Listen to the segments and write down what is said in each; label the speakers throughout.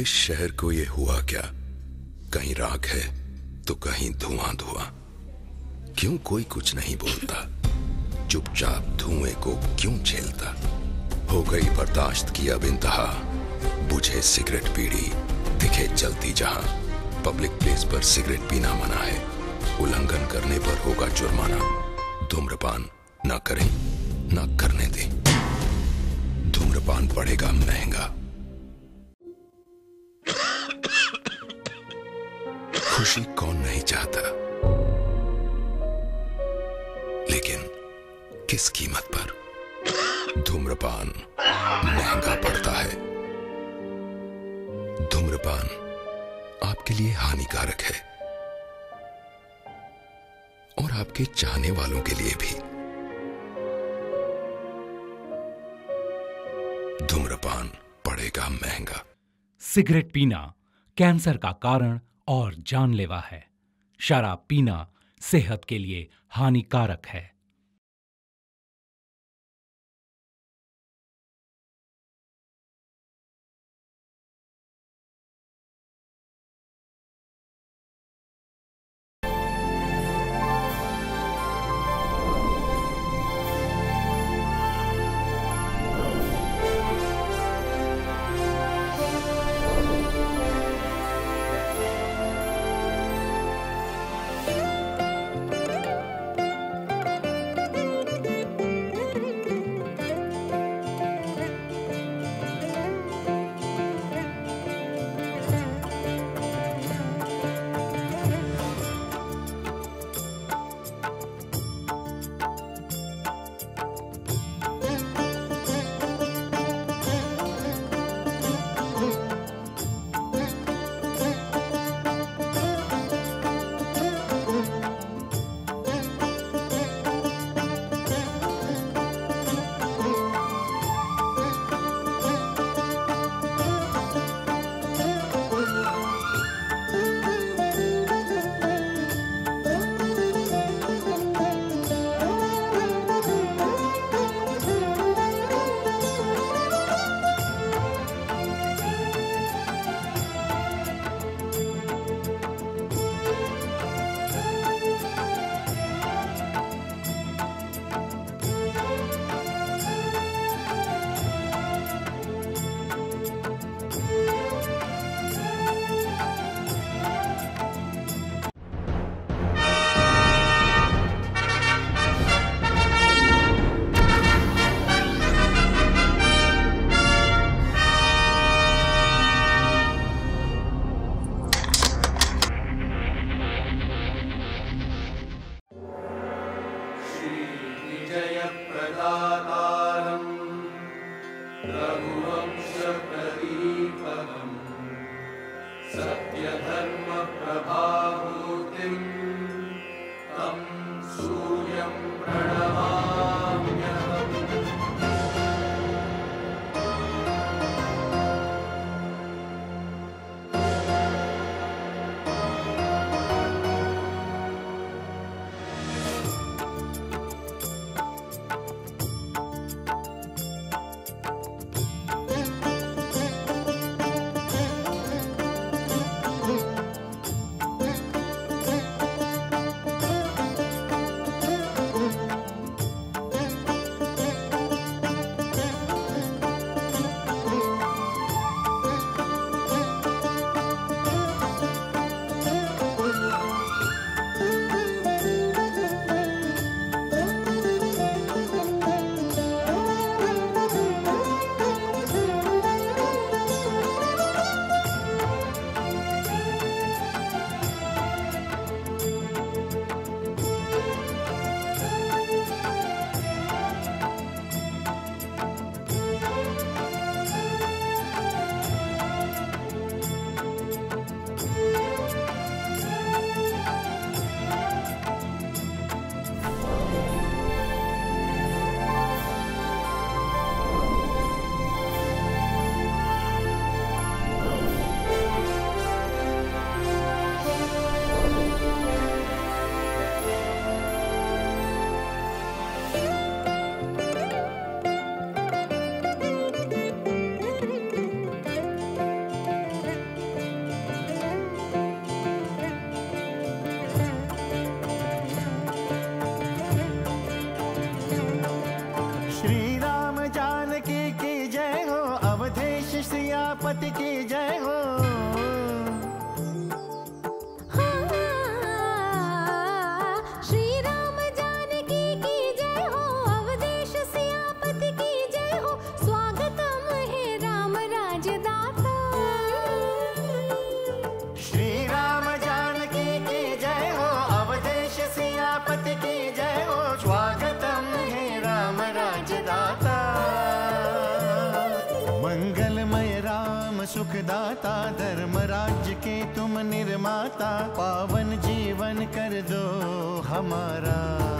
Speaker 1: इस शहर को ये हुआ क्या? कहीं राख है तो कहीं धुआँ धुआँ। क्यों कोई कुछ नहीं बोलता? चुपचाप धुएँ को क्यों झेलता? हो गई बर्दाश्त की अब इंतहा। बुझे सिगरेट पीड़ी, दिखे चलती जहाँ। पब्लिक प्लेस पर सिगरेट पीना मना है। उल्लंघन करने पर होगा जुर्माना। धूम्रपान ना करें, ना करने दें। धूम्रपान पड़ेगा महँगा। खुशी कौन नहीं चाहता? लेकिन किस कीमत पर? धूम्रपान महँगा पड़ता है। धूम्रपान आपके लिए हानिकारक है। और आपके चाहने वालों के लिए भी। धूम्रपान पड़ेगा महँगा।
Speaker 2: सिगरेट पीना कैंसर का कारण और जानलेवा है। शराब पीना सेहत के लिए हानिकारक है।
Speaker 3: माता धर्म राज्य के तुम निर्माता पावन जीवन कर दो हमारा।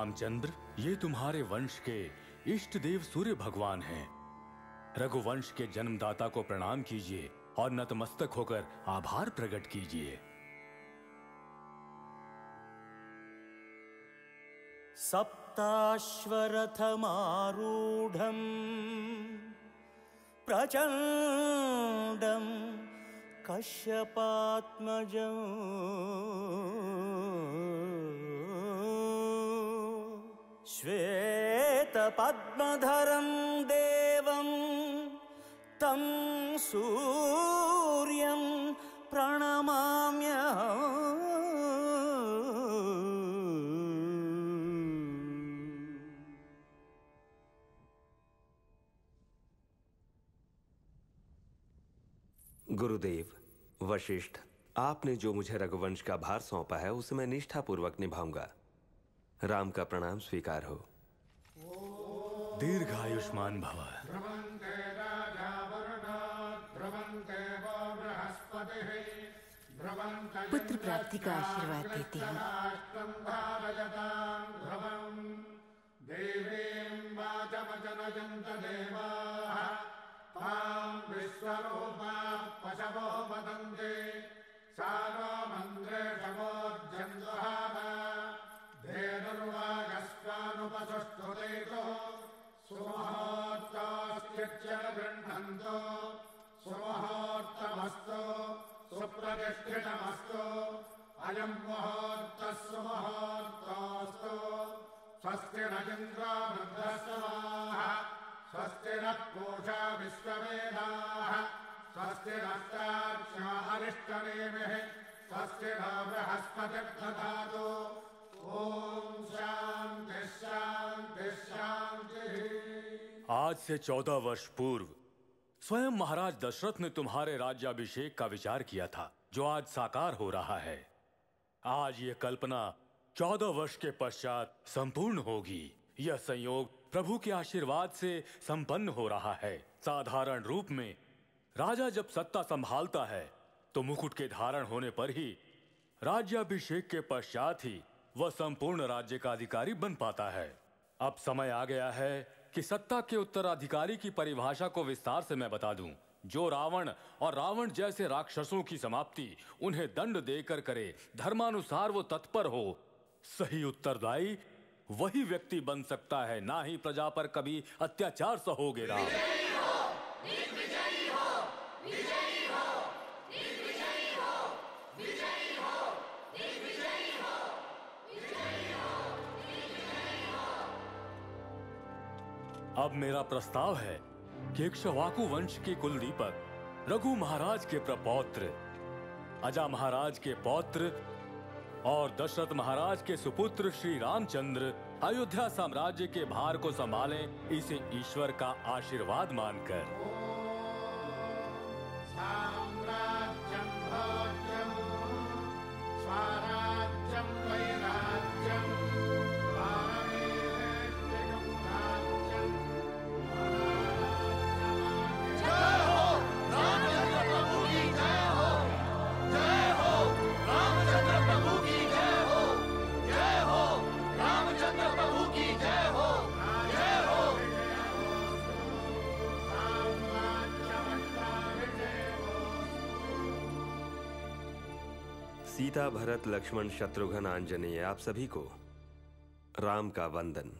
Speaker 4: रामचंद्र, ये तुम्हारे वंश के इष्ट देव सूर्य भगवान हैं। रघुवंश के जन्मदाता को प्रणाम कीजिए और नतमस्तक होकर आभार प्रकट कीजिए।
Speaker 5: सप्ताश्वरथमारूढम् प्रचण्डं कश्यपात्मजम् श्वेतपद्मधरं देवं, तं सूर्यं प्रणमाम्यहम्
Speaker 6: गुरुदेव, वशिष्ठ, आपने जो मुझे रघुवंश का भार सौंपा है, उसे मैं निष्ठापूर्वक निभाऊँगा। राम का प्रणाम स्वीकार हो।
Speaker 4: दीर्घायुष्मान भव।
Speaker 7: पुत्र प्राप्ति का आशीर्वाद देती हूँ। धेनुर्वागस्वानुपसुष्ठुतेजो सुमहोत्ताश्चिच्च गृह्णन्तो। सुमहोत्तमस्तु, सुप्रतिष्ठितमस्तु। अयम् मुहूर्तः सुमहोत्तास्तु स्वस्ति न पूषा विश्ववेदाः स्वस्ति नष्टाक्षारिष्टनेमिः स्वस्ति बृहस्पतिर्दधातु
Speaker 4: आज से चौदह वर्ष पूर्व, स्वयं महाराज दशरथ ने तुम्हारे राज्याभिषेक का विचार किया था, जो आज साकार हो रहा है। आज ये कल्पना चौदह वर्ष के पश्चात संपूर्ण होगी। यह संयोग प्रभु के आशीर्वाद से संपन्न हो रहा है। साधारण रूप में, राजा जब सत्ता संभालता है तो मुकुट के धारण होने पर ही राज्याभिषेक के पश्चात ही वह संपूर्ण राज्य का अधिकारी बन पाता है। अब समय आ गया है कि सत्ता के उत्तराधिकारी की परिभाषा को विस्तार से मैं बता दूँ। जो रावण और रावण जैसे राक्षसों की समाप्ति उन्हें दंड देकर करे, धर्मानुसार वो तत्पर हो, सही उत्तरदायी वही व्यक्ति बन सकता है। ना ही प्रजा पर कभी अत्याचार सहोगे राम। अब मेरा प्रस्ताव है कि इक्ष्वाकु वंश के कुलदीपक रघु महाराज के प्रपौत्र, अजा महाराज के पौत्र और दशरथ महाराज के सुपुत्र श्री रामचंद्र अयोध्या साम्राज्य के भार को संभालें, इसे ईश्वर का आशीर्वाद मानकर।
Speaker 6: सीता भरत लक्ष्मण शत्रुघ्न आंजनेय, आप सभी को राम का वंदन।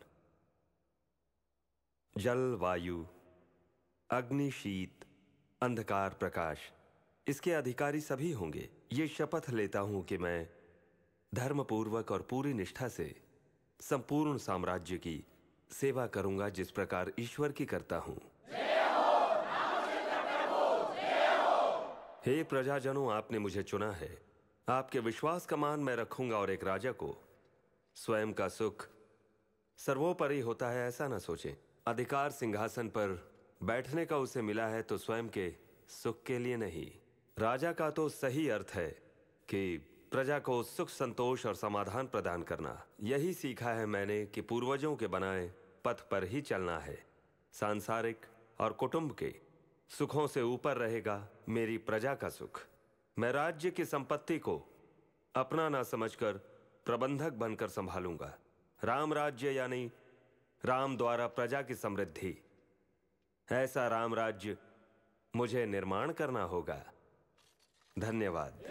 Speaker 6: जल, वायु, अग्नि, शीत, अंधकार, प्रकाश, इसके अधिकारी सभी होंगे। ये शपथ लेता हूँ कि मैं धर्मपूर्वक और पूरी निष्ठा से संपूर्ण साम्राज्य की सेवा करूँगा, जिस प्रकार ईश्वर की करता हूँ। हे प्रजाजनों, आपने मुझे चुना है। आपके विश्वास का मान मैं रखूँगा और एक राजा को। स्वयं का सुख सर्वोपरि होता है, ऐसा ना सोचें। अधिकार सिंहासन पर बैठने का उसे मिला है तो स्वयं के सुख के लिए नहीं। राजा का तो सही अर्थ है कि प्रजा को सुख, संतोष और समाधान प्रदान करना। यही सीखा है मैंने कि पूर्वजों के बनाए पथ पर ही चलना है। सांसारिक और कुटुंब के सुखों से ऊपर रहेगा मेरी प्रजा का सुख। मैं राज्य की संपत्ति को अपना ना समझकर प्रबंधक बनकर संभालूँगा।
Speaker 8: राम राज्य यानी राम द्वारा प्रजा की समृद्धि। ऐसा राम राज्य मुझे निर्माण करना होगा। धन्यवाद।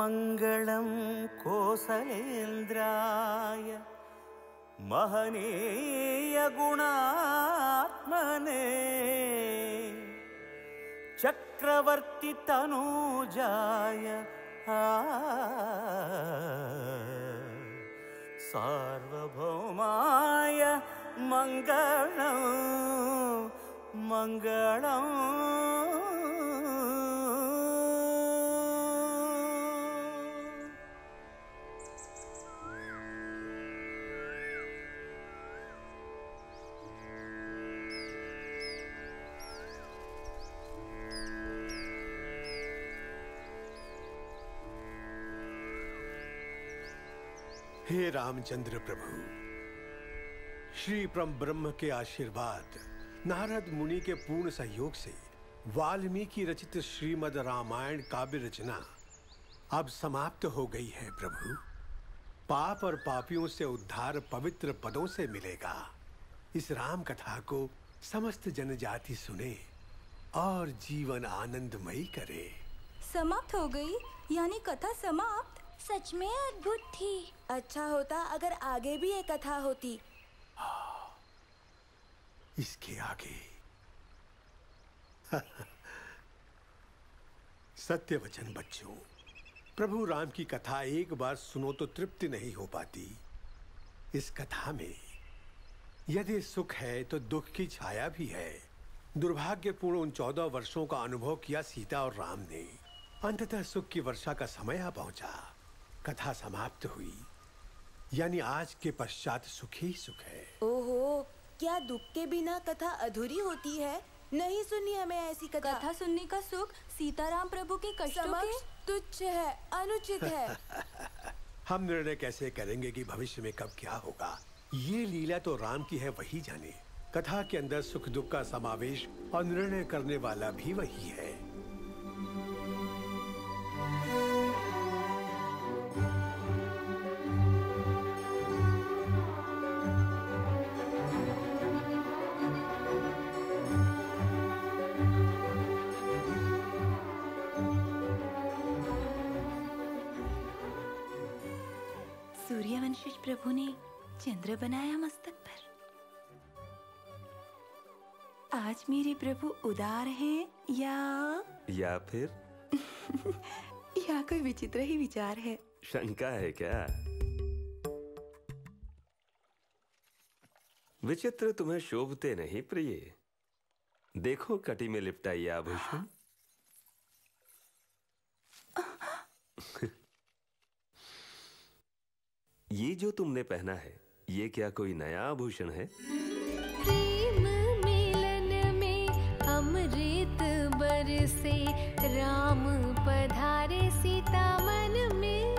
Speaker 5: मङ्गलं कोसलेन्द्राय महनीयगुणात्मने चक्रवर्तितनूजाय सार्वभौमाय मङ्गलम् मङ्गलम्
Speaker 9: हे रामचंद्र प्रभु श्री परम ब्रह्म के आशीर्वाद, नारद मुनि के पूर्ण सहयोग से वाल्मीकि रचित श्रीमद रामायण काव्य रचना अब समाप्त हो गई है प्रभु। पाप और पापियों से उद्धार पवित्र पदों से मिलेगा। इस राम कथा को समस्त जनजाति सुने और जीवन आनंदमयी करे।
Speaker 10: समाप्त हो गई? यानी कथा समाप्त?
Speaker 3: सच में अद्भुत थी।
Speaker 10: अच्छा होता अगर आगे भी एक कथा होती।
Speaker 9: इसके आगे। सत्य वचन बच्चों प्रभु राम की कथा एक बार सुनो तो तृप्ति नहीं हो पाती। इस कथा में यदि सुख है तो दुख की छाया भी है। दुर्भाग्यपूर्ण उन चौदह वर्षों का अनुभव किया सीता और राम ने। अंततः सुख की वर्षा का समय आ पहुँचा। कथा समाप्त हुई। यानी आज के पश्चात सुख ही सुख है।
Speaker 10: ओहो क्या दुख के बिना कथा अधूरी होती है? नहीं सुनी हमें ऐसी कथा।
Speaker 7: कथा सुनने का सुख सीताराम प्रभु के कष्टों
Speaker 10: समक्ष तुच्छ है अनुचित है।
Speaker 9: हम निर्णय कैसे करेंगे कि भविष्य में कब क्या होगा? ये लीला तो राम की है वही जाने। कथा के अंदर सुख दुख का समावेश और निर्णय करने वाला भी वही है।
Speaker 7: प्रभु ने चंद्र बनाया मस्तक पर। आज मेरे प्रभु उदार हैं या
Speaker 8: या फिर?
Speaker 7: या कोई विचित्र ही विचार है।
Speaker 8: शंका है क्या? विचित्र तुम्हें शोभते नहीं प्रिय। देखो कटी में लिपटा ये आभूषण ये जो तुमने पहना है, ये क्या कोई नया आभूषण है?
Speaker 3: प्रेम मिलन में अमृत बरसे, राम पधारे सीता मन में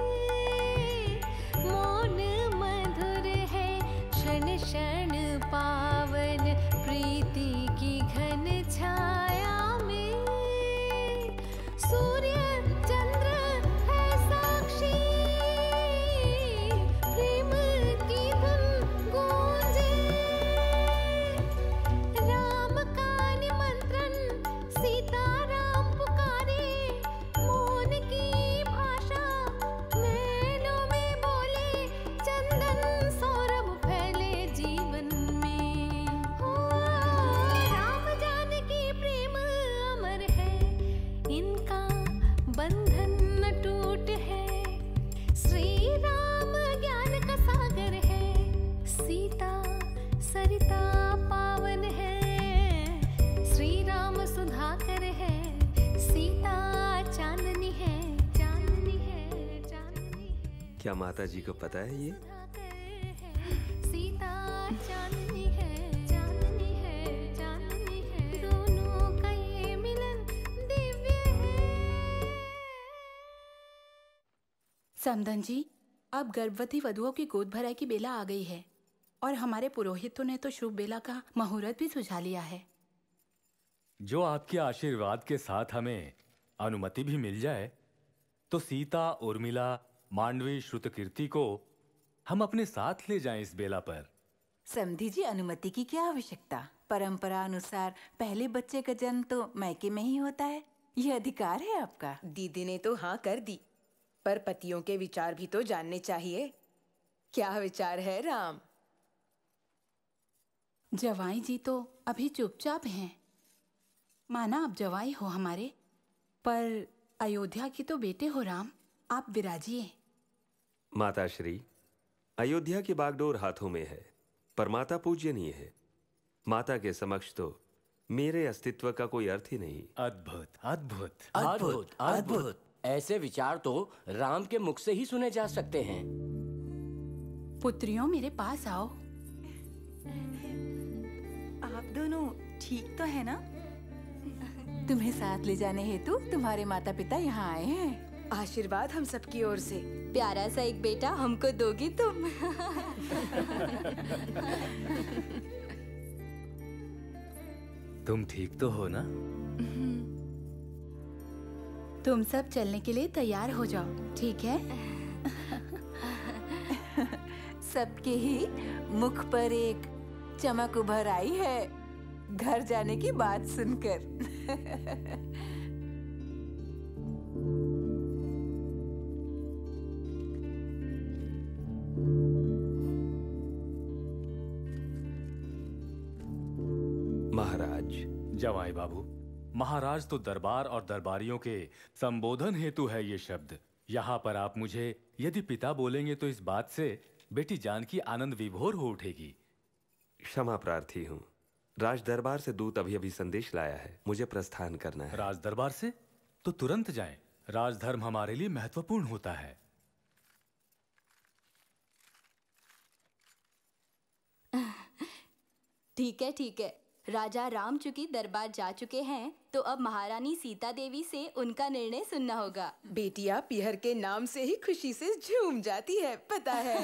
Speaker 6: क्या माता जी को पता है ये?
Speaker 8: सीता चांदनी है चांदनी है चांदनी है। दोनों का ये मिलन दिव्य है।
Speaker 11: समदन जी अब गर्भवती वधुओं की गोद भराई की बेला आ गई है और हमारे पुरोहितों ने तो शुभ बेला का मुहूर्त भी सुझा लिया है।
Speaker 4: जो आपके आशीर्वाद के साथ हमें अनुमति भी मिल जाए तो सीता उर्मिला मांडवी श्रुतकीर्ति को हम अपने साथ ले जाएँ इस बेला पर।
Speaker 7: समधी जी अनुमति की क्या आवश्यकता? परंपरा अनुसार पहले बच्चे का जन्म तो मैके में ही होता है। यह अधिकार है आपका?
Speaker 10: दीदी ने तो हाँ कर दी पर पतियों के विचार भी तो जानने चाहिए। क्या विचार है राम?
Speaker 11: जवाई जी तो अभी चुपचाप हैं। माना आप जवाई हो हमारे पर अयोध्या की तो बेटे हो राम आप विराजिए।
Speaker 6: माता श्री अयोध्या की बागडोर हाथों में है पर माता पूज्यनीय है। माता के समक्ष तो मेरे अस्तित्व का कोई अर्थ ही नहीं।
Speaker 4: अद्भुत अद्भुत।
Speaker 12: अद्भुत अद्भुत। ऐसे विचार तो राम के मुख से ही सुने जा सकते हैं।
Speaker 11: पुत्रियों मेरे पास आओ।
Speaker 7: आप दोनों ठीक तो है ना? तुम्हें साथ ले जाने हेतु तुम्हारे माता पिता यहाँ आए हैं।
Speaker 10: आशीर्वाद हम सबकी ओर से।
Speaker 8: प्यारा सा एक बेटा हमको दोगी तुम।
Speaker 4: तुम ठीक तो हो ना?
Speaker 11: तुम सब चलने के लिए तैयार हो जाओ ठीक है?
Speaker 7: सबके ही मुख पर एक चमक उभर आई है। घर जाने की बात सुनकर।
Speaker 4: जवाई बाबू। महाराज तो दरबार और दरबारियों के संबोधन हेतु है ये शब्द। यहाँ पर आप मुझे यदि पिता बोलेंगे तो इस बात से बेटी जानकी आनंद विभोर हो उठेगी।
Speaker 6: क्षमा प्रार्थी हूँ। राज दरबार से दूत अभी अभी संदेश लाया है। मुझे प्रस्थान करना है।
Speaker 4: राज दरबार से? तो तुरंत जाएँ। राजधर्म हमारे लिए महत्वपूर्ण होता है।
Speaker 8: ठीक है ठीक है। राजा राम चुकी दरबार जा चुके हैं तो अब महारानी सीता देवी से उनका निर्णय सुनना होगा।
Speaker 10: बेटिया पिहर के नाम से ही खुशी से झूम जाती है पता है।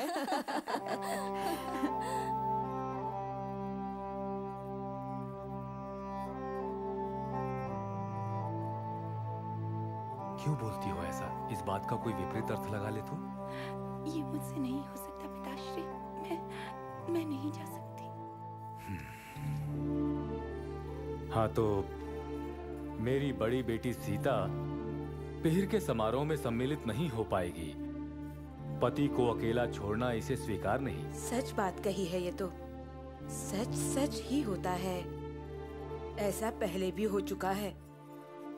Speaker 4: क्यों बोलती हो ऐसा? इस बात का कोई विपरीत अर्थ लगा ले तो?
Speaker 11: ये मुझसे नहीं हो सकता पिताश्री। मैं मैं नहीं जा सकती।
Speaker 4: हाँ तो मेरी बड़ी बेटी सीता पिहिर के समारोह में सम्मिलित नहीं हो पाएगी। पति को अकेला छोड़ना इसे स्वीकार नहीं।
Speaker 10: सच बात कही है ये तो। सच सच ही होता है। ऐसा पहले भी हो चुका है।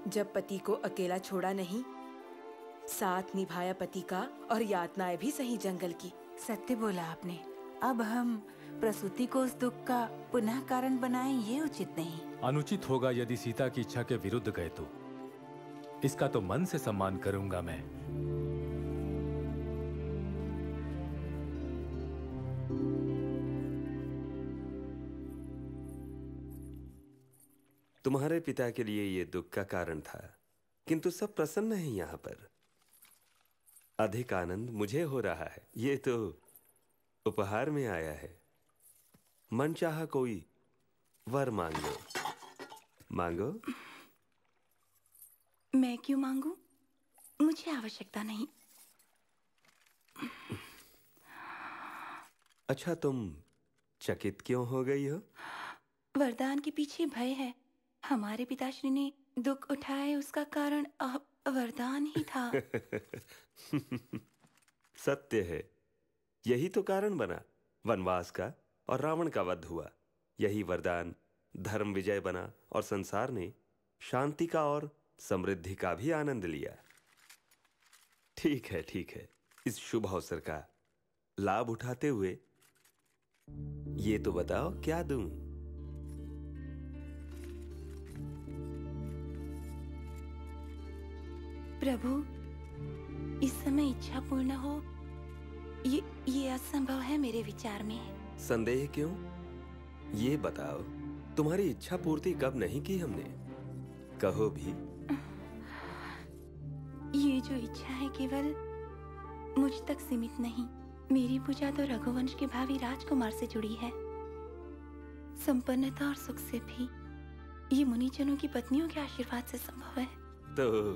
Speaker 10: जब पति को अकेला छोड़ा नहीं साथ निभाया पति का और यातनाएँ भी सही जंगल की।
Speaker 7: सत्य बोला आपने। अब हम प्रसूति को उस दुख का पुनः कारण बनाएँ ये उचित नहीं।
Speaker 4: अनुचित होगा यदि सीता की इच्छा के विरुद्ध गए तो। इसका तो मन से सम्मान करूँगा मैं।
Speaker 6: तुम्हारे पिता के लिए यह दुख का कारण था, किंतु सब प्रसन्न है यहाँ पर। अधिक आनंद मुझे हो रहा है, ये तो उपहार में आया है। मन चाह कोई वर मांगो। मांगो?
Speaker 11: मैं क्यों मांगू? मुझे आवश्यकता नहीं।
Speaker 6: अच्छा तुम चकित क्यों हो गई हो?
Speaker 11: वरदान के पीछे भय है। हमारे पिताश्री ने दुख उठाए उसका कारण वरदान ही था।
Speaker 6: सत्य है। यही तो कारण बना। वनवास का और रावण का वध हुआ। यही वरदान धर्म विजय बना और संसार ने शांति का और समृद्धि का भी आनंद लिया। ठीक है ठीक है। इस शुभ अवसर का लाभ उठाते हुए ये तो बताओ क्या दूँ?
Speaker 11: प्रभु इस समय इच्छा पूर्ण हो।
Speaker 10: ये ये असंभव है मेरे विचार में।
Speaker 6: संदेह क्यों? ये बताओ तुम्हारी इच्छा पूर्ति कब नहीं की हमने? कहो भी।
Speaker 10: ये जो इच्छा है केवल मुझ तक सीमित नहीं मेरी पूजा तो रघुवंश के भावी राजकुमार से जुड़ी है। संपन्नता और सुख से भी ये मुनिजनों की पत्नियों के आशीर्वाद से संभव है।
Speaker 6: तो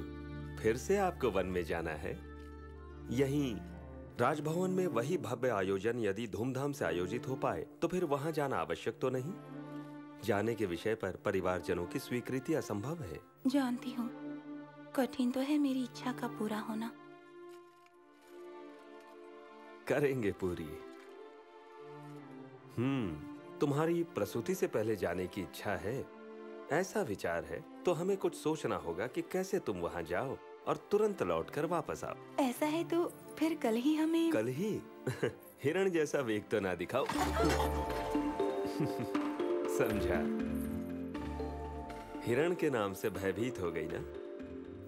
Speaker 6: फिर से आपको वन में जाना है? यहीं राजभवन में वही भव्य आयोजन यदि धूमधाम से आयोजित हो पाए तो फिर वहाँ जाना आवश्यक तो नहीं? जाने के विषय पर परिवारजनों की स्वीकृति असंभव है।
Speaker 10: जानती हूँ। कठिन तो है मेरी इच्छा का पूरा होना।
Speaker 6: करेंगे पूरी। हम्म तुम्हारी प्रसूति से पहले जाने की इच्छा है? ऐसा विचार है तो हमें कुछ सोचना होगा कि कैसे तुम वहाँ जाओ। और तुरंत लौटकर वापस आओ।
Speaker 10: ऐसा है तो फिर कल ही हमें
Speaker 6: कल ही? हिरण जैसा वेग तो ना दिखाओ। समझा। हिरण के नाम से भयभीत हो गई ना?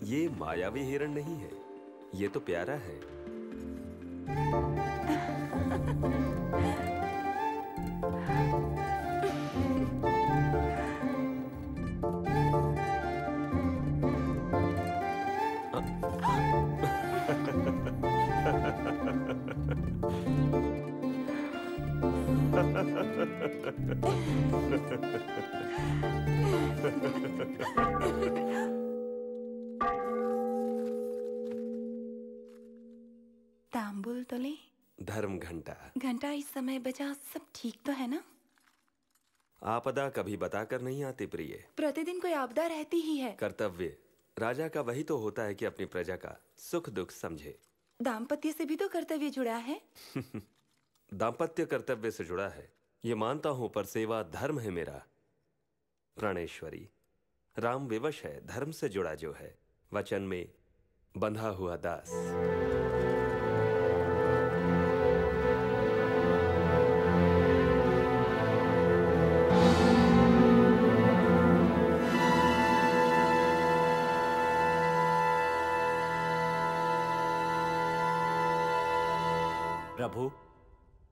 Speaker 6: ये मायावी हिरण नहीं है। ये तो प्यारा है।
Speaker 10: बजा सब ठीक तो है ना?
Speaker 6: आपदा कभी बताकर नहीं आती प्रिय।
Speaker 10: प्रतिदिन कोई आपदा रहती ही है।
Speaker 6: कर्तव्य। राजा का वही तो होता है कि अपनी प्रजा का सुख दुख समझे।
Speaker 10: दाम्पत्य से भी तो कर्तव्य जुड़ा है।
Speaker 6: दाम्पत्य कर्तव्य से जुड़ा है। ये मानता हूँ पर सेवा धर्म है मेरा। प्राणेश्वरी राम विवश है धर्म से जुड़ा जो है। वचन में बंधा हुआ दास।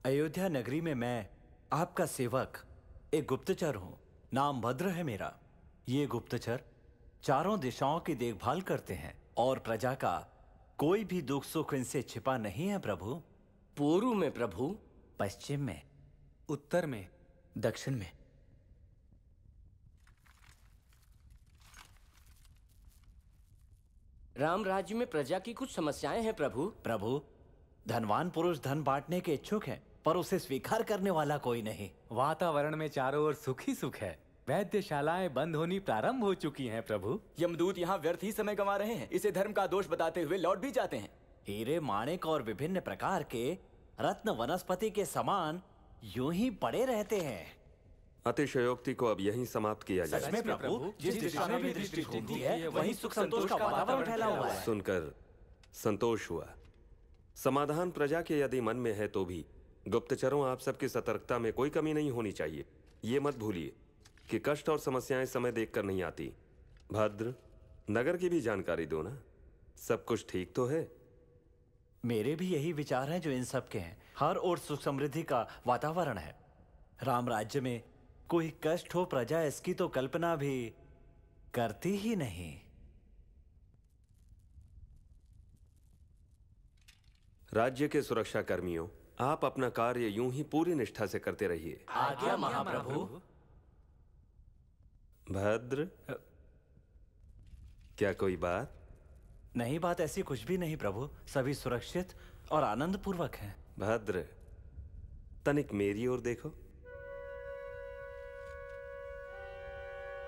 Speaker 13: अयोध्या नगरी में मैं आपका सेवक एक गुप्तचर हूँ। नाम भद्र है मेरा। ये गुप्तचर चारों दिशाओं की देखभाल करते हैं और प्रजा का कोई भी दुख सुख इनसे छिपा नहीं है प्रभु।
Speaker 12: पूर्व में प्रभु।
Speaker 13: पश्चिम में
Speaker 14: उत्तर में
Speaker 13: दक्षिण में।
Speaker 12: राम राज्य में प्रजा की कुछ समस्याएँ हैं प्रभु।
Speaker 13: प्रभु धनवान पुरुष धन बांटने के इच्छुक हैं। पर उसे स्वीकार करने वाला कोई नहीं।
Speaker 14: वातावरण में चारों ओर सुख ही। सुख है वैद्यशालाएँ बंद होनी प्रारंभ हो चुकी हैं प्रभु।
Speaker 15: यमदूत यहाँ व्यर्थ ही समय गंवा रहे हैं। इसे धर्म का दोष बताते हुए लौट भी जाते हैं।
Speaker 13: हीरे माणिक और विभिन्न प्रकार के रत्न वनस्पति के समान यूँ ही पड़े रहते हैं।
Speaker 6: अतिशयोक्ति को अब यहीं समाप्त किया
Speaker 13: सच
Speaker 6: जाए
Speaker 13: में प्रभु जिस दिशा में भी दृष्टि घूमती है वहीं सुख संतोष का वातावरण फैला हुआ है।
Speaker 6: सुनकर संतोष हुआ। समाधान प्रजा के यदि मन में है तो भी गुप्तचरों आप सबकी सतर्कता में कोई कमी नहीं होनी चाहिए। ये मत भूलिए कि कष्ट और समस्याएँ समय देखकर नहीं आती। भद्र नगर की भी जानकारी दो ना। सब कुछ ठीक तो है?
Speaker 13: मेरे भी यही विचार हैं जो इन सब के हैं। हर ओर सुख समृद्धि का वातावरण है। राम राज्य में कोई कष्ट हो प्रजा इसकी तो कल्पना भी करती ही नहीं।
Speaker 6: राज्य के सुरक्षा कर्मियों आप अपना कार्य यूँ ही पूरी निष्ठा से करते रहिए।
Speaker 13: आज्ञा महाप्रभु।
Speaker 6: भद्र। क्या कोई बात?
Speaker 13: नहीं बात ऐसी कुछ भी नहीं प्रभु। सभी सुरक्षित और आनंद पूर्वक हैं।
Speaker 6: भद्र तनिक मेरी ओर देखो।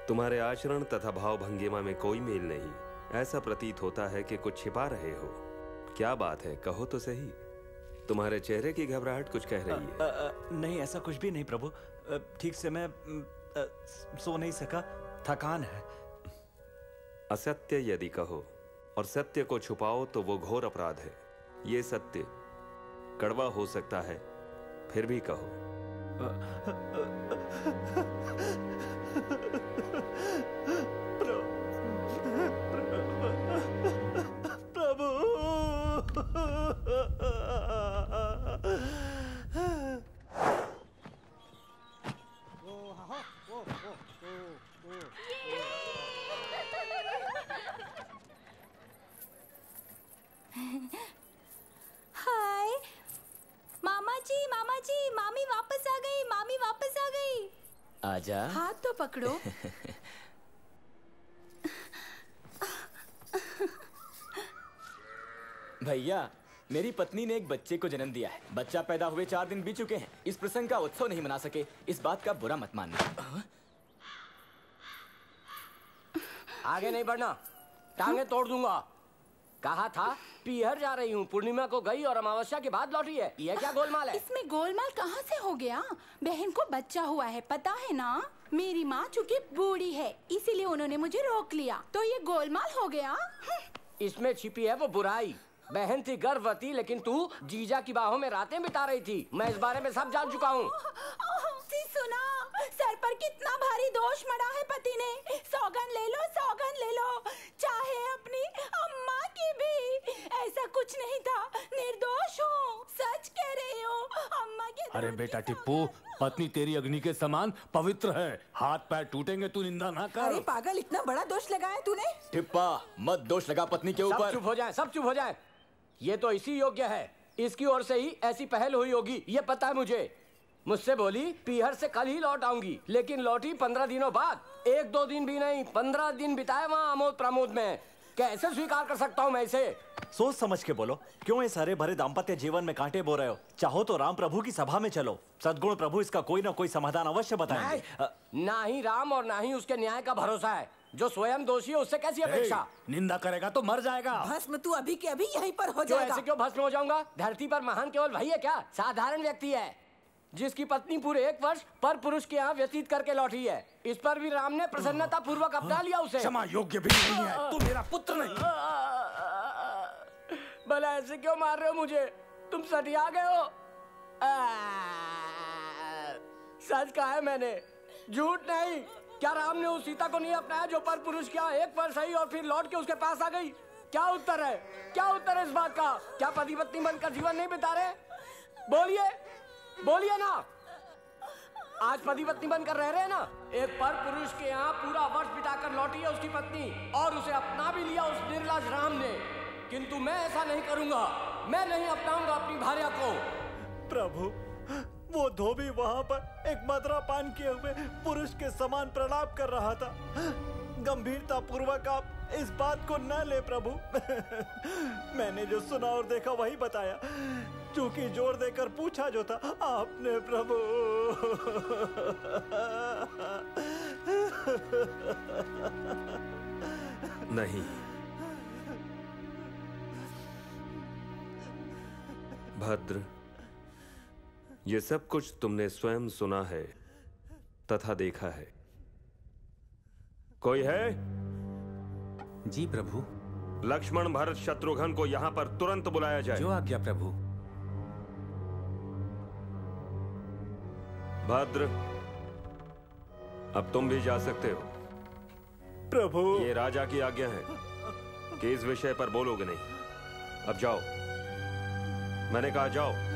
Speaker 6: तुम्हारे आचरण तथा भाव भंगिमा में कोई मेल नहीं। ऐसा प्रतीत होता है कि कुछ छिपा रहे हो। क्या बात है? कहो तो सही। तुम्हारे चेहरे की घबराहट कुछ कह रही है
Speaker 13: अ, अ, नहीं ऐसा कुछ भी नहीं प्रभु ठीक से मैं अ, सो नहीं सका थकान है
Speaker 6: असत्य यदि कहो और सत्य को छुपाओ तो वो घोर अपराध है ये सत्य कड़वा हो सकता है फिर भी कहो
Speaker 15: आजा।
Speaker 11: हाथ तो पकड़ो।
Speaker 15: भैया मेरी पत्नी ने एक बच्चे को जन्म दिया है। बच्चा पैदा हुए चार दिन बीत चुके हैं। इस प्रसंग का उत्सव नहीं मना सके। इस बात का बुरा मत मानना।
Speaker 12: आगे नहीं बढ़ना। टांगे तोड़ दूँगा। कहा था पीहर जा रही हूँ पूर्णिमा को गई और अमावस्या के बाद लौटी है यह क्या गोलमाल है
Speaker 11: इसमें गोलमाल कहाँ से हो गया बहन को बच्चा हुआ है पता है ना मेरी माँ चूँकि बूढ़ी है इसीलिए उन्होंने मुझे रोक लिया तो ये गोलमाल हो गया
Speaker 12: इसमें छिपी है वो बुराई बहन थी गर्भवती लेकिन तू जीजा की बाहों में रातें बिता रही थी मैं इस बारे में सब जान चुका हूँ
Speaker 11: सुना सर पर कितना भारी दोष मड़ा है पति ने। सौगन ले लो सौगन ले लो। चाहे अपनी अम्मा की भी। ऐसा कुछ नहीं था। निर्दोष हूँ। सच कह रही हूँ अम्मा के
Speaker 4: अरे बेटा टिप्पू पत्नी तेरी अग्नि के समान पवित्र है। हाथ पैर टूटेंगे तू निंदा ना कर।
Speaker 7: अरे पागल इतना बड़ा दोष लगाया तूने।
Speaker 15: टिप्पा मत दोष लगा पत्नी के ऊपर।
Speaker 12: चुप हो जाए सब चुप हो जाए। ये तो इसी योग्य है। इसकी ओर से ही ऐसी पहल हुई होगी ये पता है मुझे। मुझसे बोली पीहर से कल ही लौट आऊँगी। लेकिन लौटी पंद्रह दिनों बाद। एक दो दिन भी नहीं पंद्रह दिन बिताए वहाँ आमोद प्रमोद में। कैसे स्वीकार कर सकता हूँ मैं इसे?
Speaker 13: सोच समझ के बोलो क्यों इस हरे भरे दाम्पत्य जीवन में कांटे बो रहे हो? चाहो तो राम प्रभु की सभा में चलो। सदगुण प्रभु इसका कोई ना कोई समाधान अवश्य बताएँगे। अ,
Speaker 12: ना ही राम और ना ही उसके न्याय का भरोसा है। जो स्वयं दोषी है उससे कैसी अपेक्षा?
Speaker 4: निंदा करेगा तो मर जाएगा।
Speaker 7: भस्म तू अभी के अभी यहीं पर हो जाएगा।
Speaker 12: ऐसे क्यों भस्म हो जाऊँगा? धरती पर महान केवल भाई है क्या? साधारण व्यक्ति है। जिसकी पत्नी पूरे एक वर्ष पर पुरुष के यहाँ व्यतीत करके लौटी है। इस पर भी राम ने प्रसन्नता पूर्वक अपना लिया उसे।
Speaker 4: क्षमा योग्य भी नहीं है। तू मेरा पुत्र नहीं।
Speaker 12: भला ऐसे क्यों मार रहे हो मुझे? तुम सटिया गए हो। सच कहा है मैंने। झूठ नहीं। क्या राम ने उस सीता को नहीं अपनाया जो पर पुरुष क्या एक वर्ष सही और फिर लौट के उसके पास आ गई? क्या उत्तर है? क्या उत्तर है इस बात का? क्या पति पत्नी बनकर जीवन नहीं बिता रहे? बोलिए। बोलिए ना। आज पति पत्नी बनकर रह रहे हैं ना। एक पर पुरुष के यहाँ पूरा वर्ष बिताकर लौटी है उसकी पत्नी और उसे अपना भी लिया उस निर्लज राम ने। किंतु मैं ऐसा नहीं करूँगा। मैं नहीं अपनाऊँगा अपनी भार्या को।
Speaker 13: प्रभु, वो धोबी वहाँ पर एक मदरा पान किए हुए पुरुष के समान प्रणाम कर रहा था। गंभीरता पूर्वक आप इस बात को न ले प्रभु। मैंने जो सुना और देखा वही बताया। चूँकि ज़ोर देकर पूछा जो था आपने प्रभु।
Speaker 6: नहीं। भद्र ये सब कुछ तुमने स्वयं सुना है तथा देखा है। कोई है?
Speaker 14: जी प्रभु।
Speaker 6: लक्ष्मण भरत शत्रुघ्न को यहाँ पर तुरंत बुलाया जाए।
Speaker 14: जो आज्ञा प्रभु।
Speaker 6: भद्र। अब तुम भी जा सकते हो।
Speaker 13: प्रभु।
Speaker 6: ये राजा की आज्ञा है कि इस विषय पर बोलोगे नहीं। अब जाओ। मैंने कहा जाओ।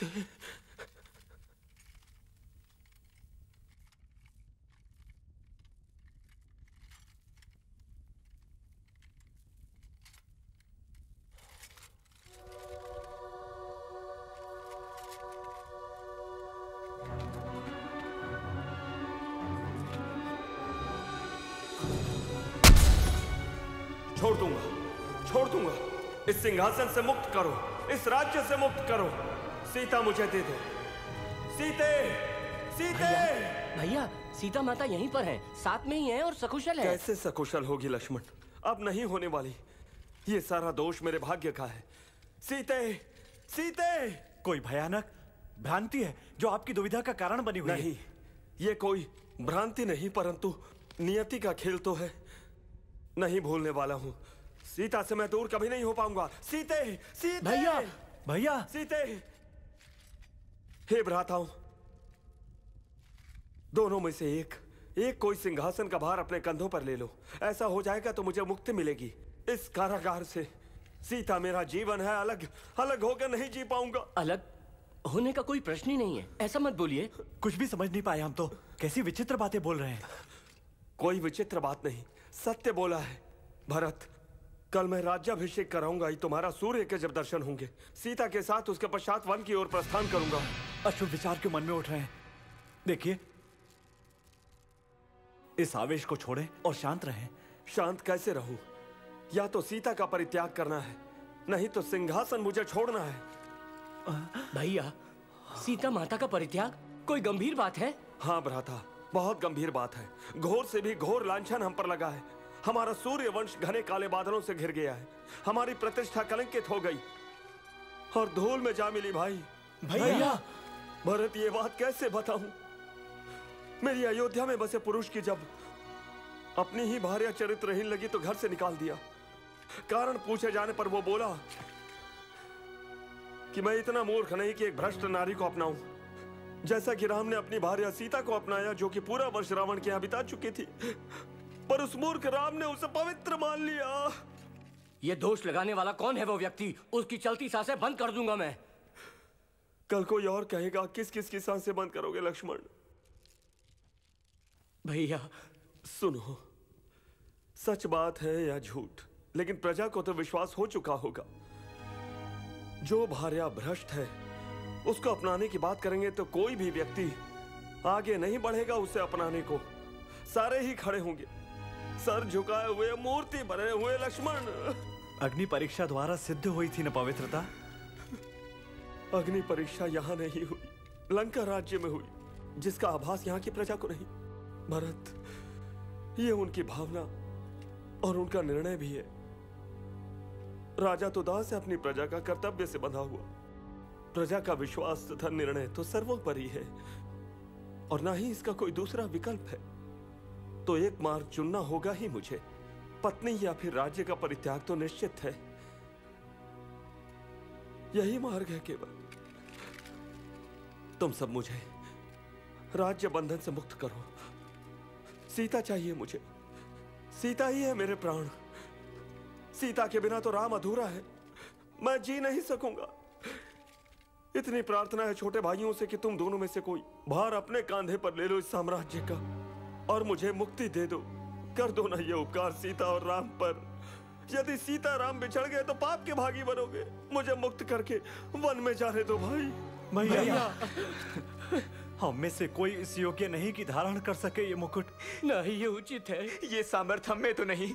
Speaker 5: सकते छोड़ दूँगा छोड़ दूँगा।
Speaker 6: इस सिंहासन से मुक्त करो, इस राज्य से मुक्त करो। सीता मुझे दे दो। सीते सीते।
Speaker 12: भैया सीता माता यहीं पर है। साथ में ही है और सकुशल है।
Speaker 6: कैसे सकुशल होगी लक्ष्मण? अब नहीं होने वाली। ये सारा दोष मेरे भाग्य का है। सीते सीते।
Speaker 16: कोई भयानक भ्रांति है जो आपकी दुविधा का कारण बनी हुई
Speaker 6: नहीं है। ये कोई भ्रांति नहीं परंतु नियति का खेल तो है। नहीं भूलने वाला हूँ। सीता से मैं दूर कभी नहीं हो पाऊँगा। सीते सीते।
Speaker 16: भैया! भैया!
Speaker 6: सीते हे भ्राताओं दोनों में से एक एक कोई सिंहासन का भार अपने कंधों पर ले लो। ऐसा हो जाएगा तो मुझे मुक्ति मिलेगी। इस कारागार से सीता मेरा जीवन है अलग अलग होकर नहीं जी पाऊँगा।
Speaker 12: अलग होने का कोई प्रश्न ही नहीं है। ऐसा मत बोलिए।
Speaker 16: कुछ भी समझ नहीं पाए हम तो। कैसी विचित्र बातें बोल रहे हैं।
Speaker 6: कोई विचित्र बात नहीं। सत्य बोला है भरत कल मैं राज्याभिषेक कराऊँगा ही तुम्हारा सूर्य के जब दर्शन होंगे। सीता के साथ उसके पश्चात वन की ओर प्रस्थान करूँगा।
Speaker 16: अशुभ विचार के मन में उठ रहे हैं। देखिए। इस आवेश को छोड़ें और शांत रहें।
Speaker 6: शांत कैसे रहूँ? या तो सीता का परित्याग करना है नहीं तो सिंहासन मुझे छोड़ना है।
Speaker 12: भैया सीता माता का परित्याग? कोई गंभीर बात है?
Speaker 6: हाँ भ्राता बहुत गंभीर बात है। घोर से भी घोर लांछन हम पर लगा है। हमारा सूर्य वंश घने काले बादलों से घिर गया है। हमारी प्रतिष्ठा कलंकित हो गई। और धूल में जा मिली भाई।
Speaker 16: भैया
Speaker 6: भरत, ये बात कैसे बताऊँ? मेरी अयोध्या में बसे पुरुष की जब अपनी ही भार्या चरित्रहीन लगी तो घर से निकाल दिया। कारण पूछे जाने पर वो बोला कि मैं इतना मूर्ख नहीं कि एक भ्रष्ट नारी को अपनाऊं। जैसा कि राम ने अपनी भार्य सीता को अपनाया, जो कि पूरा वर्ष रावण के यहाँ बिता चुकी थी। पर उस मूर्ख राम ने उसे पवित्र मान लिया।
Speaker 12: ये दोष लगाने वाला कौन है वो व्यक्ति? उसकी चलती साँसें बंद कर दूँगा मैं।
Speaker 6: कल कोई और कहेगा, किस किस की साँसें बंद करोगे लक्ष्मण?
Speaker 12: भैया,
Speaker 6: सुनो। सच बात है या झूठ, लेकिन प्रजा को तो विश्वास हो चुका होगा। जो भार्या भ्रष्ट है, उसको अपनाने की बात करेंगे तो कोई भी व्यक्ति आगे नहीं बढ़ेगा उसे अपनाने को। सारे ही खड़े होंगे। सर झुकाए हुए, मूर्ति बने हुए लक्ष्मण।
Speaker 16: अग्नि परीक्षा द्वारा सिद्ध हुई थी न पवित्रता?
Speaker 6: अग्नि परीक्षा यहाँ नहीं हुई। लंका राज्य में हुई, जिसका आभास यहाँ की प्रजा को नहीं। भरत, ये उनकी भावना और उनका निर्णय भी है। राजा तो दास है अपनी प्रजा का कर्तव्य से बंधा हुआ। प्रजा का विश्वास तथा निर्णय तो सर्वोपरि है, और ना ही इसका कोई दूसरा विकल्प है। तो एक मार्ग चुनना होगा ही मुझे। पत्नी या फिर राज्य का परित्याग तो निश्चित है। यही मार्ग है केवल। तुम सब मुझे राज्य बंधन से मुक्त करो। सीता चाहिए मुझे। सीता ही है मेरे प्राण। सीता के बिना तो राम अधूरा है। मैं जी नहीं सकूँगा। इतनी प्रार्थना है छोटे भाइयों से कि तुम दोनों में से कोई भार अपने कांधे पर ले लो इस साम्राज्य का और मुझे मुक्ति दे दो। कर दो ना ये उपकार सीता और राम पर। यदि सीता राम बिछड़ गए तो पाप के भागी बनोगे। मुझे मुक्त करके वन में जाने दो भाई।
Speaker 16: भैया। हम में से कोई इस योग्य नहीं कि धारण कर सके ये मुकुट।
Speaker 12: नहीं ये उचित है।
Speaker 15: ये सामर्थ्य हम में तो नहीं।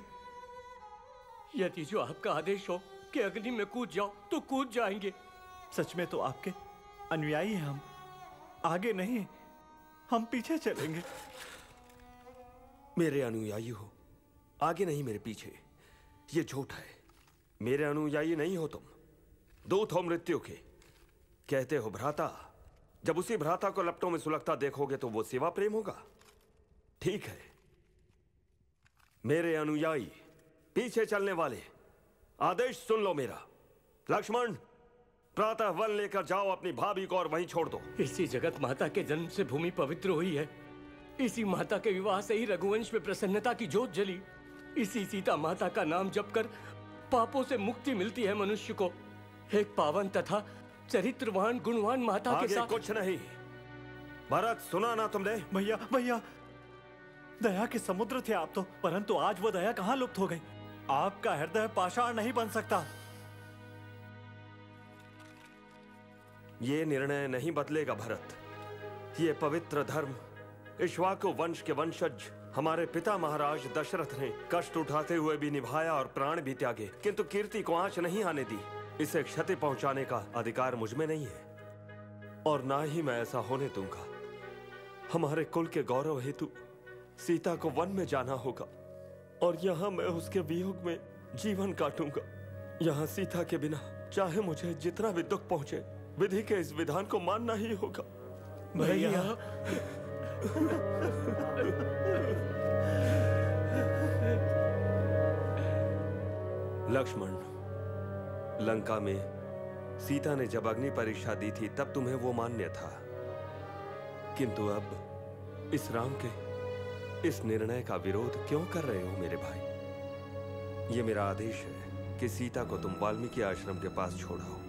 Speaker 12: यदि जो आपका आदेश हो कि अग्नि में कूद जाओ तो कूद जाएँगे।
Speaker 16: सच में तो आपके अनुयायी हैं हम। आगे नहीं हम पीछे चलेंगे।
Speaker 6: मेरे अनुयायी हो आगे नहीं मेरे पीछे। ये झूठ है। मेरे अनुयायी नहीं हो तुम। दूत हो मृत्यु के। कहते हो, भ्राता, जब उसी भ्राता को लपटों में सुलगता देखोगे तो वो सेवा प्रेम होगा। ठीक है। मेरे अनुयायी, पीछे चलने वाले, आदेश सुन लो मेरा। लक्ष्मण, प्रातः वन लेकर जाओ, अपनी भाभी को और वहीं छोड़ दो।
Speaker 12: इसी जगत माता के जन्म से भूमि पवित्र हुई है। इसी माता के विवाह से ही रघुवंश में प्रसन्नता की जोत जली। इसी सीता माता का नाम जप कर पापों से मुक्ति मिलती है मनुष्य को। एक पावन तथा चरित्रवान गुणवान माता के साथ।
Speaker 6: कुछ नहीं। भरत सुना ना तुमने?
Speaker 16: भैया भैया दया के समुद्र थे आप तो परंतु आज वो दया कहाँ लुप्त हो गई? आपका हृदय पाषाण नहीं बन सकता।
Speaker 6: ये निर्णय नहीं बदलेगा भरत। ये पवित्र धर्म इश्वाकु वंश के वंशज हमारे पिता महाराज दशरथ ने कष्ट उठाते हुए भी निभाया और प्राण भी त्यागे किंतु कीर्ति को आँच नहीं आने दी। इसे क्षति पहुँचाने का अधिकार मुझमें नहीं है। और ना ही मैं ऐसा होने दूँगा। हमारे कुल के गौरव हेतु सीता को वन में जाना होगा और यहाँ मैं उसके वियोग में जीवन काटूँगा। यहाँ सीता के बिना चाहे मुझे जितना भी दुख पहुँचे विधि के इस विधान को मानना ही होगा।
Speaker 9: भैया
Speaker 6: लक्ष्मण, लंका में सीता ने जब अग्नि परीक्षा दी थी, तब तुम्हें वो मान्य था। किंतु अब इस राम के इस निर्णय का विरोध क्यों कर रहे हो मेरे भाई? ये मेरा आदेश है कि सीता को तुम वाल्मीकि आश्रम के पास छोड़ाओ।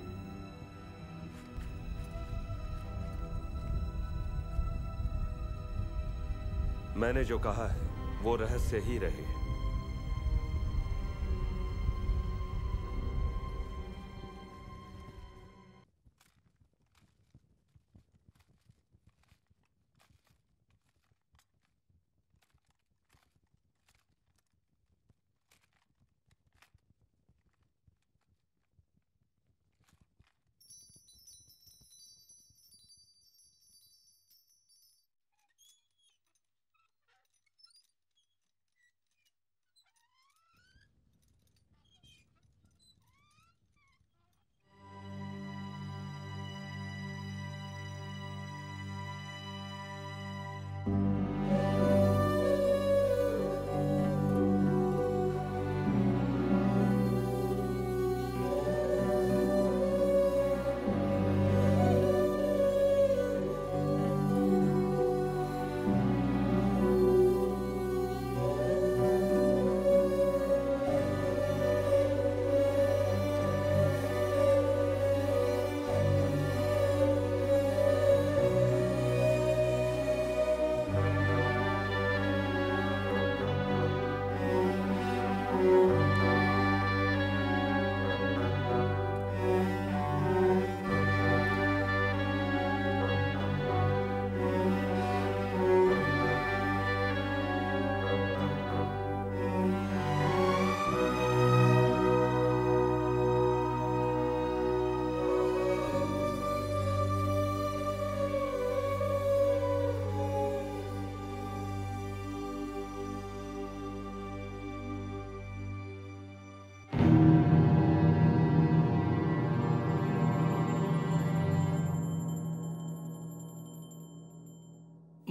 Speaker 6: मैंने जो कहा है वो रहस्य ही रहे।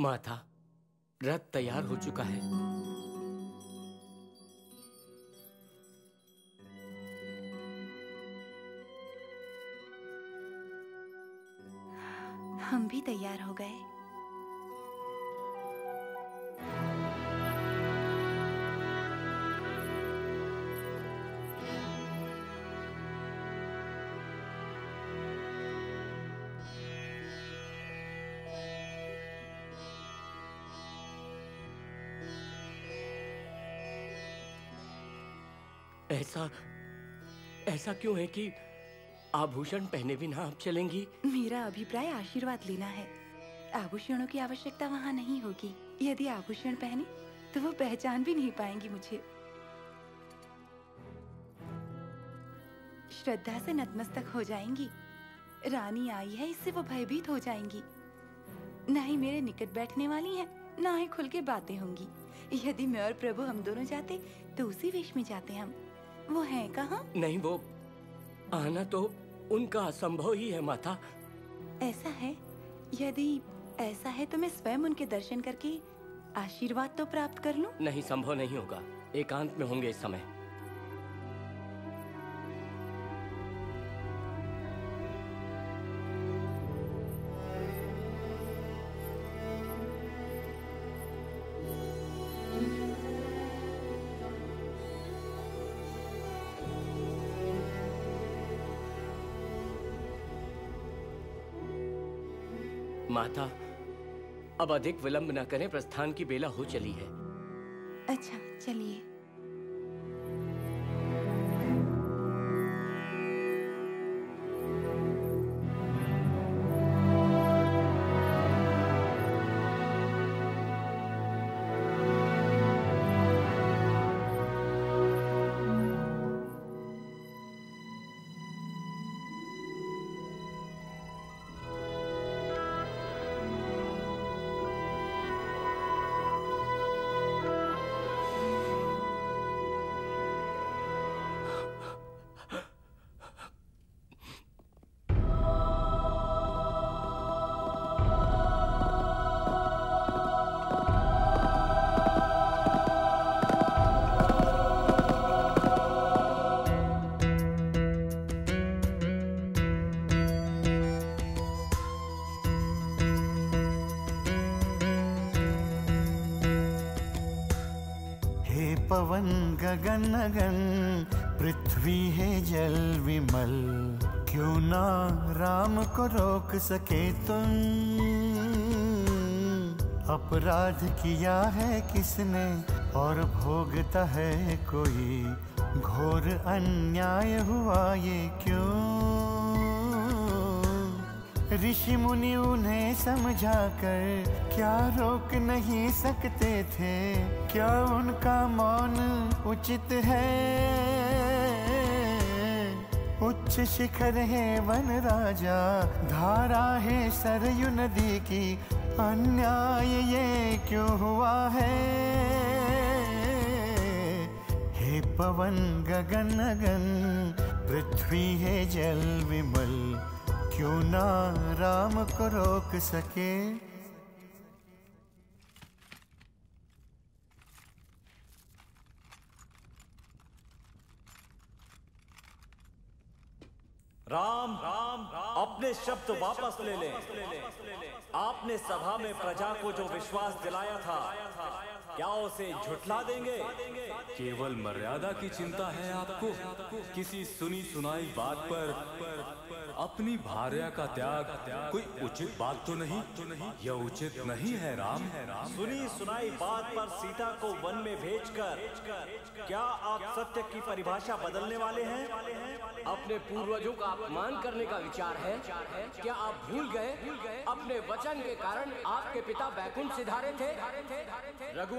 Speaker 12: माता रथ तैयार हो चुका है। ऐसा ऐसा क्यों है कि आभूषण पहने बिना आप चलेंगी?
Speaker 7: मेरा अभिप्राय आशीर्वाद लेना है। आभूषणों की आवश्यकता वहाँ नहीं होगी। यदि आभूषण पहने तो वो पहचान भी नहीं पाएँगी मुझे। श्रद्धा से नतमस्तक हो जाएँगी। रानी आई है, इससे वो भयभीत हो जाएँगी। ना ही मेरे निकट बैठने वाली है, ना ही खुल के बातें होंगी। यदि मैं और प्रभु हम दोनों जाते तो उसी वेश में जाते हम। वो है कहा?
Speaker 12: नहीं वो आना तो उनका असंभव ही है माता।
Speaker 7: ऐसा है? यदि ऐसा है तो मैं स्वयं उनके दर्शन करके आशीर्वाद तो प्राप्त कर लूँ?
Speaker 12: नहीं संभव नहीं होगा। एकांत में होंगे इस समय। अब अधिक विलंब न करें प्रस्थान की बेला हो चली है।
Speaker 7: अच्छा चलिए।
Speaker 17: पवन गगन गगन पृथ्वी है जल विमल। क्यों ना राम को रोक सके तुम? अपराध किया है किसने और भोगता है कोई? घोर अन्याय हुआ ये क्यों? ऋषि मुनि उन्हें समझा कर क्या रोक नहीं सकते थे? क्या उनका मौन उचित है? उच्च शिखर है वन राजा, धारा है सरयू नदी की। अन्याय ये क्यों हुआ है? हे पवन गगन गगन, पृथ्वी है जल विमल। क्यों ना राम को रोक सके?
Speaker 13: राम राम राम अपने शब्द वापस ले लें। आपने सभा में प्रजा को जो विश्वास दिलाया था क्या उसे झुठला देंगे?
Speaker 4: केवल मर्यादा की चिंता है आपको? किसी सुनी सुनाई बात पर, अपनी भार्या का त्याग, कोई उचित बात तो नहीं? यह उचित नहीं है राम।
Speaker 13: सुनी सुनाई बात पर सीता को वन में भेजकर, क्या आप सत्य की परिभाषा बदलने वाले हैं?
Speaker 12: अपने पूर्वजों का अपमान करने का विचार है? क्या आप भूल गए? अपने वचन के कारण आपके पिता बैकुंठ सिधारे थे?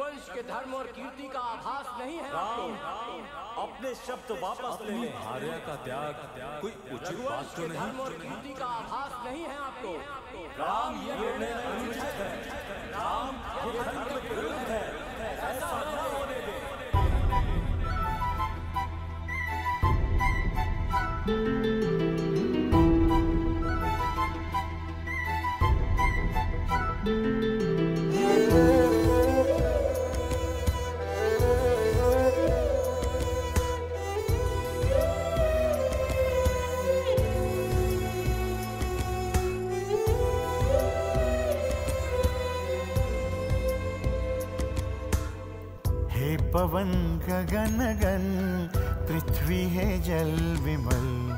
Speaker 12: रघुवंश के धर्म और कीर्ति का आभास नहीं है आपको।
Speaker 13: अपने शब्द वापस ले लें।
Speaker 4: भार्या का त्याग कोई उचित बात तो नहीं।
Speaker 12: धर्म और कीर्ति का आभास नहीं है आपको।
Speaker 13: राम ये निर्णय अनुचित है।
Speaker 17: पवन गगन गगन पृथ्वी है जल विमल।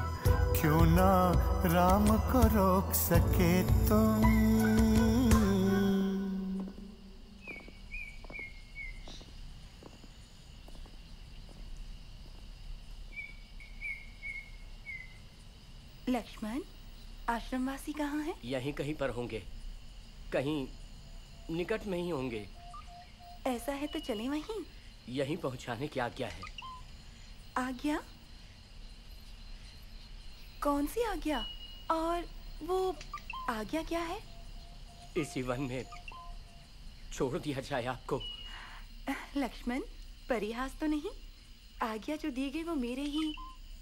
Speaker 17: क्यों ना राम को रोक सके तुम?
Speaker 7: लक्ष्मण आश्रमवासी कहाँ है?
Speaker 12: यहीं कहीं पर होंगे। कहीं निकट में ही होंगे।
Speaker 7: ऐसा है तो चले वहीं।
Speaker 12: यहीं पहुँचाने की आज्ञा है।
Speaker 7: आज्ञा? कौन सी आज्ञा? और वो आज्ञा क्या है?
Speaker 12: इसी वन में छोड़ दिया जाए आपको।
Speaker 7: लक्ष्मण परिहास तो नहीं? आज्ञा जो दी गई वो मेरे ही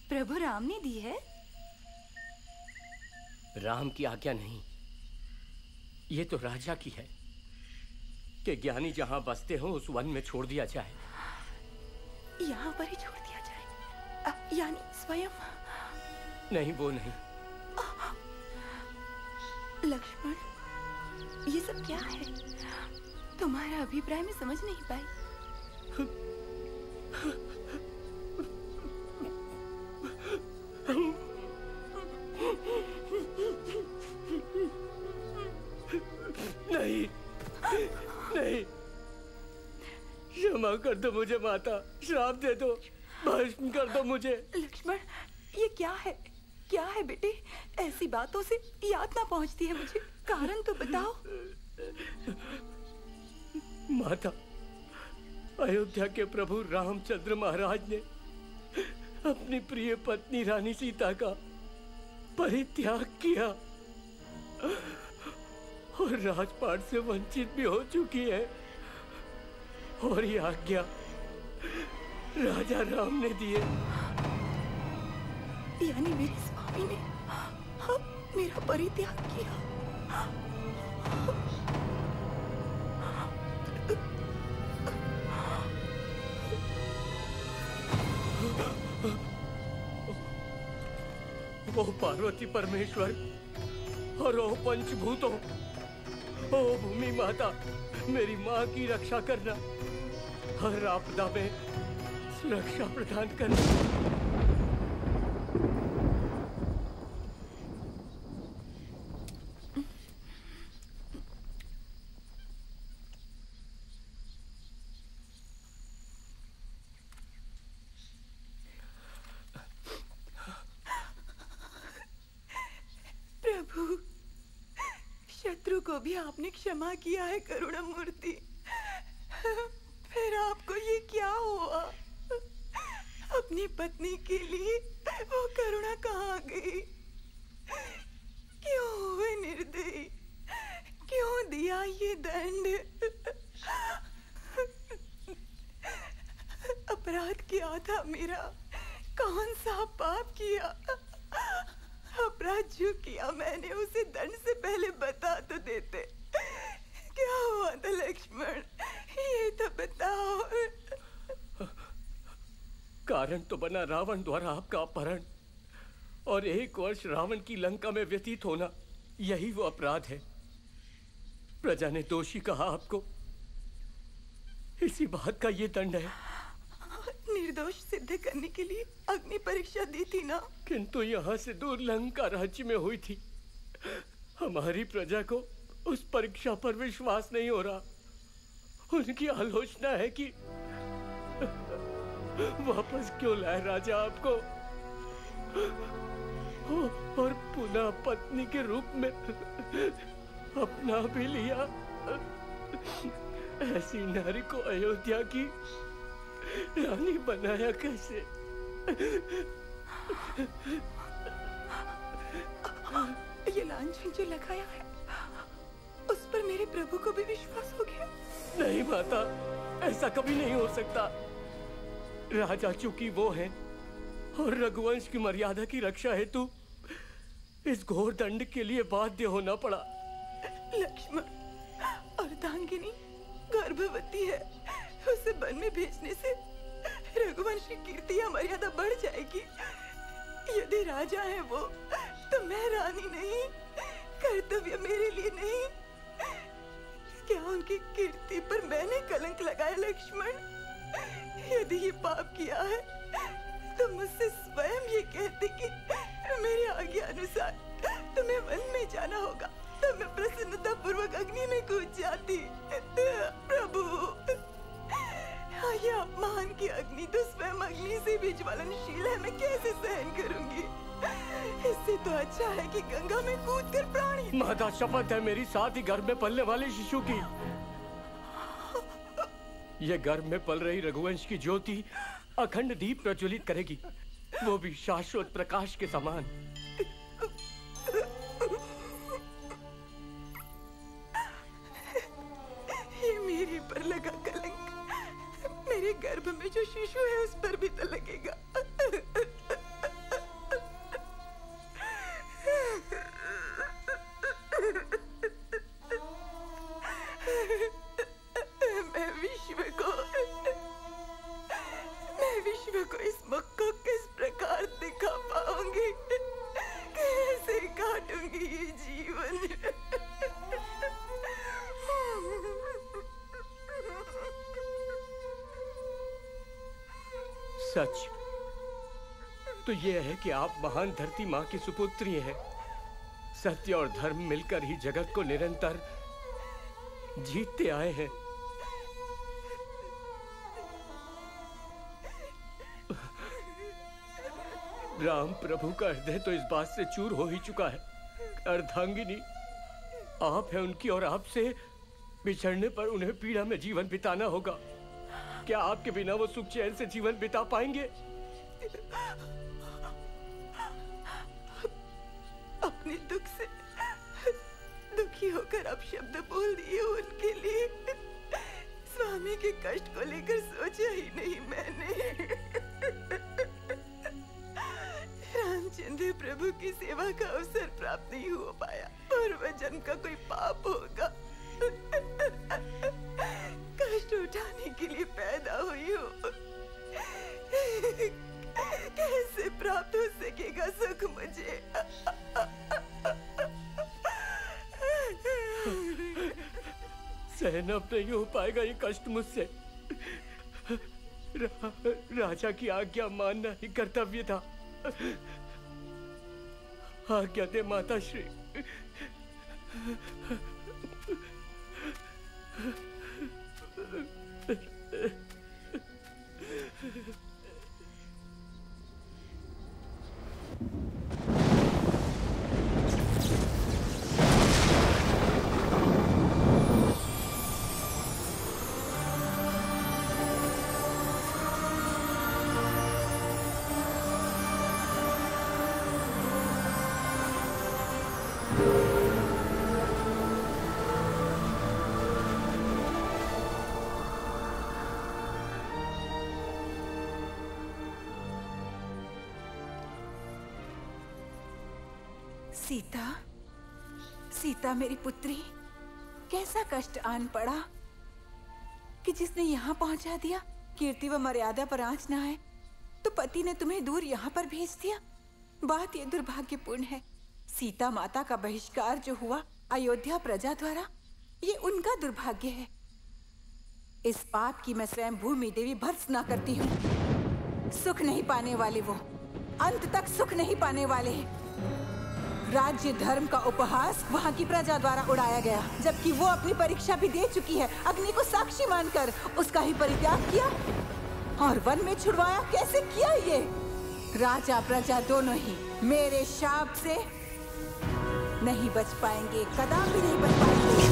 Speaker 7: प्रभु राम ने दी है?
Speaker 12: राम की आज्ञा नहीं। ये तो राजा की है कि ज्ञानी जहाँ बसते हो उस वन में छोड़ दिया जाए।
Speaker 7: यहाँ पर ही छोड़ दिया जाए। यानी स्वयं।
Speaker 12: नहीं वो नहीं।
Speaker 7: लक्ष्मण ये सब क्या है? तुम्हारा अभिप्राय मैं समझ नहीं पाई।
Speaker 12: नहीं नहीं। क्षमा कर दो मुझे माता। श्राप दे दो। भस्म कर दो मुझे।
Speaker 7: लक्ष्मण ये क्या है? क्या है बेटे? ऐसी बातों से यातना पहुँचती है मुझे। कारण तो बताओ।
Speaker 12: माता अयोध्या के प्रभु रामचंद्र महाराज ने अपनी प्रिय पत्नी रानी सीता का परित्याग किया। और राजपाट से वंचित भी हो चुकी है। और ये आज्ञा राजा राम ने दिए
Speaker 7: यानी मेरे स्वामी ने हाँ, मेरा परित्याग किया।
Speaker 12: वो पार्वती परमेश्वर और ओ पंचभूतों ओ भूमि माता मेरी माँ की रक्षा करना। हर आपदा में सुरक्षा प्रदान कर।
Speaker 7: भी आपने क्षमा किया है करुणामूर्ति। फिर आपको ये क्या हुआ? अपनी पत्नी के लिए वो करुणा कहाँ गई? क्यों हुए निर्दयी? क्यों दिया ये दंड? अपराध क्या था मेरा। कौन सा पाप किया? अपराध जो किया मैंने, उसे दंड से पहले बता तो देते। क्या हुआ था लक्ष्मण? ये तो बताओ।
Speaker 12: कारण तो बना रावण द्वारा आपका अपहरण। और एक वर्ष रावण की लंका में व्यतीत होना यही वो अपराध है। प्रजा ने दोषी कहा आपको। इसी बात का ये दंड है।
Speaker 7: निर्दोष सिद्ध करने के लिए अग्नि परीक्षा दी थी ना?
Speaker 12: किंतु यहाँ से दूर लंका राज्य में हुई थी। हमारी प्रजा को उस परीक्षा पर विश्वास नहीं हो रहा। उनकी आलोचना है कि वापस क्यों लाए राजा आपको? और पुनः पत्नी के रूप में अपना भी लिया। ऐसी नारी को अयोध्या की रानी बनाया कैसे?
Speaker 7: ये लांछन जो लगाया है उस पर मेरे प्रभु को भी विश्वास हो गया?
Speaker 12: नहीं माता ऐसा कभी नहीं हो सकता। राजा चूँकि वो है और रघुवंश की मर्यादा की रक्षा हेतु इस घोर दंड के लिए बाध्य होना पड़ा।
Speaker 7: लक्ष्मण अर्धांगिनी गर्भवती है उसे वन में भेजने से रघुवंश की कीर्ति या मर्यादा बढ़ जाएगी। यदि राजा है वो तो मैं रानी नहीं कर्तव्य मेरे लिए नहीं। क्या उनकी कीर्ति पर मैंने कलंक लगाया, लक्ष्मण? यदि ये पाप किया है तो मुझसे स्वयं ये कहते कि मेरे आज्ञा अनुसार तुम्हें वन में जाना होगा। तो मैं प्रसन्नता पूर्वक अग्नि में कूद जाती। प्रभु अपमान की अग्नि तो स्वयं अग्नि से भी ज्वलनशील है। मैं कैसे सहन करूँगी? इससे तो अच्छा है कि गंगा में कूद कर प्राणी
Speaker 12: माता शपथ है मेरी साथ ही गर्भ में पलने वाले शिशु की। ये गर्भ में पल रही रघुवंश की ज्योति अखंड दीप प्रज्वलित करेगी। वो भी शाश्वत प्रकाश के समान।
Speaker 7: ये मेरे पर लगा कलंक। मेरे गर्भ में जो शिशु है उस पर भी तो लगेगा। मैं विश्व को, मैं विश्व को इस मुख को किस प्रकार दिखा पाऊँगी? कैसे काटूँगी ये जीवन?
Speaker 12: सच? तो ये है कि आप महान धरती माँ की सुपुत्री हैं। सत्य और धर्म मिलकर ही जगत को निरंतर जीतते आए हैं। राम प्रभु का हृदय तो इस बात से चूर हो ही चुका है। अर्धांगिनी, आप है उनकी और आपसे बिछड़ने पर उन्हें पीड़ा में जीवन बिताना होगा। क्या आपके बिना वो सुख चैन से जीवन बिता पाएँगे?
Speaker 7: अपने दुख से दुखी होकर आप शब्द बोल दिए उनके लिए। स्वामी के कष्ट को लेकर सोचा ही नहीं मैंने। रामचंद्र प्रभु की सेवा का अवसर प्राप्त नहीं हो पाया पूर्व जन्म का कोई पाप होगा। कष्ट उठाने के लिए पैदा हुई हो। कैसे प्राप्त हो सकेगा सुख मुझे?
Speaker 12: सहन अब नहीं हो पाएगा ये कष्ट मुझसे। रा, राजा की आज्ञा मानना ही कर्तव्य था। आज्ञा दे माता श्री।
Speaker 7: सीता सीता मेरी पुत्री, कैसा कष्ट आन पड़ा कि जिसने यहाँ पहुँचा दिया, कीर्ति व मर्यादा पर आँच ना आए तो पति ने तुम्हें दूर यहाँ पर भेज दिया। बात ये दुर्भाग्यपूर्ण है। सीता माता का बहिष्कार जो हुआ अयोध्या प्रजा द्वारा, ये उनका दुर्भाग्य है। इस पाप की मैं स्वयं भूमि देवी भर्स ना करती हूँ। सुख नहीं पाने वाले वो, अंत तक सुख नहीं पाने वाले राज्य धर्म का उपहास वहाँ की प्रजा द्वारा उड़ाया गया, जबकि वो अपनी परीक्षा भी दे चुकी है। अग्नि को साक्षी मानकर उसका ही परित्याग किया। और वन में छुड़वाया कैसे किया ये? राजा प्रजा दोनों ही मेरे शाप से नहीं बच पाएँगे, कदापि नहीं बच पाएँगे।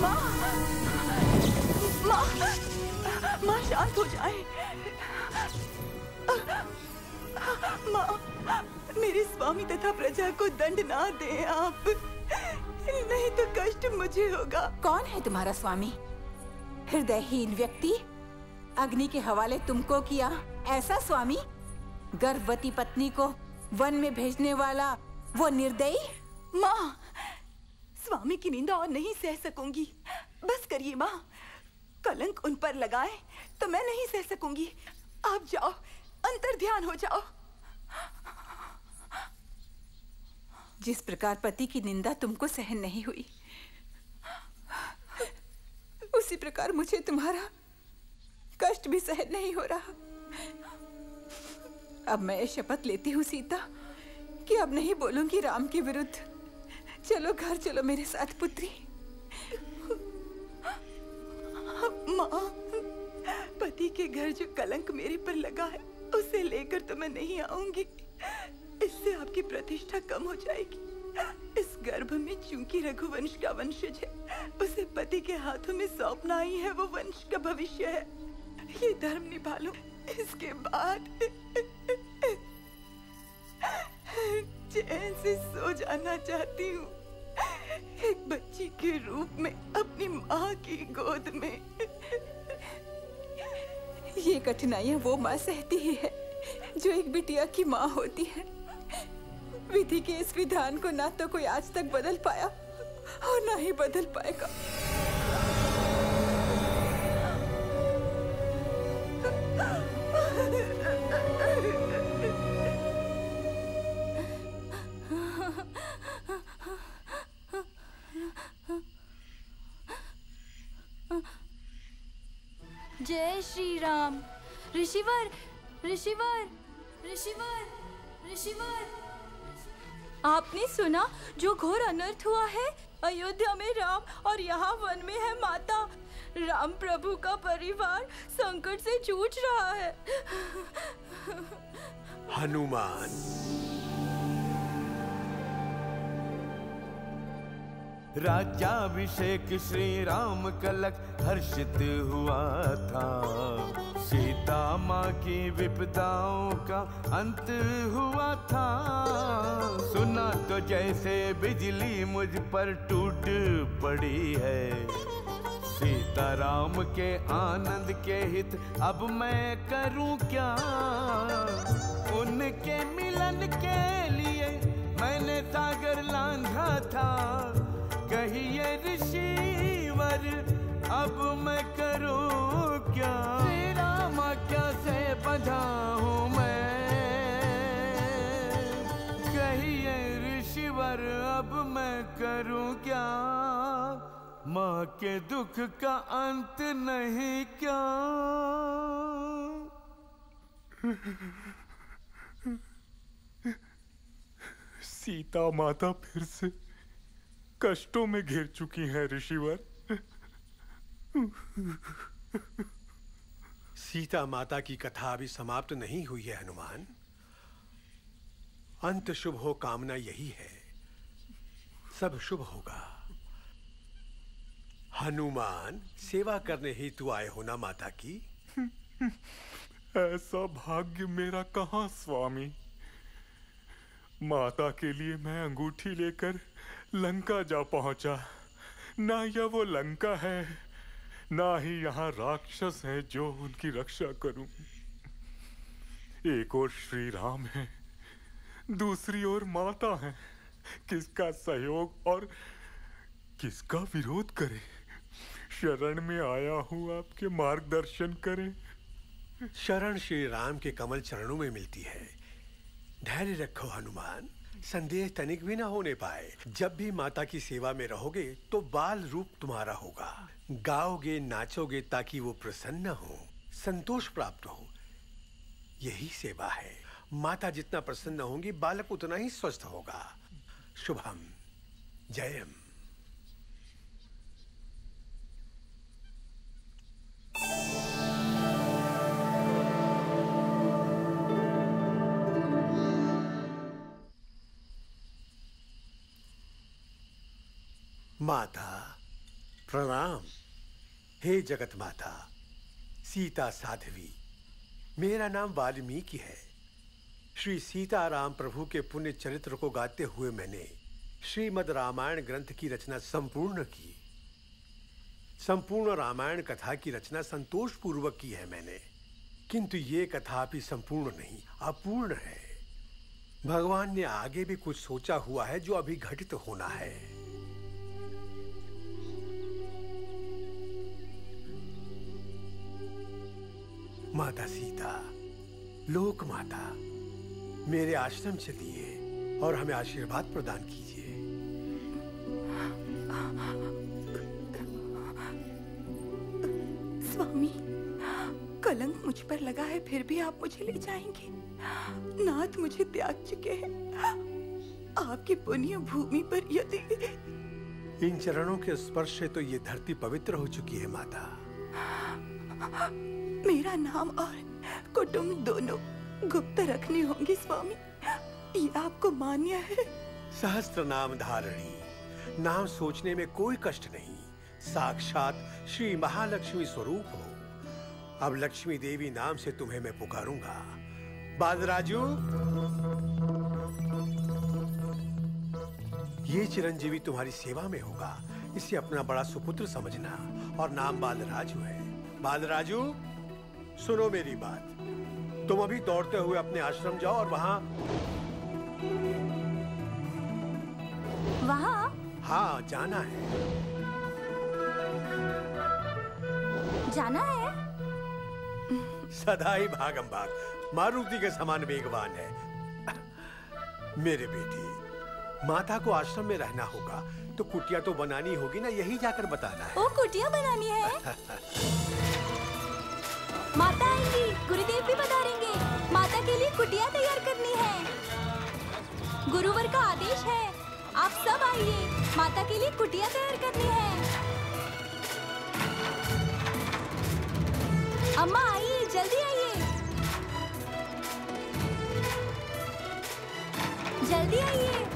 Speaker 7: माँ माँ माँ शांत हो जाए। माँ मेरे स्वामी तथा प्रजा को दंड ना दे आप। नहीं तो कष्ट मुझे होगा। कौन है तुम्हारा स्वामी? हृदयहीन व्यक्ति? अग्नि के हवाले तुमको किया ऐसा स्वामी? गर्भवती पत्नी को वन में भेजने वाला वो निर्दयी? माँ स्वामी की निंदा और नहीं सह सकूँगी। बस करिए माँ कलंक उन पर लगाए तो मैं नहीं सह सकूँगी। आप जाओ, अंतर ध्यान हो जाओ। जिस प्रकार पति की निंदा तुमको सहन नहीं हुई, उसी प्रकार मुझे तुम्हारा कष्ट भी सहन नहीं हो रहा। अब मैं शपथ लेती हूँ, सीता, कि अब नहीं बोलूँगी राम के विरुद्ध। चलो घर, चलो मेरे साथ, पुत्री। माँ, पति के घर जो कलंक मेरे पर लगा है, उसे लेकर तो मैं नहीं आऊँगी। इससे आपकी प्रतिष्ठा कम हो जाएगी। इस गर्भ में चूँकि रघुवंश का वंशज है, उसे पति के हाथों में सौंपना ही है, वो वंश का भविष्य है। ये धर्म निभा लो इसके बाद चैन से सो जाना चाहती हूँ। एक बच्ची के रूप में, अपनी माँ की गोद में। ये कठिनाइयाँ वो माँ सहती ही है, जो एक बिटिया की माँ होती है। विधि के इस विधान को ना तो कोई आज तक बदल पाया, और ना ही बदल पाएगा।
Speaker 18: जय श्री राम ऋषिवर ऋषिवर ऋषिवर ऋषिवर।
Speaker 3: आपने सुना, जो घोर अनर्थ हुआ है? अयोध्या में राम और यहाँ वन में है माता। राम प्रभु का परिवार संकट से जूझ रहा है।
Speaker 9: हनुमान।
Speaker 19: राज्याभिषेक श्री राम कलक हर्षित हुआ था। सीता माँ की विपदाओं का अंत हुआ था। सुना तो जैसे बिजली मुझ पर टूट पड़ी है। सीता राम के आनंद के हित अब मैं करूँ क्या? उनके मिलन के लिए मैंने सागर लांघा था। कहिए ऋषिवर अब मैं करूँ क्या? राम क्या से बधा हूँ मैं? कहिए ऋषिवर अब मैं करूँ क्या?
Speaker 17: माँ के दुख का अंत नहीं क्या?
Speaker 20: सीता माता फिर से कष्टों में घिर चुकी हैं ऋषिवर।
Speaker 9: सीता माता की कथा अभी समाप्त नहीं हुई है हनुमान। अंत शुभ हो कामना यही है। सब शुभ होगा। हनुमान सेवा करने ही तू आए हो ना माता की?
Speaker 20: ऐसा भाग्य मेरा कहाँ स्वामी? माता के लिए मैं अंगूठी लेकर लंका जा पहुँचा। ना यह वो लंका है, ना ही यहाँ राक्षस है जो उनकी रक्षा करूँ। एक और श्री राम है, दूसरी ओर माता है। किसका सहयोग और किसका विरोध करे? शरण में आया हूँ, आपके मार्गदर्शन करें।
Speaker 9: शरण श्री राम के कमल चरणों में मिलती है। धैर्य रखो हनुमान। संदेह तनिक भी ना होने पाए। जब भी माता की सेवा में रहोगे तो बाल रूप तुम्हारा होगा। गाओगे, नाचोगे, ताकि वो प्रसन्न हो, संतोष प्राप्त हो। यही सेवा है। माता जितना प्रसन्न होंगी, बालक उतना ही स्वस्थ होगा। शुभम। जयम। माता, प्रणाम। हे जगत माता, सीता साध्वी, मेरा नाम वाल्मीकि है। श्री सीताराम प्रभु के पुण्य चरित्र को गाते हुए मैंने श्रीमद् रामायण ग्रंथ की रचना संपूर्ण की। संपूर्ण रामायण कथा की रचना संतोष पूर्वक की है मैंने, किंतु ये कथा भी संपूर्ण नहीं, अपूर्ण है। भगवान ने आगे भी कुछ सोचा हुआ है जो अभी घटित होना है। माता सीता लोक माता मेरे आश्रम चलिए और हमें आशीर्वाद प्रदान कीजिए।
Speaker 7: स्वामी कलंक मुझ पर लगा है फिर भी आप मुझे ले जाएँगे। नाथ मुझे त्याग चुके हैं। आपकी पुण्य भूमि पर यदि
Speaker 9: इन चरणों के स्पर्श से तो ये धरती पवित्र हो चुकी है माता।
Speaker 7: मेरा नाम और कुटुंब दोनों गुप्त रखने होंगे, स्वामी। ये आपको मान्य है?
Speaker 9: सहस्त्र नाम धारणी। नाम सोचने में कोई कष्ट नहीं। साक्षात श्री महालक्ष्मी स्वरूप हो। अब लक्ष्मी देवी नाम से तुम्हें मैं पुकारूँगा। बालराजू ये चिरंजीवी तुम्हारी सेवा में होगा। इसे अपना बड़ा सुपुत्र समझना। और नाम बालराजू है। बालराजू सुनो मेरी बात। तुम अभी दौड़ते हुए अपने आश्रम जाओ और वहाँ
Speaker 3: वहाँ?
Speaker 9: हाँ जाना है।
Speaker 3: जाना है?
Speaker 9: सदा ही भागम भाग मारुति के समान वेगवान है। मेरे बेटी माता को आश्रम में रहना होगा तो कुटिया तो बनानी होगी ना यही जाकर बताना है।
Speaker 3: ओ कुटिया बनानी है? माता आएँगी गुरुदेव भी पधारेंगे। माता के लिए कुटिया तैयार करनी है। गुरुवर का आदेश है, आप सब आइए, माता के लिए कुटिया तैयार करनी है। अम्मा आइए, जल्दी आइए। जल्दी आइए।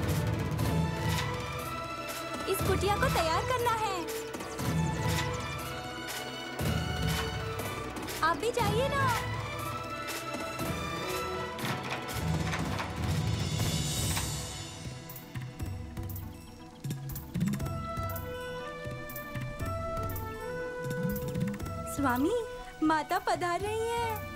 Speaker 3: इस कुटिया को तैयार करना है। आप भी जाइए ना। स्वामी माता पधार रही है।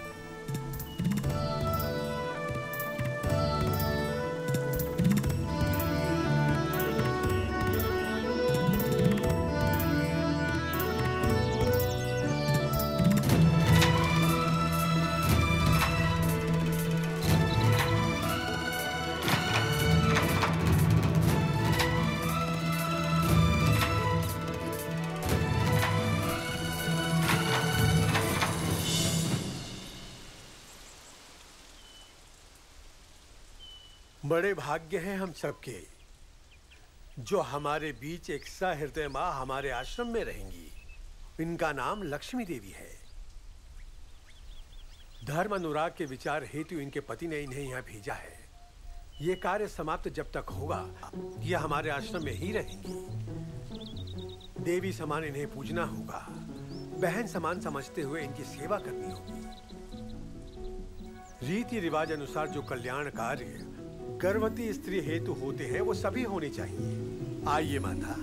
Speaker 9: बड़े भाग्य हैं हम सबके, जो हमारे बीच एक सहृदय माँ हमारे आश्रम में रहेंगी। इनका नाम लक्ष्मी देवी है। धर्म अनुराग के विचार हेतु इनके पति ने इन्हें यहाँ भेजा है। ये कार्य समाप्त जब तक होगा, ये हमारे आश्रम में ही रहेंगी। देवी समान इन्हें पूजना होगा। बहन समान समझते हुए इनकी सेवा करनी होगी। रीति रिवाज अनुसार जो कल्याण कार्य गर्भवती स्त्री हेतु होते हैं, वो सभी होने चाहिए। आइए माता।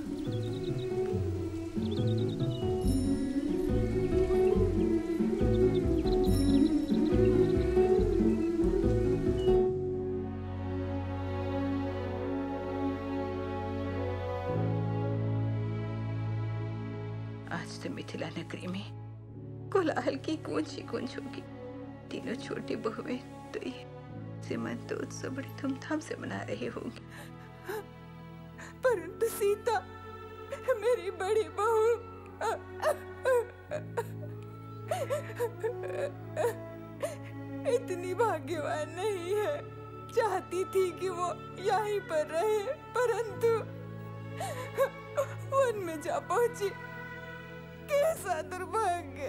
Speaker 7: आज तो मिथिला नगरी में कोलाहल की गूंज ही गूंज होगी तीनों छोटी बहुएँ तो ये सीमंतोत्सव बड़ी धूमधाम से मना रही होंगी।
Speaker 21: परंतु सीता, मेरी बड़ी बहू, इतनी भाग्यवान नहीं है। चाहती थी कि वो यहीं पर रहे, परंतु वन में जा पहुँची। कैसा दुर्भाग्य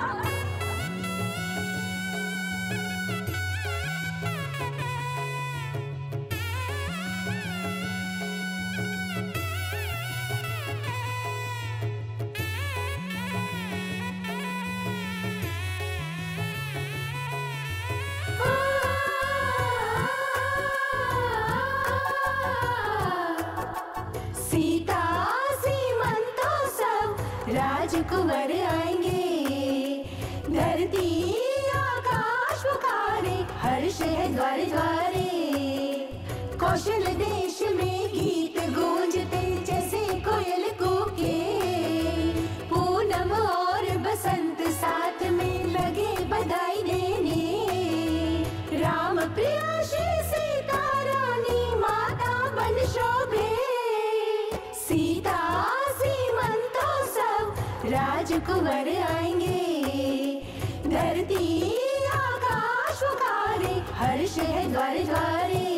Speaker 3: है द्वारे द्वारे। कौशल देश में गीत गूंजते जैसे कोयल कूके। पूनम और बसंत साथ में लगे बधाई देने। राम प्रिया श्री सीता रानी माता बन शोभे। सीता, सीमंतो सब राजकुंवर आएँगे। धरती हर्ष घर द्वारे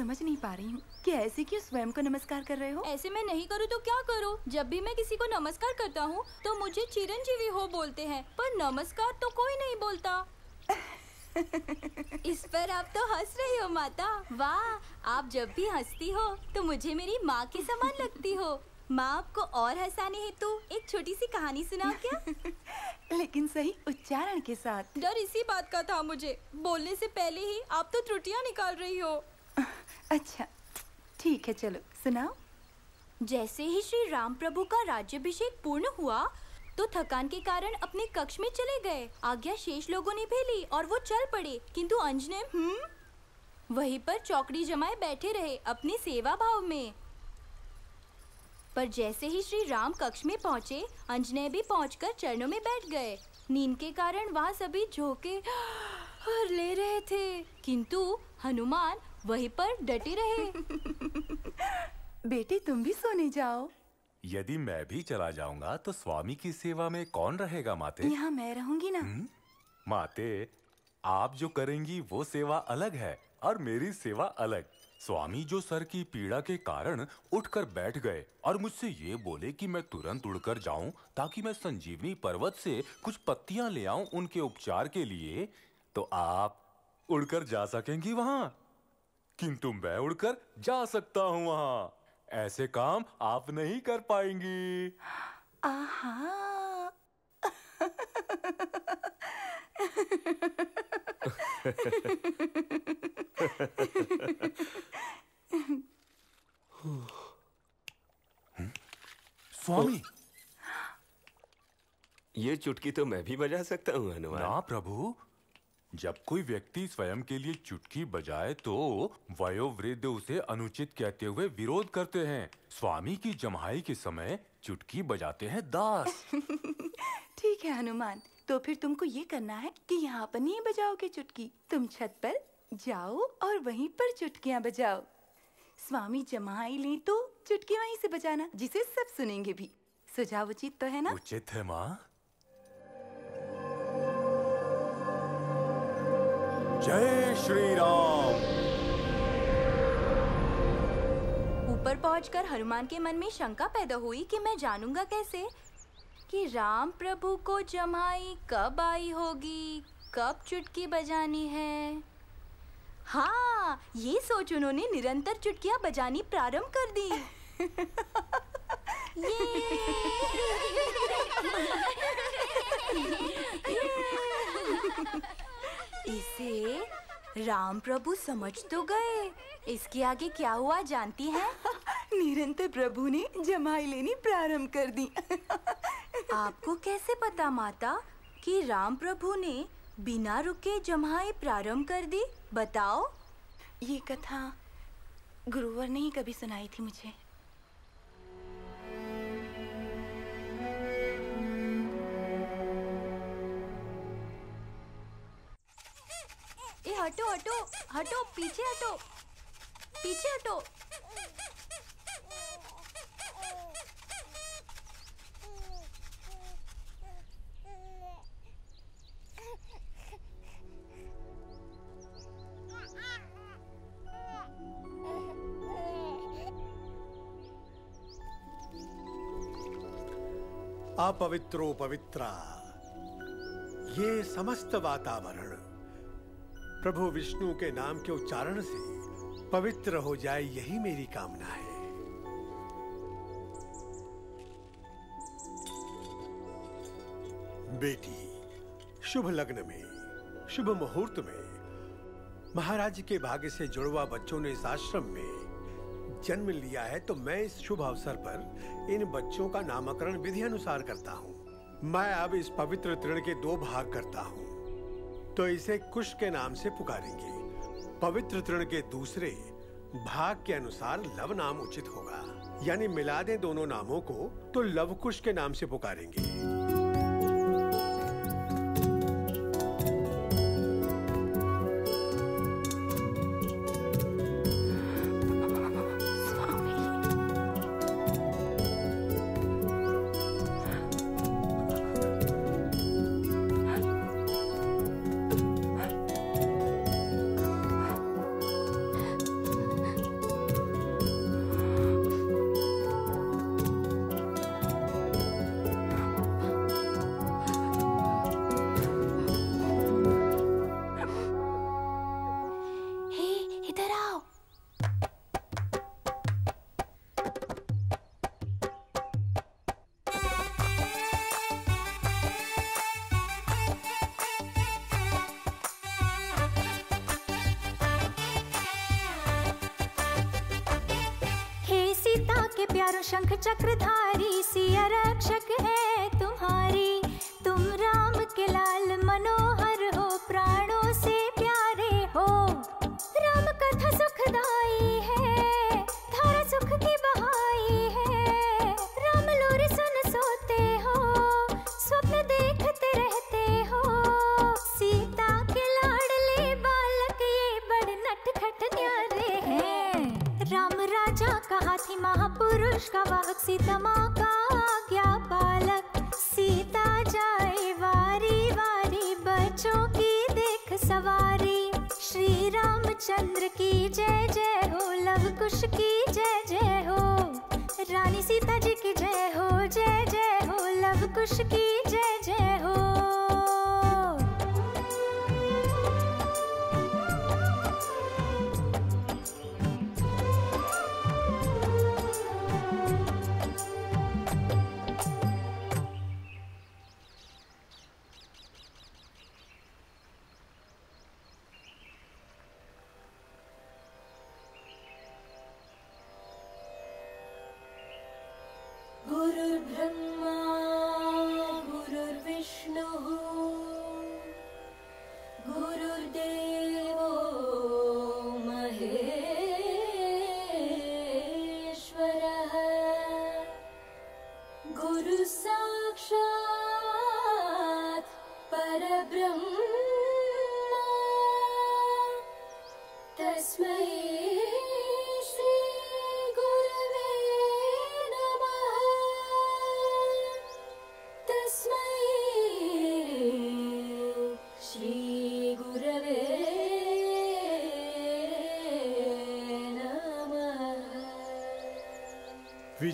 Speaker 7: समझ नहीं पा रही हूँ कि ऐसे क्यों स्वयं को नमस्कार कर रहे हो?
Speaker 3: ऐसे मैं नहीं करूँ तो क्या करूँ? जब भी मैं किसी को नमस्कार करता हूँ तो मुझे चिरंजीवी हो बोलते हैं पर नमस्कार तो कोई नहीं बोलता। इस पर आप तो हंस रही हो माता। वाह आप जब भी हंसती हो तो मुझे मेरी माँ के समान लगती हो। माँ आपको और हंसाने हेतु एक छोटी सी कहानी सुनाओ क्या?
Speaker 7: लेकिन सही उच्चारण के साथ।
Speaker 3: डर इसी बात का था मुझे। बोलने से पहले ही आप तो त्रुटियाँ निकाल रही हो।
Speaker 7: अच्छा ठीक है, चलो, सुनाओ।
Speaker 3: जैसे ही श्री राम प्रभु का राज्याभिषेक पूर्ण हुआ तो थकान के कारण अपने कक्ष में चले गए। आज्ञा शेष लोगों ने भी ली और वो चल पड़े, किंतु अंजने हम्म? वहीं पर चौकड़ी जमाए बैठे रहे अपनी सेवा भाव में। पर जैसे ही श्री राम कक्ष में पहुँचे अंजने भी पहुंचकर चरणों में बैठ गए। नींद के कारण वहाँ सभी झोंके और ले रहे थे। किंतु हनुमान वहीं पर डटे रहे।
Speaker 7: बेटे तुम भी सोने जाओ।
Speaker 4: यदि मैं भी चला जाऊँगा तो स्वामी की सेवा में कौन रहेगा माते?
Speaker 7: यहाँ मैं रहूँगी ना।
Speaker 4: माते आप जो करेंगी वो सेवा अलग है और मेरी सेवा अलग। स्वामी जो सर की पीड़ा के कारण उठकर बैठ गए और मुझसे ये बोले कि मैं तुरंत उड़कर जाऊँ ताकि मैं संजीवनी पर्वत से कुछ पत्तियाँ ले आऊँ उनके उपचार के लिए तो आप उड़कर जा सकेंगी वहाँ। किंतु मैं उड़कर जा सकता हूँ वहाँ। ऐसे काम आप नहीं कर पाएँगी।
Speaker 7: आहा।
Speaker 4: स्वामी।
Speaker 6: ये चुटकी तो मैं भी बजा सकता हूँ हनुमान।
Speaker 4: ना प्रभु जब कोई व्यक्ति स्वयं के लिए चुटकी बजाए तो वयोवृद्ध उसे अनुचित कहते हुए विरोध करते हैं। स्वामी की जमाई के समय चुटकी बजाते हैं दास।
Speaker 7: ठीक है हनुमान। तो फिर तुमको ये करना है कि यहाँ पर नहीं बजाओगे चुटकी। तुम छत पर जाओ और वहीं पर चुटकियाँ बजाओ। स्वामी जमाई ले तो चुटकी वहीं से बजाना जिसे सब सुनेंगे भी। सुझाव उचित तो है ना?
Speaker 4: उचित है माँ। जय श्री राम
Speaker 3: ऊपर पहुंचकर हनुमान के मन में शंका पैदा हुई कि मैं जानूँगा कैसे? कि राम प्रभु को जमाई कब आई होगी? कब चुटकी बजानी है? हाँ ये सोच उन्होंने निरंतर चुटकियाँ बजानी प्रारंभ कर दी। इसे राम प्रभु समझ तो गए। इसके आगे क्या हुआ जानती हैं?
Speaker 7: निरंतर प्रभु ने जमाई लेनी प्रारंभ कर दी।
Speaker 3: आपको कैसे पता माता कि राम प्रभु ने बिना रुके जमाई प्रारंभ कर दी? बताओ।
Speaker 7: ये कथा गुरुवर ने ही कभी सुनाई थी मुझे।
Speaker 3: ए हटो हटो हटो पीछे हटो
Speaker 8: पीछे हटो।
Speaker 9: अपवित्रो पवित्रा। ये समस्त वातावरण प्रभु विष्णु के नाम के उच्चारण से पवित्र हो जाए यही मेरी कामना है। बेटी, शुभ लग्न में, शुभ मुहूर्त में, महाराज के भाग्य से जुड़वा बच्चों ने इस आश्रम में जन्म लिया है तो मैं इस शुभ अवसर पर इन बच्चों का नामकरण विधि अनुसार करता हूँ। मैं अब इस पवित्र तृण के दो भाग करता हूँ। तो इसे कुश के नाम से पुकारेंगे। पवित्र तृण के दूसरे, भाग के अनुसार लव नाम उचित होगा। यानी मिला दें दोनों नामों को तो लव कुश के नाम से पुकारेंगे।
Speaker 8: कुश की जय जय हो। रानी सीता जी की जय हो, जय जय हो। लव कुश की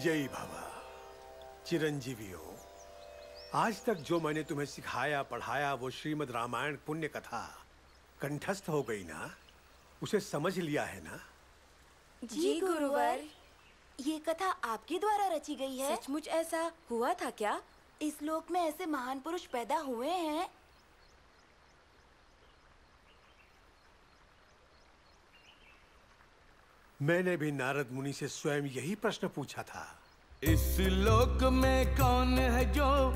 Speaker 9: विजयी भवा चिरंजीवी हो आज तक जो मैंने तुम्हें सिखाया पढ़ाया वो श्रीमद् रामायण पुण्य कथा कंठस्थ हो गई ना? उसे समझ लिया है ना?
Speaker 22: जी गुरुवर। ये कथा आपके द्वारा रची गई है। सचमुच ऐसा हुआ था क्या? इस लोक में ऐसे महान पुरुष पैदा हुए हैं।
Speaker 9: मैंने भी नारद मुनि से स्वयं यही प्रश्न पूछा था।
Speaker 19: इस लोक में कौन है जो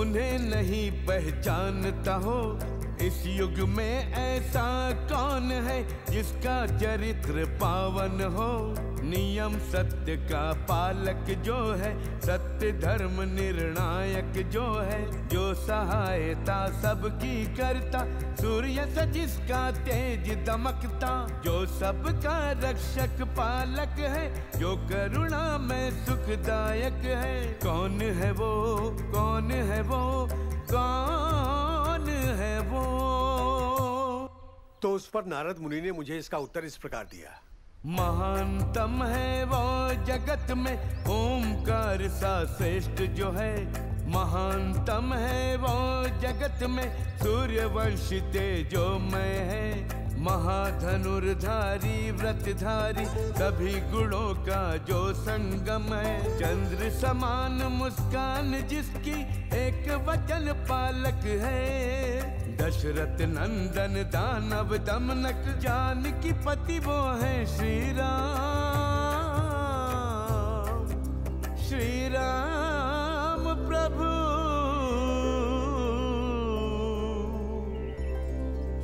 Speaker 19: उन्हें नहीं पहचानता हो? इस युग में ऐसा कौन है जिसका चरित्र पावन हो? नियम सत्य का पालक जो है, सत्य धर्म निर्णायक जो है, जो सहायता सबकी करता, सूर्य सा जिसका तेज दमकता, जो सबका रक्षक पालक है, जो करुणा में सुखदायक है। कौन है वो? कौन है वो? कौन है वो?
Speaker 9: तो उस पर नारद मुनि ने मुझे इसका उत्तर इस प्रकार दिया।
Speaker 19: महानतम है वो जगत में। ओमकार सा श्रेष्ठ जो है। महानतम है वो जगत में। सूर्य वंश तेजो में है। महाधनुर्धारी, व्रतधारी, सभी गुणों का जो संगम है। चंद्र समान मुस्कान, जिसकी एक वचन पालक है। दशरथ नंदन, दानव दमनक जान की पति वो है श्री राम श्री राम प्रभु।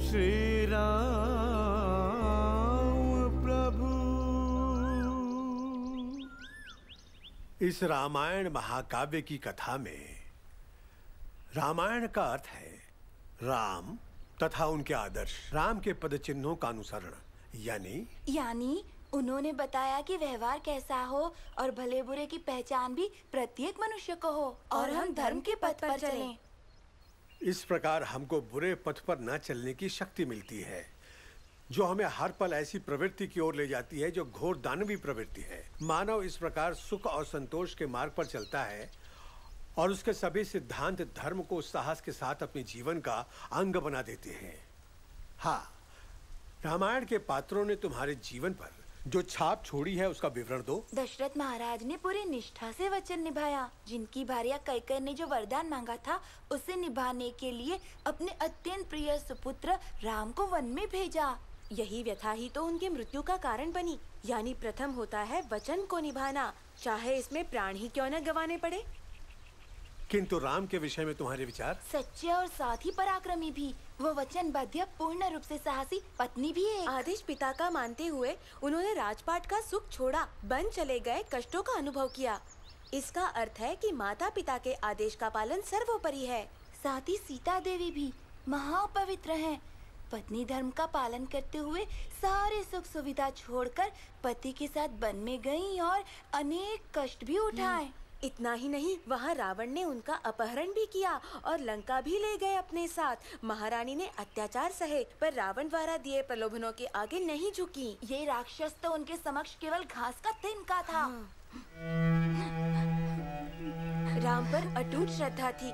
Speaker 19: श्री राम
Speaker 9: इस रामायण महाकाव्य की कथा में रामायण का अर्थ है राम तथा उनके आदर्श। राम के पद चिन्हों का अनुसरण यानी
Speaker 22: यानी उन्होंने बताया कि व्यवहार कैसा हो और भले बुरे की पहचान भी प्रत्येक मनुष्य को हो और हम धर्म के पथ पर चलें।
Speaker 9: इस प्रकार हमको बुरे पथ पर न चलने की शक्ति मिलती है। जो हमें हर पल ऐसी प्रवृत्ति की ओर ले जाती है, जो घोर दानवी प्रवृत्ति है। मानव इस प्रकार सुख और संतोष के मार्ग पर चलता है और उसके सभी सिद्धांत धर्म को साहस के साथ अपने जीवन का अंग बना देते हैं। हाँ रामायण के पात्रों ने तुम्हारे जीवन पर जो छाप छोड़ी है, उसका विवरण दो।
Speaker 22: दशरथ महाराज ने पूरी निष्ठा से वचन निभाया। जिनकी भारिया कैकर ने जो वरदान मांगा था, उसे निभाने के लिए अपने अत्यंत प्रिय सुपुत्र राम को वन में भेजा।
Speaker 10: यही व्यथा ही तो उनकी मृत्यु का कारण बनी। यानी प्रथम होता है वचन को निभाना। चाहे इसमें प्राण ही क्यों न गवाने पड़े।
Speaker 9: किंतु राम के विषय में तुम्हारे विचार?
Speaker 22: सच्चे और साथ ही पराक्रमी भी। वो वचनबद्ध पूर्ण रूप से साहसी पत्नी भी है
Speaker 10: आदेश पिता का मानते हुए उन्होंने राजपाट का सुख छोड़ा बन चले गए कष्टों का अनुभव किया। इसका अर्थ है कि माता पिता के आदेश का पालन सर्वोपरि है।
Speaker 22: साथ ही सीता देवी भी महापवित्र हैं। पत्नी धर्म का पालन करते हुए सारे सुख सुविधा छोड़कर पति के साथ वन में गईं और अनेक कष्ट भी उठाए।
Speaker 10: इतना ही नहीं वहाँ रावण ने उनका अपहरण भी किया और लंका भी ले गए अपने साथ। महारानी ने अत्याचार सहे पर रावण द्वारा दिए प्रलोभनों के आगे नहीं झुकी।
Speaker 22: ये राक्षस तो उनके समक्ष केवल घास का तिनका था।
Speaker 10: राम पर अटूट श्रद्धा थी।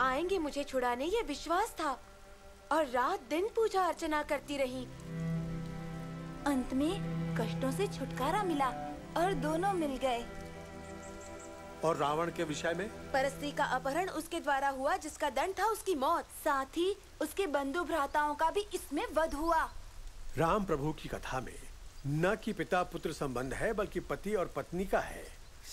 Speaker 10: आएँगे मुझे छुड़ाने ये विश्वास था। और रात दिन पूजा अर्चना करती रही।
Speaker 22: अंत में कष्टों से छुटकारा मिला और दोनों मिल गए।
Speaker 9: और रावण के विषय में?
Speaker 10: परस्त्री का अपहरण उसके द्वारा हुआ जिसका दंड था उसकी मौत।
Speaker 22: साथ ही उसके बंधु भ्राताओं का भी इसमें वध हुआ।
Speaker 9: राम प्रभु की कथा में न कि पिता पुत्र संबंध है बल्कि पति और पत्नी का है।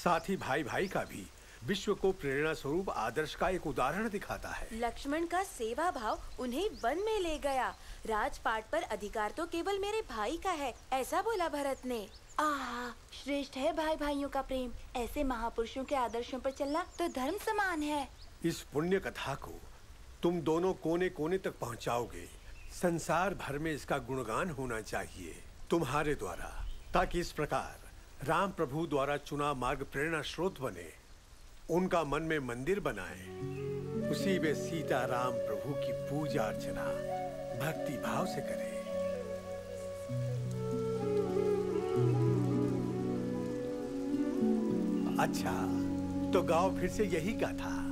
Speaker 9: साथ ही भाई भाई का भी। विश्व को प्रेरणा स्वरूप आदर्श का एक उदाहरण दिखाता है।
Speaker 10: लक्ष्मण का सेवा भाव उन्हें वन में ले गया। राजपाट पर अधिकार तो केवल मेरे भाई का है ऐसा बोला भरत ने।
Speaker 22: आह श्रेष्ठ है भाई भाइयों का प्रेम। ऐसे महापुरुषों के आदर्शों पर चलना तो धर्म समान है।
Speaker 9: इस पुण्य कथा को तुम दोनों कोने कोने तक पहुंचाओगे। संसार भर में इसका गुणगान होना चाहिए तुम्हारे द्वारा ताकि इस प्रकार राम प्रभु द्वारा चुना मार्ग प्रेरणा स्रोत बने। उनका मन में मंदिर बनाए उसी में सीता राम प्रभु की पूजा अर्चना भक्ति भाव से करें। अच्छा तो गाँव फिर से यही का था।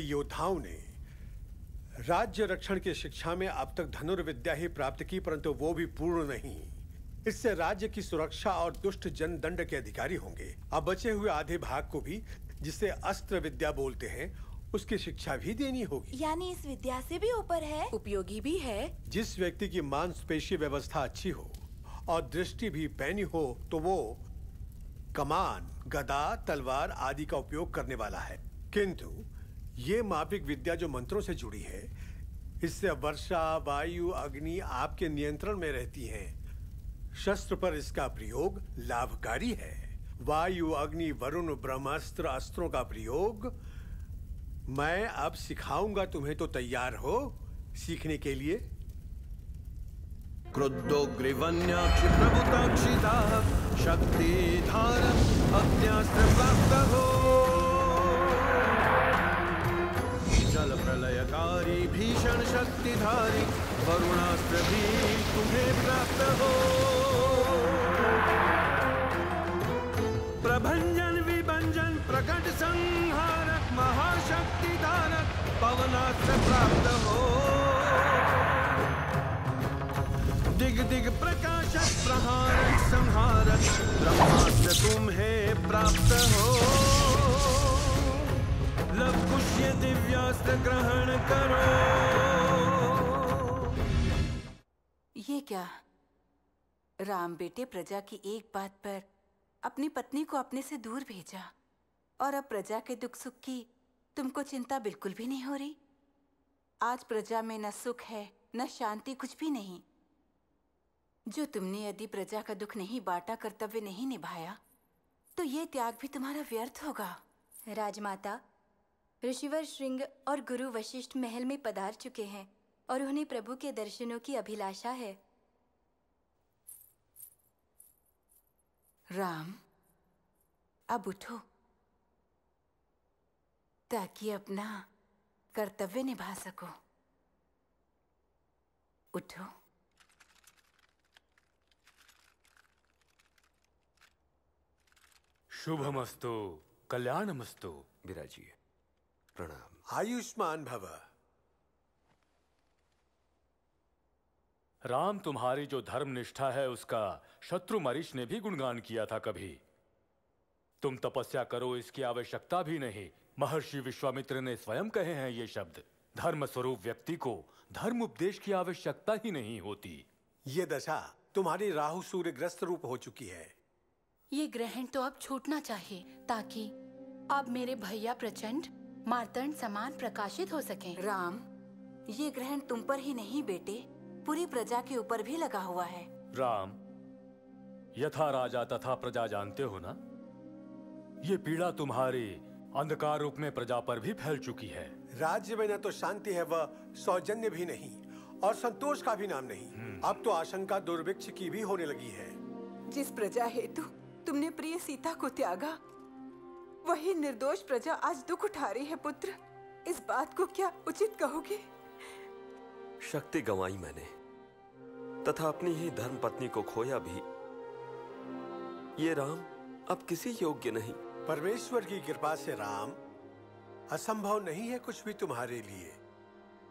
Speaker 9: योद्धाओं ने राज्य रक्षण की शिक्षा में अब तक धनुर्विद्या ही प्राप्त की परंतु वो भी पूर्ण नहीं। इससे राज्य की सुरक्षा और दुष्ट जनदंड के अधिकारी होंगे। अब बचे हुए आधे भाग को भी जिसे अस्त्र विद्या बोलते हैं उसकी शिक्षा भी देनी होगी।
Speaker 22: यानी इस विद्या से भी ऊपर है?
Speaker 23: उपयोगी भी है।
Speaker 9: जिस व्यक्ति की मांसपेशी व्यवस्था अच्छी हो और दृष्टि भी पैनी हो तो वो कमान गदा तलवार आदि का उपयोग करने वाला है। किंतु ये मापिक विद्या जो मंत्रों से जुड़ी है, इससे वर्षा, वायु, अग्नि आपके नियंत्रण में रहती हैं। शस्त्र पर इसका प्रयोग लाभकारी है। वायु, अग्नि, वरुण, ब्रह्मास्त्र, अस्त्रों का प्रयोग मैं अब सिखाऊँगा तुम्हें तो तैयार हो सीखने के लिए।
Speaker 24: क्रुद्धो ग्रीवन्याक्षि प्रभुताक्षिता शक्तिधार अग्न्यास्त्र प्राप्त हो। जल प्रलयकारी भीषण शक्तिधारी, वरुणास्त्र भी तुम्हें प्राप्त हो। प्रभंजन, विभंजन, प्रकट संहारक महाशक्ति धारक पवनास्त्र प्राप्त हो। दिग दिग प्रकाशक, प्रहारक, संहारक, ब्रह्मास्त्र तुम्हें प्राप्त हो। लव पुष्य दिव्यास्त्र ग्रहण करो।
Speaker 22: ये क्या?
Speaker 7: राम बेटे प्रजा की एक बात पर अपनी पत्नी को अपने से दूर भेजा और अब प्रजा के दुख सुख की तुमको चिंता बिल्कुल भी नहीं हो रही? आज प्रजा में न सुख है न शांति कुछ भी नहीं। जो तुमने यदि प्रजा का दुख नहीं बांटा कर्तव्य नहीं निभाया तो ये त्याग भी तुम्हारा व्यर्थ होगा।
Speaker 3: राजमाता ऋषिवर श्रृंग और गुरु वशिष्ठ महल में पधार चुके हैं और उन्हें प्रभु के दर्शनों की अभिलाषा है।
Speaker 7: राम अब उठो ताकि अपना कर्तव्य निभा सको। उठो।
Speaker 4: शुभमस्तु कल्याणमस्तु
Speaker 6: विराजिए प्रणाम।
Speaker 9: आयुष्मान भव।
Speaker 4: राम तुम्हारी जो धर्म निष्ठा है उसका शत्रु मरीश ने भी गुणगान किया था कभी। तुम तपस्या करो इसकी आवश्यकता भी नहीं। महर्षि विश्वामित्र ने स्वयं कहे हैं ये शब्द। धर्म स्वरूप व्यक्ति को धर्म उपदेश की आवश्यकता ही नहीं होती।
Speaker 9: ये दशा तुम्हारी राहु सूर्य ग्रस्त रूप हो चुकी है।
Speaker 11: ये ग्रहण तो अब छूटना चाहिए ताकि अब मेरे भैया प्रचंड मार्तंड समान प्रकाशित हो सकें।
Speaker 7: राम ये ग्रहण तुम पर ही नहीं बेटे पूरी प्रजा के ऊपर भी लगा हुआ है।
Speaker 4: राम यथा राजा तथा प्रजा जानते हो ना? ये पीड़ा तुम्हारी अंधकार रूप में प्रजा पर भी फैल चुकी है।
Speaker 9: राज्य में न तो शांति है वह सौजन्य भी नहीं और संतोष का भी नाम नहीं। अब तो आशंका दुर्भिक्ष की भी होने लगी है।
Speaker 7: जिस प्रजा हेतु तुमने प्रिय सीता को त्यागा वही निर्दोष प्रजा आज दुख उठा रही है पुत्र। इस बात को क्या उचित कहोगे?
Speaker 6: शक्ति गंवाई मैंने तथा अपनी ही धर्म पत्नी को खोया भी। ये राम अब किसी योग्य नहीं।
Speaker 9: परमेश्वर की कृपा से राम असंभव नहीं है कुछ भी तुम्हारे लिए।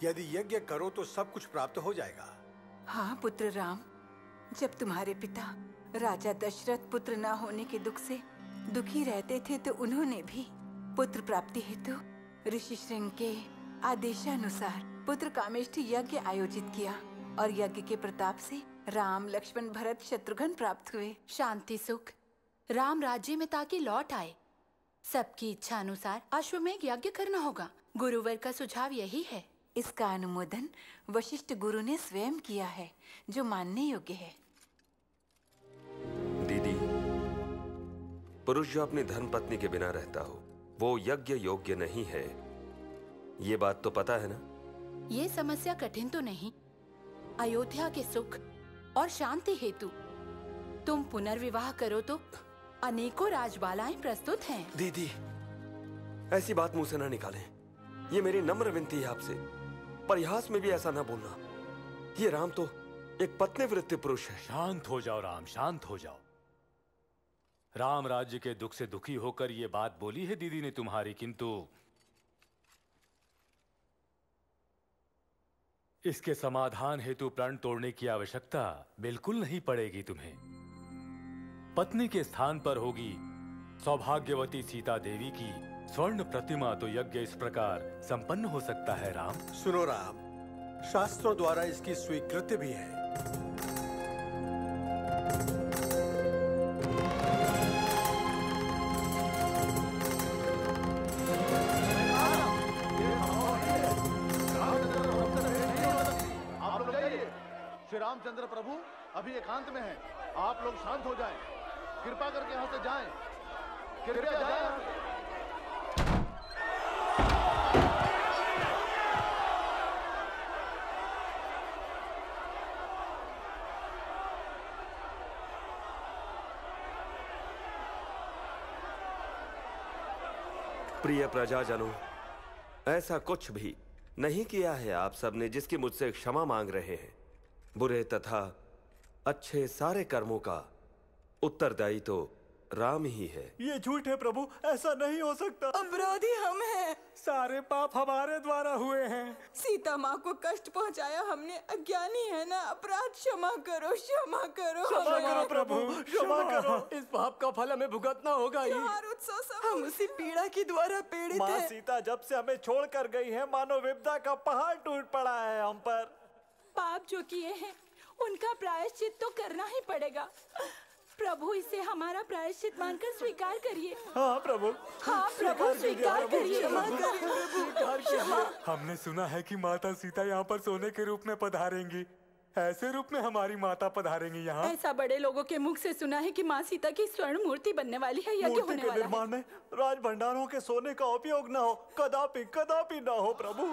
Speaker 9: यदि यज्ञ करो तो सब कुछ प्राप्त हो जाएगा।
Speaker 7: हाँ पुत्र राम जब तुम्हारे पिता राजा दशरथ पुत्र न होने के दुख से दुखी रहते थे तो उन्होंने भी पुत्र प्राप्ति हेतु ऋषि श्रृंग के आदेशानुसार पुत्र कामेष्ठी यज्ञ आयोजित किया और यज्ञ के प्रताप से राम लक्ष्मण भरत शत्रुघ्न प्राप्त हुए।
Speaker 11: शांति सुख। राम राज्य में ताकि लौट आए। सबकी इच्छा अनुसार अश्वमेघ यज्ञ करना होगा। गुरुवर का सुझाव यही है।
Speaker 7: इसका अनुमोदन वशिष्ठ गुरु ने स्वयं किया है जो मानने योग्य है।
Speaker 6: पुरुष जो अपनी धर्म पत्नी के बिना रहता हो वो यज्ञ योग्य नहीं है। ये बात तो पता है ना?
Speaker 11: ये समस्या कठिन तो नहीं। अयोध्या के सुख और शांति हेतु। तुम पुनर्विवाह करो तो अनेकों राजबालाएँ प्रस्तुत हैं।
Speaker 6: दीदी ऐसी बात मुँह से ना निकालें। ये मेरी नम्र विनती है आपसे। परिहास में भी ऐसा ना बोलना। ये राम तो एक पत्नी वृत्ति पुरुष है।
Speaker 4: शांत हो जाओ राम शांत हो जाओ। राम राज्य के दुख से दुखी होकर ये बात बोली है दीदी ने तुम्हारी, किंतु इसके समाधान हेतु प्रण तोड़ने की आवश्यकता बिल्कुल नहीं पड़ेगी तुम्हें। पत्नी के स्थान पर होगी सौभाग्यवती सीता देवी की स्वर्ण प्रतिमा तो यज्ञ इस प्रकार संपन्न हो सकता है, राम।
Speaker 9: सुनो, राम, शास्त्रों द्वारा इसकी स्वीकृति भी है।
Speaker 24: रामचंद्र प्रभु अभी एकांत में हैं। आप लोग शांत हो जाएँ। कृपा करके यहाँ से जाएँ। कृपया जाएँ।
Speaker 6: प्रिय प्रजाजनों ऐसा कुछ भी नहीं किया है आप सबने जिसकी मुझसे क्षमा मांग रहे हैं। बुरे तथा अच्छे सारे कर्मों का उत्तरदायी तो राम ही है।
Speaker 5: ये झूठ है प्रभु ऐसा नहीं हो सकता।
Speaker 10: अपराधी हम हैं।
Speaker 5: सारे पाप हमारे द्वारा हुए हैं।
Speaker 10: सीता माँ को कष्ट पहुँचाया हमने अज्ञानी है ना? अपराध क्षमा करो क्षमा करो।
Speaker 12: क्षमा करो प्रभु क्षमा करो। इस पाप का फल हमें भुगतना होगा ही।
Speaker 10: त्योहार उत्सव सब हम उसी पीड़ा के द्वारा पीड़ित
Speaker 5: माँ
Speaker 10: हैं।
Speaker 5: सीता जब से हमें छोड़ कर गई है मानो विपदा का पहाड़ टूट पड़ा है हम पर।
Speaker 11: पाप जो किए हैं उनका प्रायश्चित तो करना ही पड़ेगा। प्रभु इसे हमारा प्रायश्चित मानकर स्वीकार करिए।
Speaker 16: हाँ प्रभु।
Speaker 11: हाँ प्रभु स्वीकार करिए
Speaker 20: हमने सुना है कि माता सीता यहाँ पर सोने के रूप में पधारेंगी। ऐसे रूप में हमारी माता पधारेंगी यहाँ।
Speaker 11: ऐसा बड़े लोगों के मुख से सुना है कि माँ सीता की स्वर्ण मूर्ति बनने वाली है
Speaker 16: मूर्ति
Speaker 11: होने
Speaker 16: के
Speaker 11: वाला है?
Speaker 16: निर्माण में राज भंडारों के सोने का उपयोग न हो कदापि कदापि न हो प्रभु।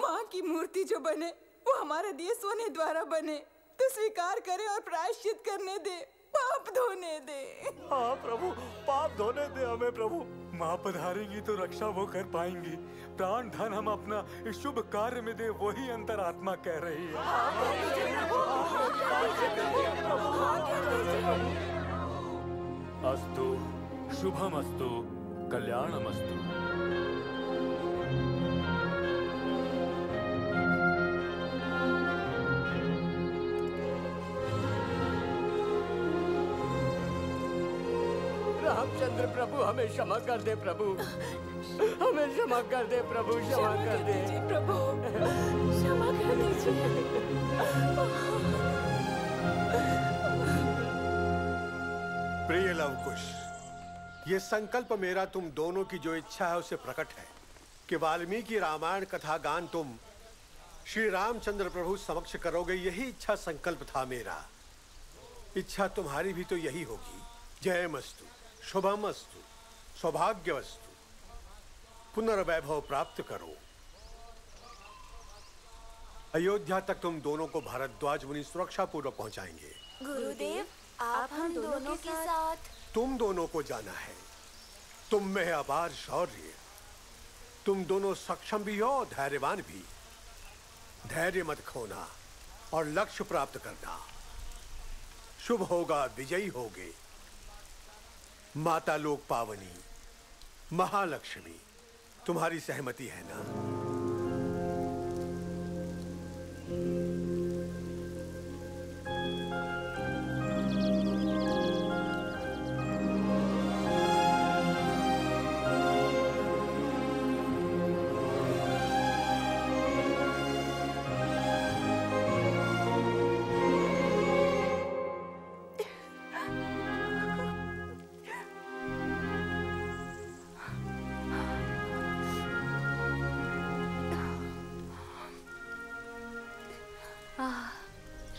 Speaker 11: माँ की मूर्ति जो बने वो हमारे दिए सोने द्वारा बने। तो स्वीकार करे और प्रायश्चित करने दे। पाप धोने दे।
Speaker 16: हाँ प्रभु, पाप धोने दे हमें, प्रभु।
Speaker 20: माँ पधारेंगी तो रक्षा वो कर पाएँगी। प्राण धन हम अपना शुभ कार्य में दे, वही अंतरात्मा कह रही है।
Speaker 4: अस्तु, शुभमस्तु, कल्याणमस्तु।
Speaker 12: रामचंद्र प्रभु हमें क्षमा कर दे प्रभु। हमें क्षमा कर दे प्रभु क्षमा कर दे।
Speaker 11: प्रभु। क्षमा कर दीजिए।
Speaker 9: प्रिय लवकुश ये संकल्प मेरा तुम दोनों की जो इच्छा है उसे प्रकट है कि वाल्मीकि रामायण कथा गान तुम श्री रामचंद्र प्रभु समक्ष करोगे यही इच्छा संकल्प था मेरा। इच्छा तुम्हारी भी तो यही होगी। जय मस्तु। शुभम अस्तु सौभाग्यवस्तु। पुनर्वैभव प्राप्त करो। अयोध्या तक तुम दोनों को भारद्वाज मुनि सुरक्षा पूर्वक पहुंचाएँगे।
Speaker 3: गुरुदेव आप हम दोनों के साथ।
Speaker 9: तुम दोनों को जाना है। तुम में अपार शौर्य। तुम दोनों सक्षम भी हो धैर्यवान भी। धैर्य मत खोना और लक्ष्य प्राप्त करना। शुभ होगा विजयी होगे। माता लोक पावनी महालक्ष्मी तुम्हारी सहमति है ना?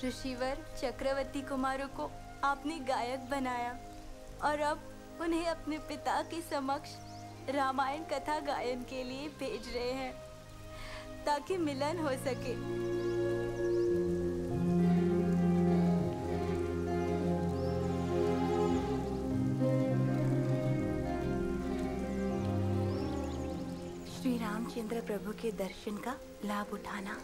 Speaker 3: ऋषिवर चक्रवर्ती कुमारों को आपने गायक बनाया और अब उन्हें अपने पिता के समक्ष रामायण कथा गायन के लिए भेज रहे हैं, ताकि मिलन हो सके।
Speaker 8: श्री रामचंद्र प्रभु के दर्शन का लाभ उठाना।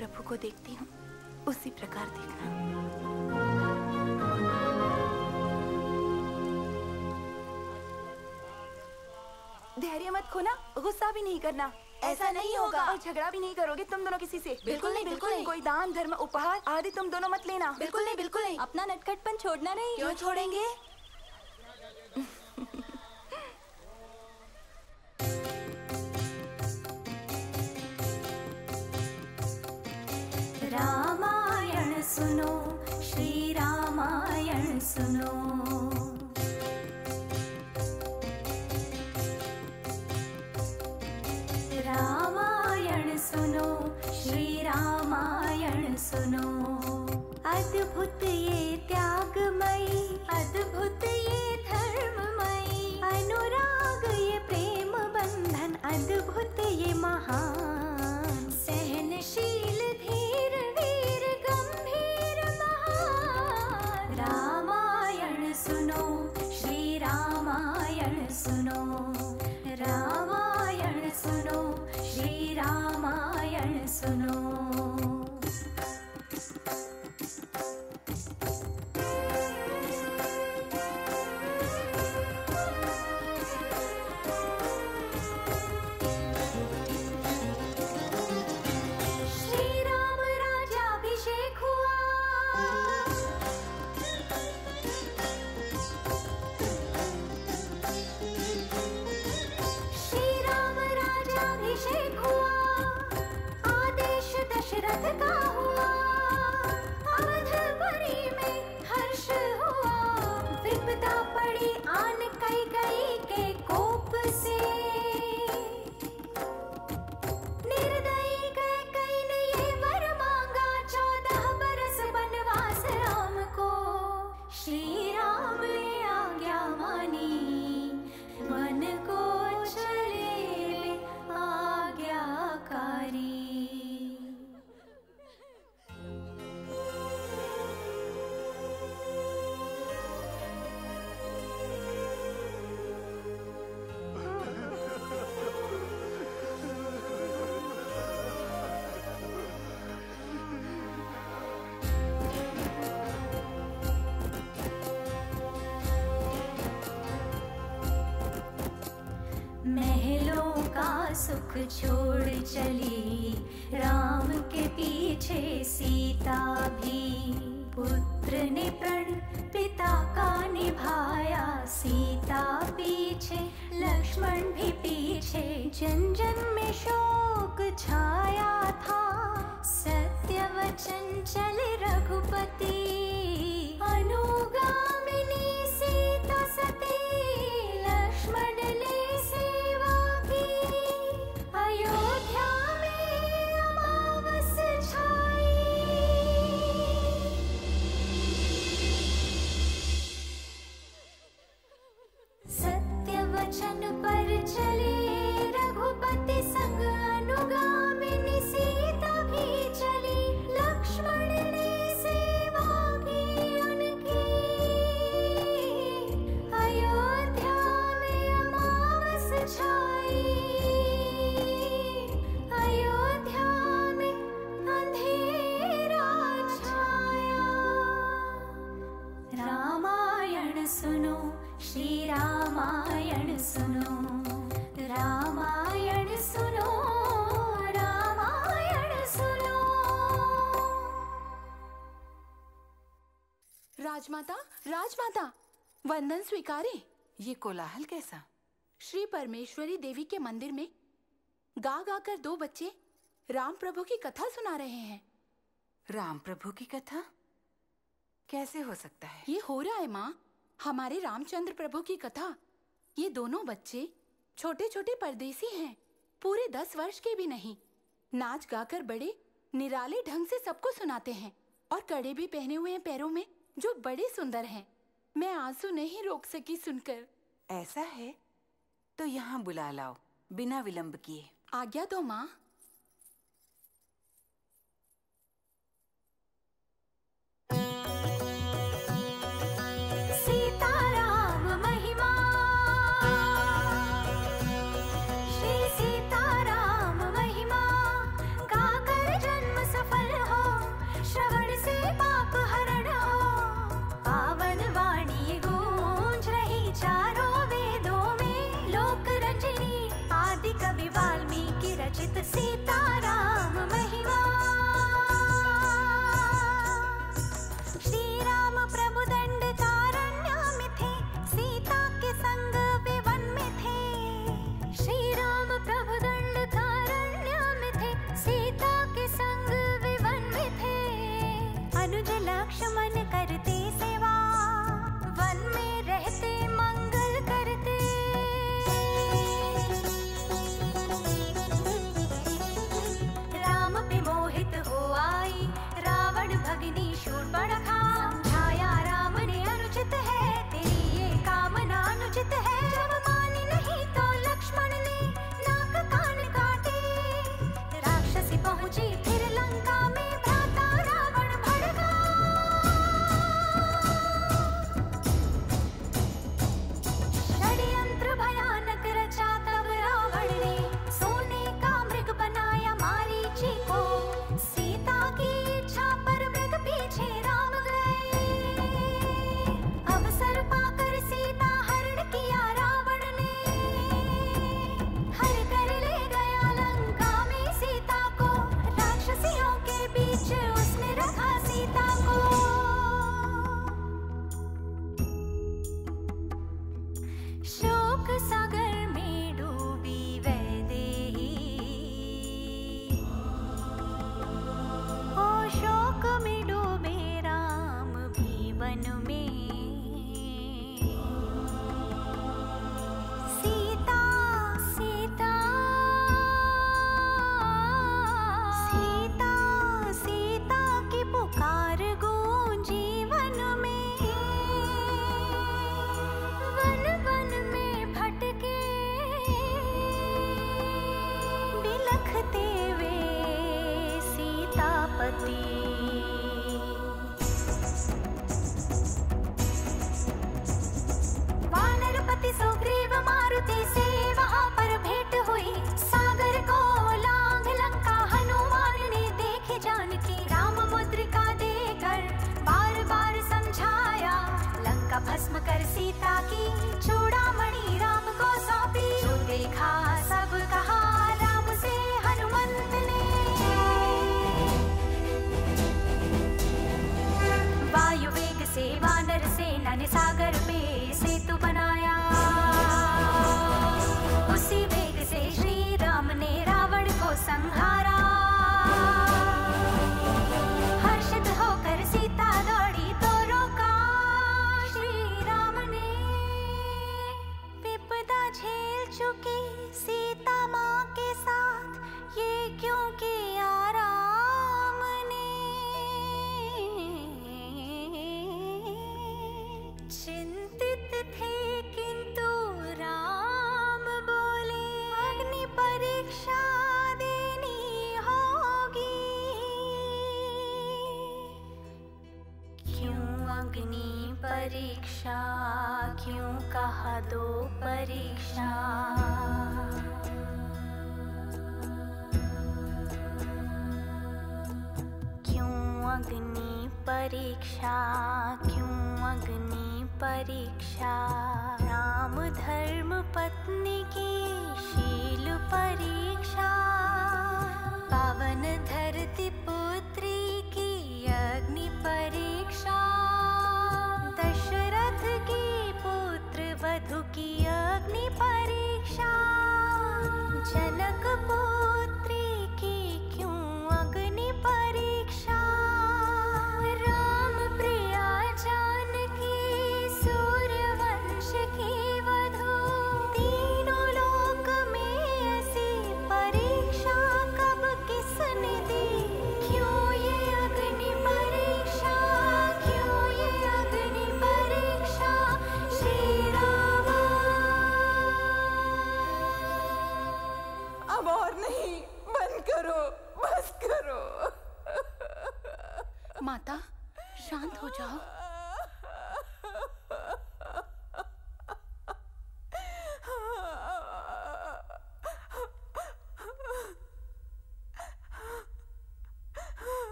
Speaker 8: प्रभु को देखती हूँ उसी प्रकार देखना। धैर्य मत खोना गुस्सा भी नहीं करना।
Speaker 3: ऐसा नहीं होगा।
Speaker 8: और झगड़ा भी नहीं करोगे तुम दोनों किसी से।
Speaker 3: बिल्कुल नहीं, बिल्कुल नहीं।
Speaker 8: कोई दान धर्म उपहार आदि तुम दोनों मत लेना।
Speaker 3: बिल्कुल नहीं बिल्कुल नहीं। अपना नटखटपन छोड़ना नहीं।
Speaker 8: क्यों छोड़ेंगे? छोड़ चली
Speaker 7: बंधन स्वीकारे।
Speaker 10: ये कोलाहल कैसा?
Speaker 7: श्री परमेश्वरी देवी के मंदिर में गा गा कर दो बच्चे राम प्रभु की कथा सुना रहे हैं।
Speaker 10: राम प्रभु की कथा? कैसे हो सकता है?
Speaker 7: ये हो रहा है माँ। हमारे रामचंद्र प्रभु की कथा। ये दोनों बच्चे छोटे छोटे परदेसी हैं। पूरे दस वर्ष के भी नहीं। नाच गाकर बड़े निराले ढंग से सबको सुनाते हैं और कड़े भी पहने हुए हैं पैरों में जो बड़े सुंदर हैं। मैं आँसू नहीं रोक सकी सुनकर।
Speaker 10: ऐसा है? तो यहाँ बुला लाओ बिना विलंब किए।
Speaker 7: आज्ञा दो
Speaker 8: तो माँ।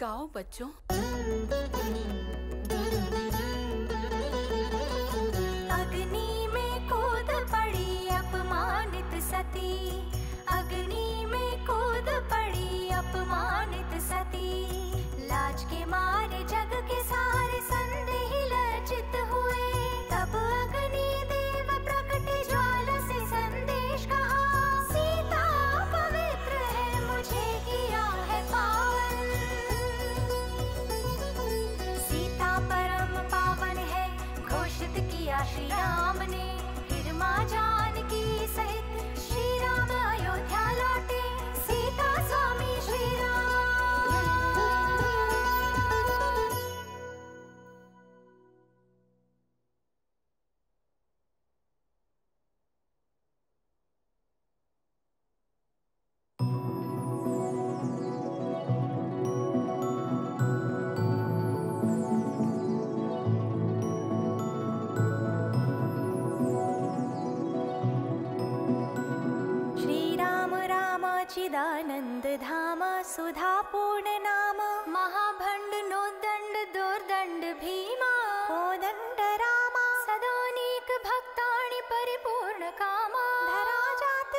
Speaker 11: गाओ बच्चों।
Speaker 8: अग्नि में कूद पड़ी अपमानित सती। अग्नि में कूद पड़ी अपमानित सती। लाज के मारे जग के सारे 呀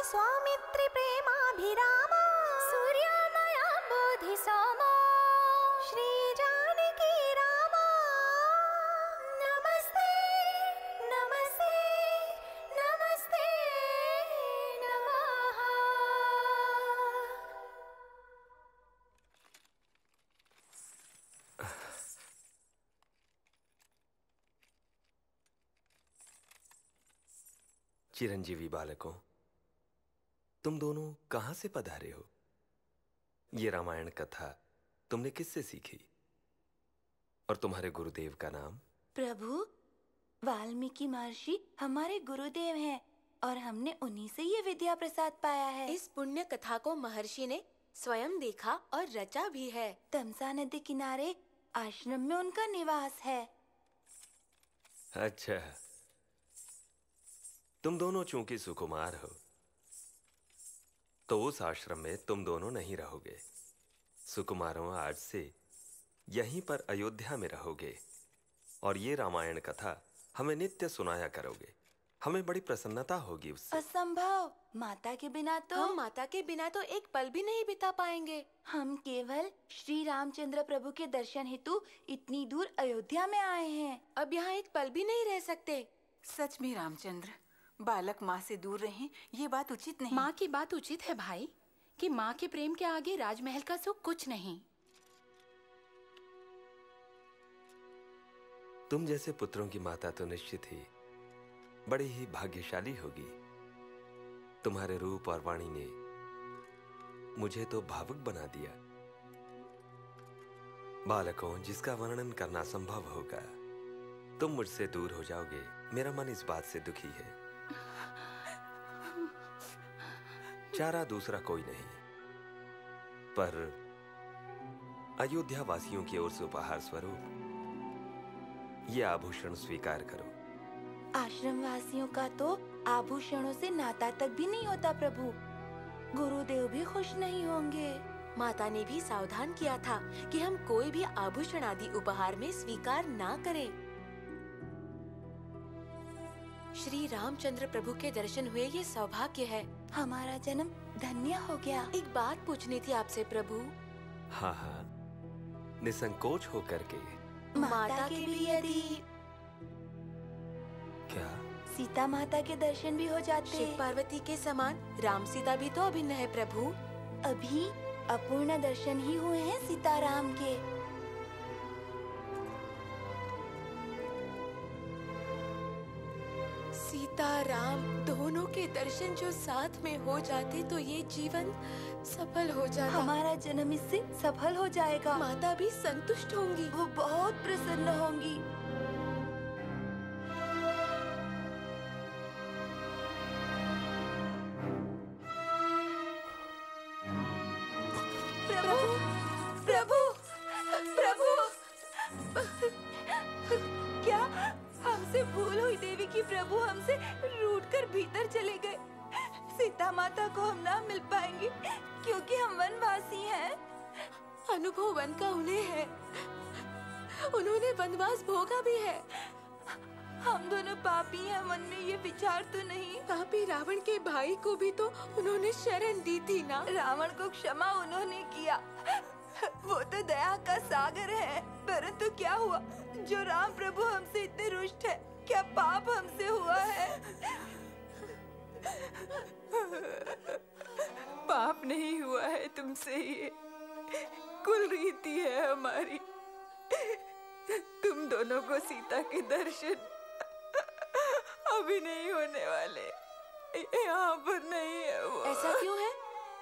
Speaker 8: स्वामित्रिप्रेमाभिरामा सूर्यामया बोधिसोमा। श्रीजानकी रामा। नमस्ते नमस्ते नमस्ते नमः।
Speaker 6: चिरंजीवी बालकों तुम दोनों कहाँ से पधारे हो? ये रामायण कथा तुमने किससे सीखी? और तुम्हारे गुरुदेव का नाम?
Speaker 7: प्रभु वाल्मीकि महर्षि हमारे गुरुदेव हैं और हमने उन्हीं से ये विद्या प्रसाद पाया है।
Speaker 10: इस पुण्य कथा को महर्षि ने स्वयं देखा और रचा भी है।
Speaker 22: तमसा नदी किनारे आश्रम में उनका निवास है।
Speaker 6: अच्छा। तुम दोनों चूँकि सुकुमार हो तो उस आश्रम में तुम दोनों नहीं रहोगे। सुकुमारों आज से यहीं पर अयोध्या में रहोगे। और ये रामायण कथा हमें नित्य सुनाया करोगे। हमें बड़ी प्रसन्नता होगी उससे।
Speaker 22: असंभव। माता के बिना तो
Speaker 10: हम माता के बिना तो एक पल भी नहीं बिता पाएँगे।
Speaker 22: हम केवल श्री रामचंद्र प्रभु के दर्शन हेतु इतनी दूर अयोध्या में आए हैं।
Speaker 10: अब यहाँ एक पल भी नहीं रह सकते।
Speaker 7: सच में रामचंद्र बालक माँ से दूर रहें ये बात उचित नहीं।
Speaker 11: माँ की बात उचित है भाई कि माँ के प्रेम के आगे राजमहल का सुख कुछ नहीं।
Speaker 6: तुम जैसे पुत्रों की माता तो निश्चित ही बड़ी ही भाग्यशाली होगी। तुम्हारे रूप और वाणी ने मुझे तो भावुक बना दिया। बालकों जिसका वर्णन करना संभव होगा तुम मुझसे दूर हो जाओगे। मेरा मन इस बात से दुखी है। चारा दूसरा कोई नहीं। पर अयोध्या वासियों की ओर से उपहार स्वरूप, ये आभूषण स्वीकार करो।
Speaker 22: आश्रम वासियों का तो आभूषणों से नाता तक भी नहीं होता, प्रभु। गुरुदेव भी खुश नहीं होंगे।
Speaker 10: माता ने भी सावधान किया था कि हम कोई भी आभूषण आदि उपहार में स्वीकार ना करें। श्री रामचंद्र प्रभु के दर्शन हुए, ये सौभाग्य है।
Speaker 22: हमारा जन्म धन्य हो गया।
Speaker 10: एक बात पूछनी थी आपसे प्रभु।
Speaker 6: हाँ हाँ। निसंकोच होकर के।
Speaker 22: माता के भी यदि
Speaker 6: क्या?
Speaker 22: सीता माता के दर्शन भी हो जाते।
Speaker 10: शिव पार्वती के समान राम सीता भी तो अभिन्न है प्रभु।
Speaker 22: अभी अपूर्ण दर्शन ही हुए हैं सीता राम के।
Speaker 10: सीता राम दोनों के दर्शन जो साथ में हो जाते तो ये जीवन सफल हो जाता।
Speaker 22: हमारा जन्म इससे सफल हो जाएगा।
Speaker 10: माता भी संतुष्ट होंगी।
Speaker 22: वो बहुत प्रसन्न होंगी।
Speaker 10: भाई को भी तो उन्होंने शरण दी थी ना?
Speaker 22: रावण को क्षमा उन्होंने किया। वो तो दया का सागर है परंतु क्या हुआ? जो राम प्रभु हमसे इतने रुष्ट है क्या पाप हमसे हुआ है?
Speaker 7: पाप नहीं हुआ है तुमसे ये। कुल रीति है हमारी। तुम दोनों को सीता के दर्शन। अभी नहीं होने वाले। यहाँ पर नहीं है वो।
Speaker 10: ऐसा क्यों है?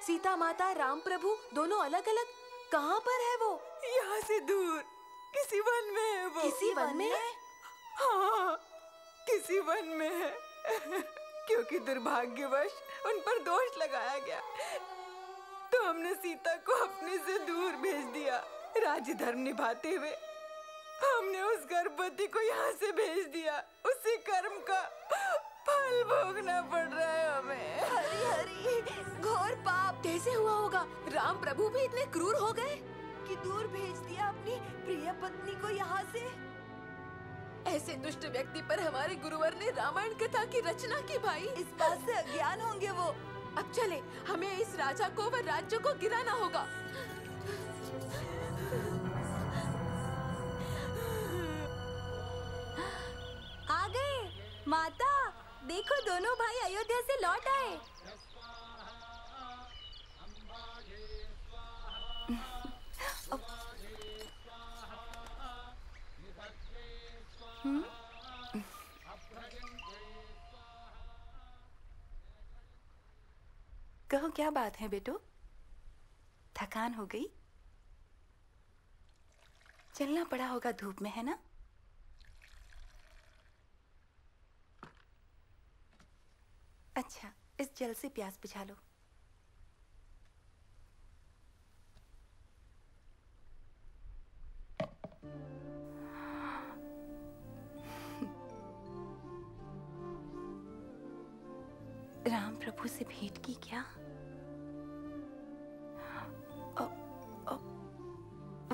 Speaker 10: सीता माता राम प्रभु दोनों अलग अलग कहाँ पर है वो?
Speaker 7: यहाँ से दूर। किसी वन में है वो।
Speaker 10: किसी वन में है?
Speaker 7: हाँ किसी वन में है। क्योंकि दुर्भाग्यवश उन पर दोष लगाया गया। तो हमने सीता को अपने से दूर भेज दिया राज्य धर्म निभाते हुए। हमने उस गर्भवती को यहाँ से भेज दिया उसी कर्म का। फल भोगना पड़ रहा है हमें।
Speaker 22: हरी हरी। घोर पाप।
Speaker 10: कैसे हुआ होगा? राम प्रभु भी इतने क्रूर हो गए
Speaker 22: कि दूर भेज दिया अपनी प्रिय पत्नी को यहाँ से।
Speaker 10: ऐसे दुष्ट व्यक्ति पर हमारे गुरुवर ने रामायण कथा की रचना की भाई।
Speaker 22: इस बात से अज्ञान होंगे वो।
Speaker 10: अब चले हमें इस राजा को व राज्य को गिराना होगा।
Speaker 25: आ गए। माता देखो, दोनों भाई अयोध्या से लौट आए।
Speaker 22: कहो, क्या बात है बेटो? थकान हो गई? चलना पड़ा होगा धूप में, है ना? अच्छा इस जल से प्यास बुझा लो।
Speaker 7: राम प्रभु से भेंट की क्या? ओ, ओ,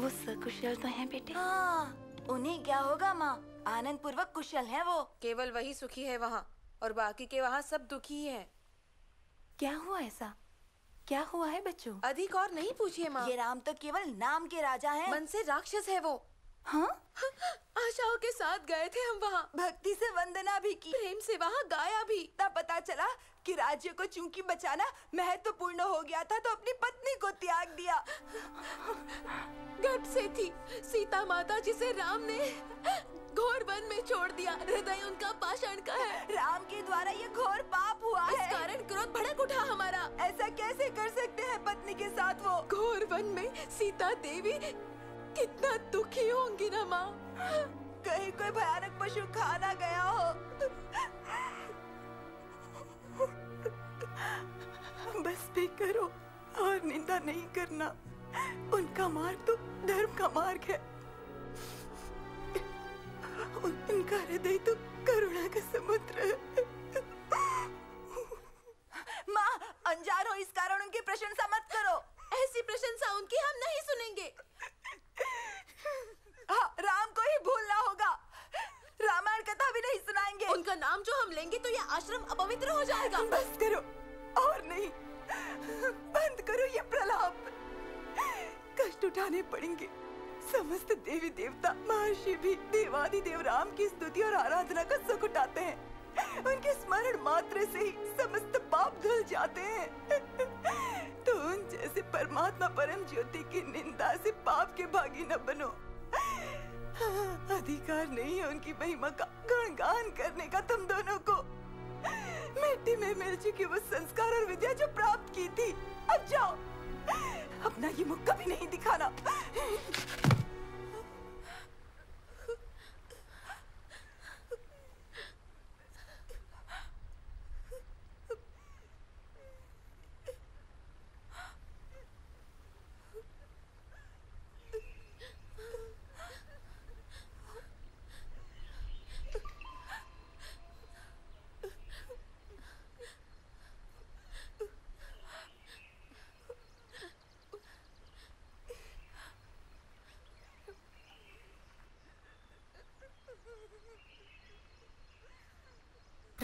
Speaker 7: वो सकुशल तो हैं बेटे।
Speaker 10: हाँ, उन्हें क्या होगा माँ? आनंद पूर्वक कुशल हैं वो। केवल वही सुखी है वहाँ। और बाकी के वहाँ सब दुखी है
Speaker 7: क्या हुआ ऐसा? क्या हुआ है बच्चों?
Speaker 10: अधिक और नहीं पूछिए माँ।
Speaker 11: ये राम तो केवल नाम के राजा हैं।
Speaker 10: मन से राक्षस है वो।
Speaker 7: हाँ?
Speaker 10: आशाओं के साथ गए थे हम वहाँ।
Speaker 11: भक्ति से वंदना भी की।
Speaker 10: प्रेम से वहाँ गाया भी।
Speaker 11: तब पता चला कि राज्य को चूँकि बचाना महत्वपूर्ण हो गया था तो अपनी पत्नी को त्याग दिया।
Speaker 10: गर्भ से थी। सीता माता जिसे राम ने घोर वन में छोड़ दिया। हृदय उनका पाषाण का है।
Speaker 11: राम के द्वारा ये घोर पाप हुआ
Speaker 10: इस कारण क्रोध भड़क उठा हमारा।
Speaker 11: ऐसा कैसे कर सकते हैं पत्नी के साथ वो?
Speaker 10: घोर वन में सीता देवी कितना दुखी होंगी ना माँ।
Speaker 11: कहीं कोई भयानक पशु खा ना गया हो।
Speaker 7: बस भी करो और निंदा नहीं करना। उनका मार्ग तो धर्म का मार्ग है। उनका हृदय तो करुणा का समुद्र
Speaker 11: माँ अनजान हो इस कारण उनकी प्रशंसा मत करो।
Speaker 10: ऐसी प्रशंसा उनकी हम नहीं सुनेंगे।
Speaker 11: हाँ, राम को ही भूलना होगा। रामायण कथा भी नहीं सुनाएँगे।
Speaker 10: उनका नाम जो हम लेंगे तो यह आश्रम अपवित्र हो जाएगा।
Speaker 7: बस करो और नहीं। बंद करो ये प्रलाप। कष्ट उठाने पड़ेंगे। समस्त देवी देवता, महर्षि भी, देवादि देव राम की स्तुति और आराधना का सुख उठाते हैं। उनके स्मरण मात्र से ही समस्त पाप धुल जाते हैं। तो उन जैसे परमात्मा परम ज्योति की निंदा से पाप के भागी न बनो। अधिकार नहीं है उनकी महिमा का गुणगान करने का तुम दोनों को। मिट्टी में मिल चुकी वो संस्कार और विद्या जो प्राप्त की थी। अब जाओ। अपना ये मुख कभी नहीं दिखाना।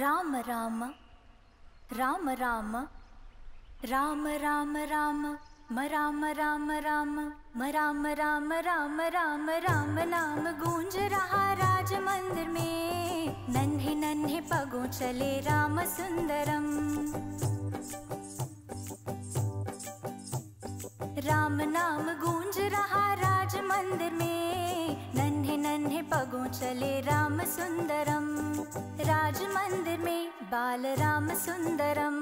Speaker 8: राम राम राम राम राम राम राम म राम राम राम म राम राम राम राम राम नाम गूंज रहा राज मंदिर में नन्हे नन्हे पगों चले राम सुंदरम राम नाम गूंज रहा राज मंदिर में नन्हे नन्हे पगों चले राम सुंदरम। राज मंदिर में बाल राम सुंदरम।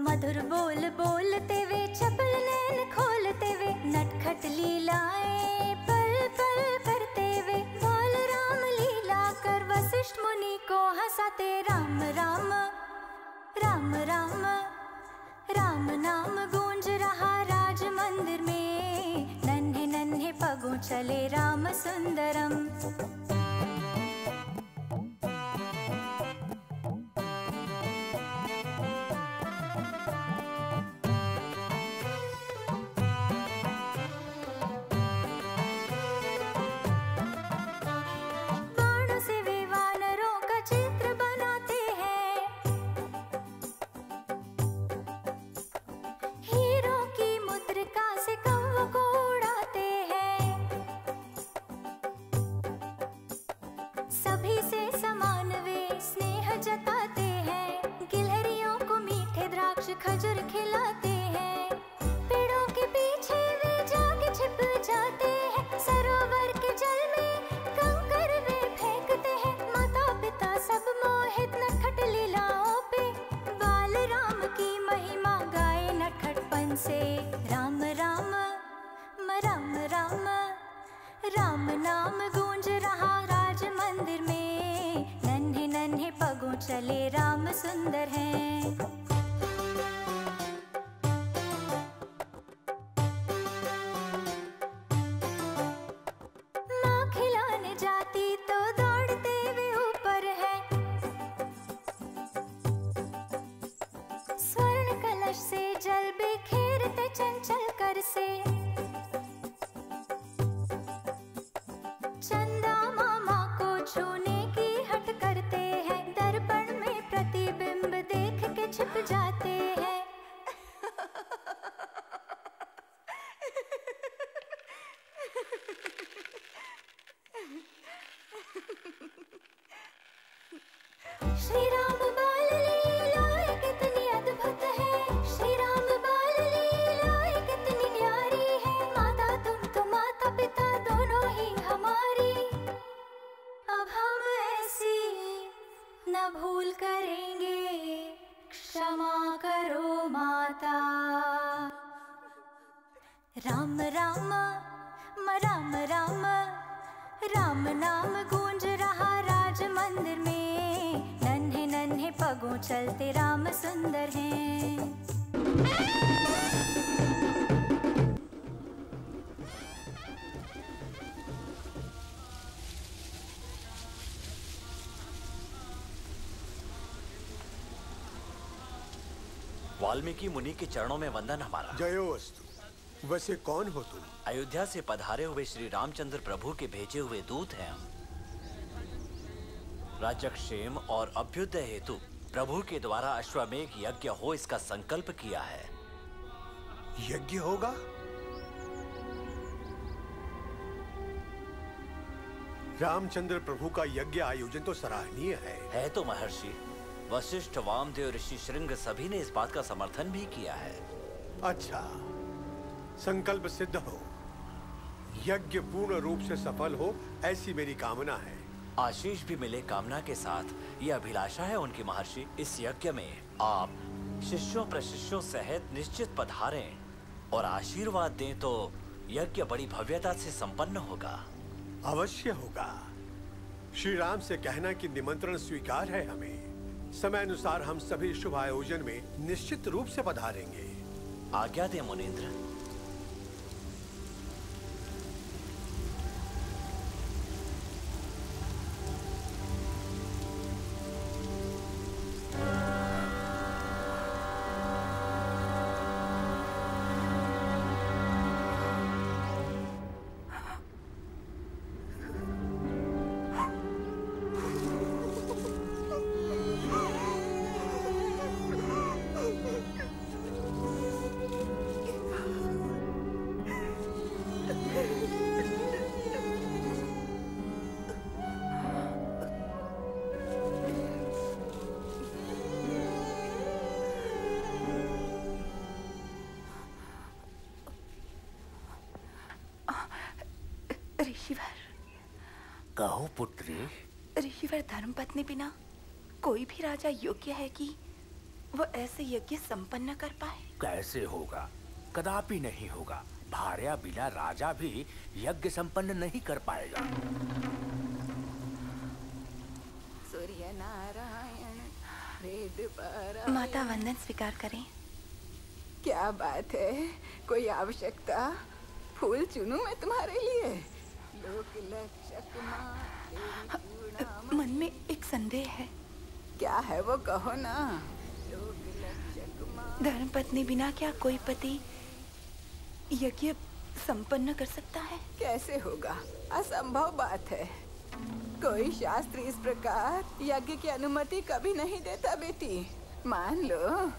Speaker 8: मधुर बोल बोलते वे चपल नैन खोलते वे नटखट लीलाएँ पल पल करते वे बाल राम लीला कर वशिष्ठ मुनि को हंसाते राम राम। राम राम राम नाम गूंज रहा राज मंदिर में। नन्हे नन्हे पगों चले राम सुंदरम खजूर खिलाते हैं। पेड़ों के पीछे वे जाके छिप जाते हैं। सरोवर के जल में कंकर वे फेंकते हैं। माता पिता सब मोहित नटखट लीलाओं पे। बाल राम की महिमा गाए नटखटपन से। राम राम राम राम राम नाम गूंज रहा राज मंदिर में। नन्हे नन्हे पगों चले राम सुंदर हैं। छिप जाते
Speaker 13: वाल्मीकि मुनि के चरणों में वंदन हमारा।
Speaker 9: जयोस्तु। वैसे कौन हो तुम?
Speaker 13: अयोध्या से पधारे हुए श्री रामचंद्र प्रभु के भेजे हुए दूत हैं हम। राज्यक्षेम और अभ्युदय हेतु प्रभु के द्वारा अश्वमेघ यज्ञ हो इसका संकल्प किया है।
Speaker 9: यज्ञ होगा? रामचंद्र प्रभु का यज्ञ आयोजन तो सराहनीय है।
Speaker 13: है तो महर्षि। वशिष्ठ वामदेव ऋषि श्रृंग सभी ने इस बात का समर्थन भी किया है।
Speaker 9: अच्छा। संकल्प सिद्ध हो। यज्ञ पूर्ण रूप से सफल हो ऐसी मेरी कामना है।
Speaker 13: आशीष भी मिले कामना के साथ। ये अभिलाषा है उनकी महर्षि। इस यज्ञ में आप शिष्यों प्रशिष्यों सहित निश्चित पधारें और आशीर्वाद दें तो यज्ञ बड़ी भव्यता से संपन्न होगा।
Speaker 9: अवश्य होगा। श्री राम से कहना कि निमंत्रण स्वीकार है हमें। समय अनुसार हम सभी शुभ आयोजन में निश्चित रूप से पधारेंगे।
Speaker 13: आज्ञा दे मुनीन्द्र
Speaker 26: ऋषिवर धर्मपत्नी बिना कोई भी राजा योग्य है कि वो ऐसे यज्ञ संपन्न कर पाए?
Speaker 4: कैसे होगा? कदापि नहीं होगा। भार्या बिना राजा भी यज्ञ संपन्न नहीं कर पाएगा।
Speaker 7: सूर्य नारायण
Speaker 26: माता वंदन स्वीकार करें।
Speaker 7: क्या बात है? कोई आवश्यकता? फूल चुनू मैं तुम्हारे लिए। लोक लक्षक माँ,
Speaker 26: मन में एक संदेह है।
Speaker 7: क्या है वो कहो ना? लोक लक्षक माँ,
Speaker 26: धर्मपत्नी बिना क्या कोई पति यज्ञ संपन्न कर सकता है?
Speaker 7: कैसे होगा? असंभव बात है। कोई शास्त्र इस प्रकार यज्ञ की अनुमति कभी नहीं देता बेटी। मान लो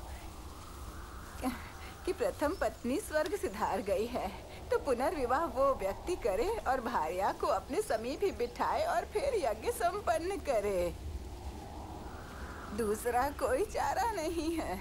Speaker 7: कि प्रथम पत्नी स्वर्ग सिधार गई है। तो पुनर्विवाह वो व्यक्ति करे और भारिया को अपने समीप ही बिठाए और फिर यज्ञ संपन्न करे। दूसरा कोई चारा नहीं है।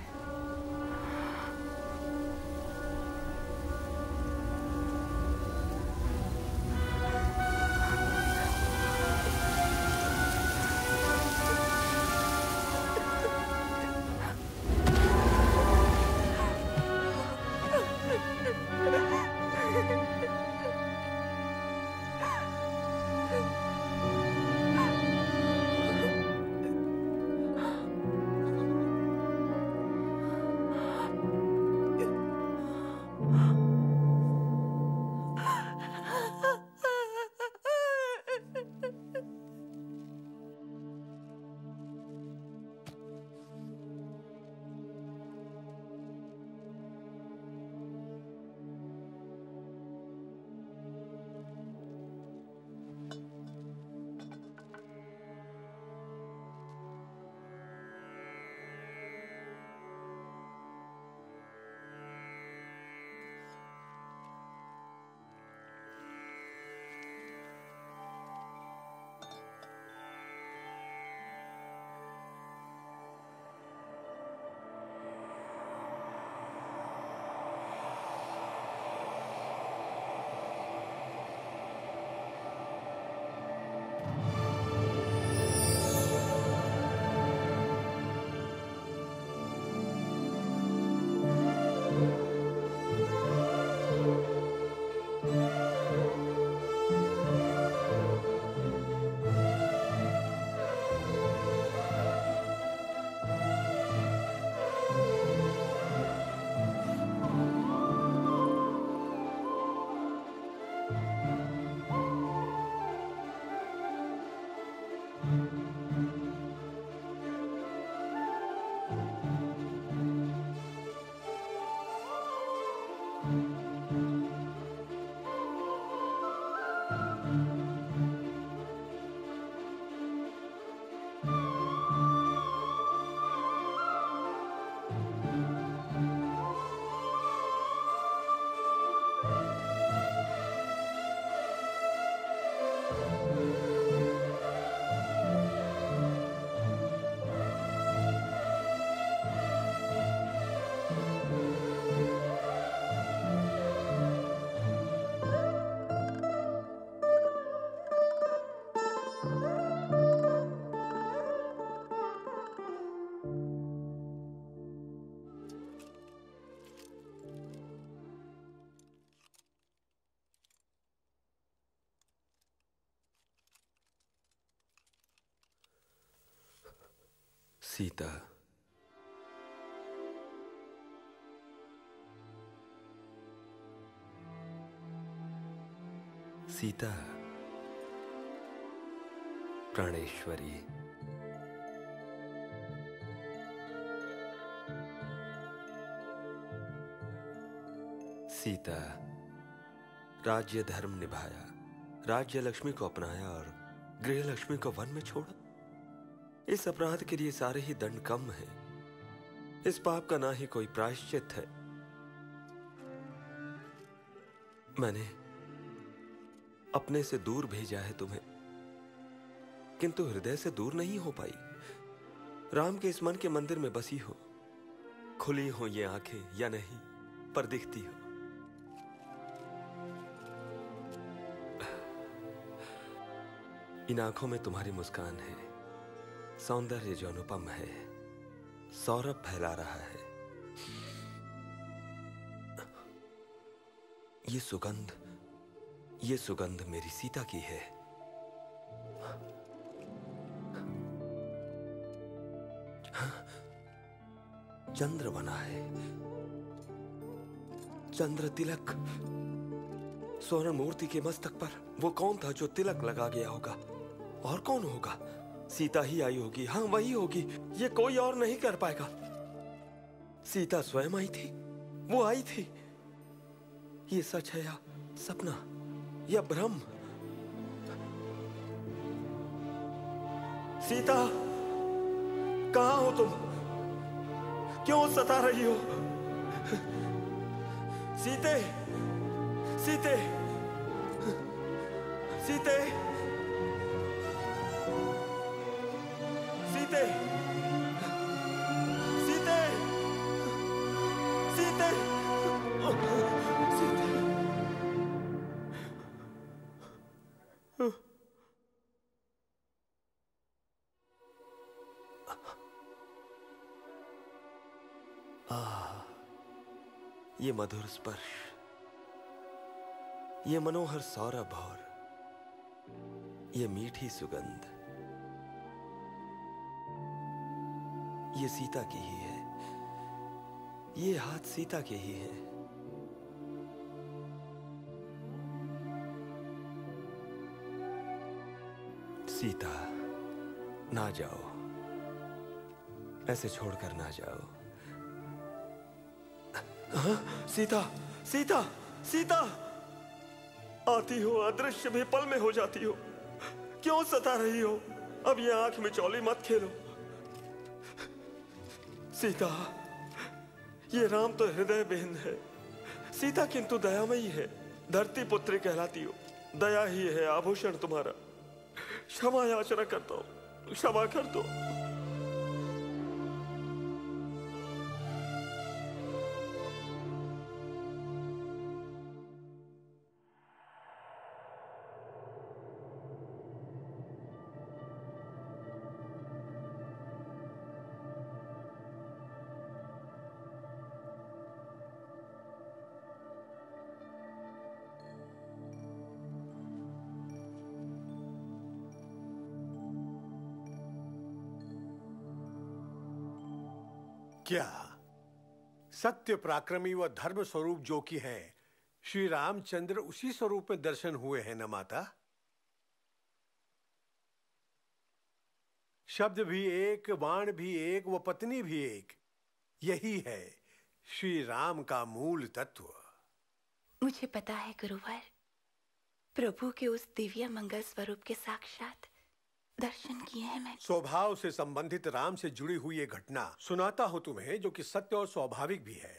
Speaker 6: सीता सीता प्राणेश्वरी सीता राज्य धर्म निभाया राज्य लक्ष्मी को अपनाया और गृह लक्ष्मी को वन में छोड़ा इस अपराध के लिए सारे ही दंड कम है। इस पाप का ना ही कोई प्रायश्चित है। मैंने अपने से दूर भेजा है तुम्हें, किंतु हृदय से दूर नहीं हो पाई। राम के इस मन के मंदिर में बसी हो, खुली हो ये आँखें या नहीं, पर दिखती हो। इन आँखों में तुम्हारी मुस्कान है। सौंदर्य जो अनुपम है, सौरभ फैला रहा है। ये सुगंध ये सुगंध मेरी सीता की है। चंद्र बना है। चंद्र तिलक। स्वर्ण मूर्ति के मस्तक पर वो कौन था जो तिलक लगा गया होगा? और कौन होगा? सीता ही आई होगी हाँ वही होगी। ये कोई और नहीं कर पाएगा। सीता स्वयं आई थी, वो आई थी। ये सच है या सपना, या भ्रम? सीता, कहा हो तुम? क्यों सता रही हो? सीते सीते सीते। सीते मधुर स्पर्श। ये मनोहर सौरभ और ये मीठी सुगंध। ये सीता की ही है। ये हाथ सीता के ही हैं। सीता, ना जाओ। ऐसे छोड़कर ना जाओ। हाँ, सीता सीता सीता! आती हो अदृश्य भी पल में हो जाती हो। क्यों सता रही हो? अब ये आँख में चौली मत खेलो। सीता ये राम तो हृदय बेहन है। सीता किंतु दयामयी है। धरती पुत्री कहलाती हो। दया ही है आभूषण तुम्हारा। क्षमा याचना करता हूँ। क्षमा कर दो।
Speaker 9: क्या सत्य पराक्रमी व धर्म स्वरूप जो कि है, श्री रामचंद्र उसी स्वरूप में दर्शन हुए हैं न माता? शब्द भी एक बाण भी एक, व पत्नी भी एक, यही है श्री राम का मूल तत्व।
Speaker 7: मुझे पता है, गुरुवर, प्रभु के उस दिव्य मंगल स्वरूप के साक्षात दर्शन किए हैं मैंने
Speaker 9: स्वभाव से संबंधित राम से जुड़ी हुई ये घटना सुनाता हूँ तुम्हें जो कि सत्य और स्वाभाविक भी है।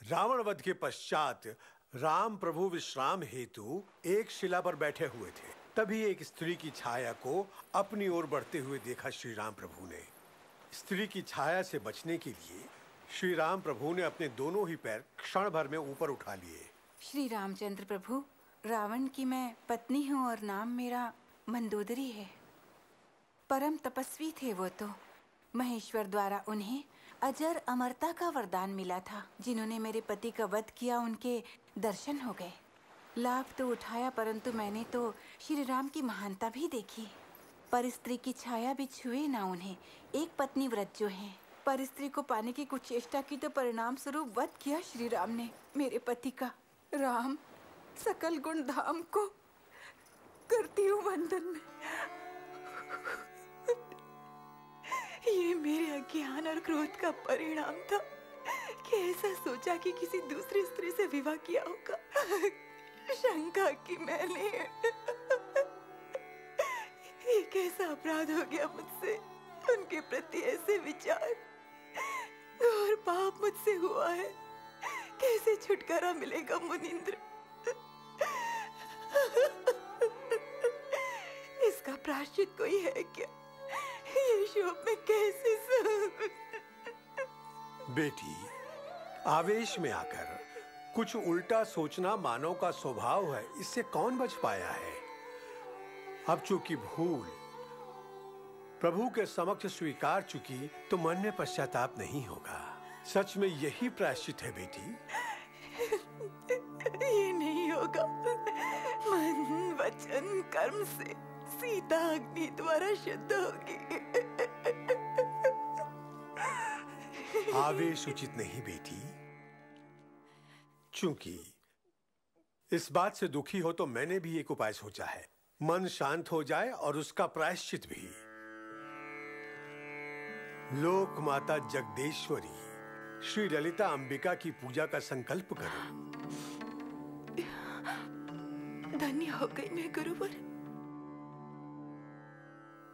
Speaker 9: रावण वध के पश्चात राम प्रभु विश्राम हेतु एक शिला पर बैठे हुए थे। तभी एक स्त्री की छाया को अपनी ओर बढ़ते हुए देखा श्री राम प्रभु ने। स्त्री की छाया से बचने के लिए श्री राम प्रभु ने अपने दोनों ही पैर क्षण भर में ऊपर उठा लिए।
Speaker 7: श्री रामचंद्र प्रभु रावण की मैं पत्नी हूँ और नाम मेरा मंदोदरी है। परम तपस्वी थे वो तो। महेश्वर द्वारा उन्हें अजर अमरता का वरदान मिला था, जिन्होंने मेरे पति का वध किया, उनके दर्शन हो गए। लाभ तो उठाया, परंतु मैंने तो श्री राम की महानता भी देखी। पर स्त्री की छाया भी छुए ना उन्हें, एक पत्नी व्रत जो है। पर स्त्री को पाने की कुछ चेष्टा की तो परिणाम स्वरूप वध किया श्री राम ने। मेरे पति का राम सकल गुण धाम को करती हूँ वंदन में। ये मेरे अज्ञान और क्रोध का परिणाम था कि ऐसा सोचा कि किसी दूसरी स्त्री से विवाह किया होगा। शंका की मैंने। ये कैसा अपराध हो गया मुझसे, उनके प्रति ऐसे विचार। और पाप मुझसे हुआ है। कैसे छुटकारा मिलेगा मुनिंद्र? इसका प्राश्चित कोई है क्या? ये में कैसे सहूं?
Speaker 9: बेटी आवेश में आकर कुछ उल्टा सोचना मानव का स्वभाव है इससे कौन बच पाया है? अब चूँकि भूल प्रभु के समक्ष स्वीकार चुकी तो मन में पश्चाताप नहीं होगा। सच में यही प्रायश्चित है बेटी।
Speaker 7: ये नहीं होगा। मन वचन कर्म से सीता अग्नि द्वारा शुद्ध होगी।
Speaker 9: आवेश उचित नहीं बेटी। चूँकि इस बात से दुखी हो तो मैंने भी एक उपाय सोचा है। मन शांत हो जाए और उसका प्रायश्चित भी। लोक माता जगदेश्वरी श्री ललिता अंबिका की पूजा का संकल्प करो।
Speaker 7: धन्य हो गई मैं गुरुवर।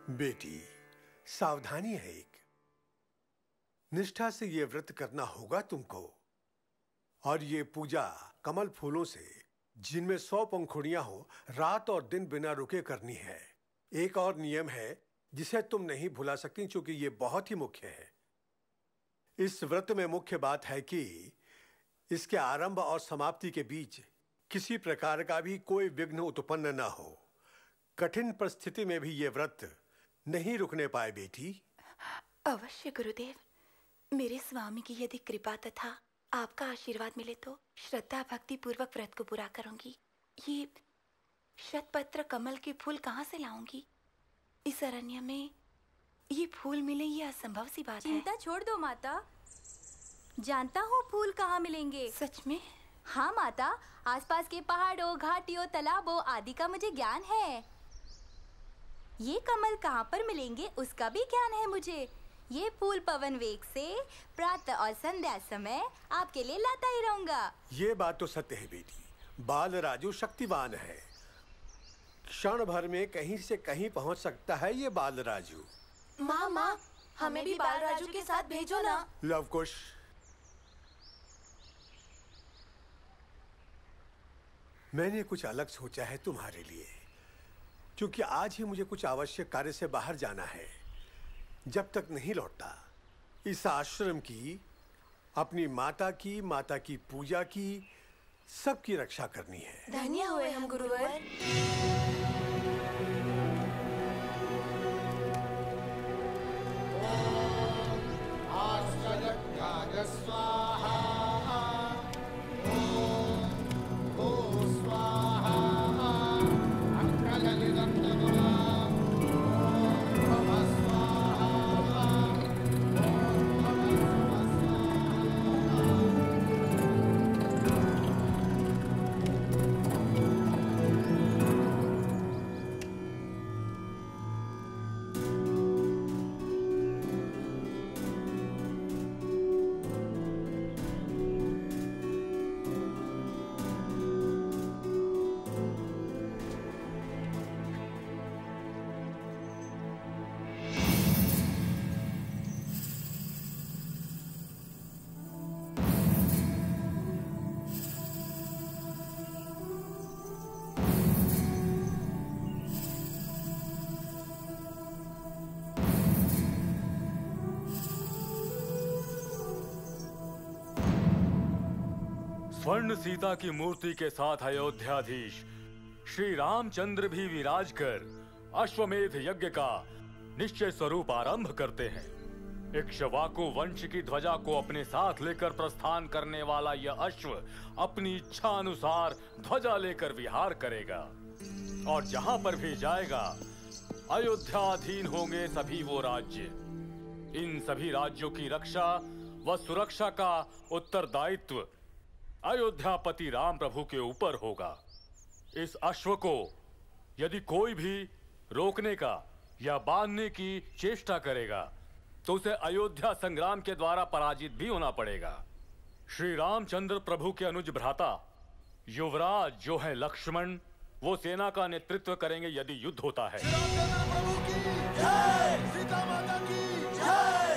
Speaker 9: बेटी, सावधानी है एक। निष्ठा से ये व्रत करना होगा तुमको। और ये पूजा कमल फूलों से, जिनमें सौ पंखुड़ियाँ हो, रात और दिन बिना रुके करनी है। एक और नियम है, जिसे तुम नहीं भुला सकती क्योंकि ये बहुत ही मुख्य है। इस व्रत में मुख्य बात है कि, इसके आरंभ और समाप्ति के बीच किसी प्रकार का भी कोई विघ्न उत्पन्न न हो। कठिन परिस्थिति में भी ये व्रत नहीं रुकने पाए बेटी।
Speaker 7: अवश्य गुरुदेव। मेरे स्वामी की यदि कृपा तथा आपका आशीर्वाद मिले तो श्रद्धा भक्ति पूर्वक व्रत को पूरा करूँगी। ये शतपत्र कमल के फूल कहाँ से लाऊँगी? इस अरण्य में ये फूल मिले ये असंभव सी बात है।
Speaker 3: चिंता छोड़ दो माता। जानता हूँ फूल कहाँ मिलेंगे।
Speaker 7: सच में?
Speaker 3: हाँ माता। आसपास के पहाड़ों घाटियों तालाबों आदि का मुझे ज्ञान है। ये कमल कहाँ पर मिलेंगे उसका भी ज्ञान है मुझे। ये फूल पवन वेग से प्रातः और संध्या समय आपके लिए लाता ही रहूँगा।
Speaker 9: ये बात तो सत्य है बेटी। बाल राजू शक्तिवान है। क्षण भर में कहीं से कहीं पहुँच सकता है ये बाल राजू।
Speaker 11: माँ माँ हमें भी बाल राजू के साथ भेजो ना।
Speaker 9: लव कुश। मैंने कुछ अलग सोचा है तुम्हारे लिए। क्योंकि आज ही मुझे कुछ आवश्यक कार्य से बाहर जाना है। जब तक नहीं लौटता, इस आश्रम की, अपनी माता की माता की पूजा की, सबकी रक्षा करनी है।
Speaker 11: धन्य हुए हम गुरुवर।
Speaker 4: स्वर्ण सीता की मूर्ति के साथ अयोध्याधीश। श्री रामचंद्र भी विराज कर अश्वमेध यज्ञ का निश्चय स्वरूप आरंभ करते हैं। इक्ष्वाकु वंश की ध्वजा को अपने साथ लेकर प्रस्थान करने वाला यह अश्व अपनी इच्छा अनुसार ध्वजा लेकर विहार करेगा और जहाँ पर भी जाएगा, अयोध्याधीन होंगे सभी वो राज्य। इन सभी राज्यों की रक्षा व सुरक्षा का उत्तरदायित्व अयोध्यापति राम प्रभु के ऊपर होगा। इस अश्व को यदि कोई भी रोकने का या बांधने की चेष्टा करेगा तो उसे अयोध्या संग्राम के द्वारा पराजित भी होना पड़ेगा। श्री रामचंद्र प्रभु के अनुज भ्राता, युवराज जो है लक्ष्मण, वो सेना का नेतृत्व करेंगे यदि युद्ध होता है।
Speaker 17: सीता माता की जय!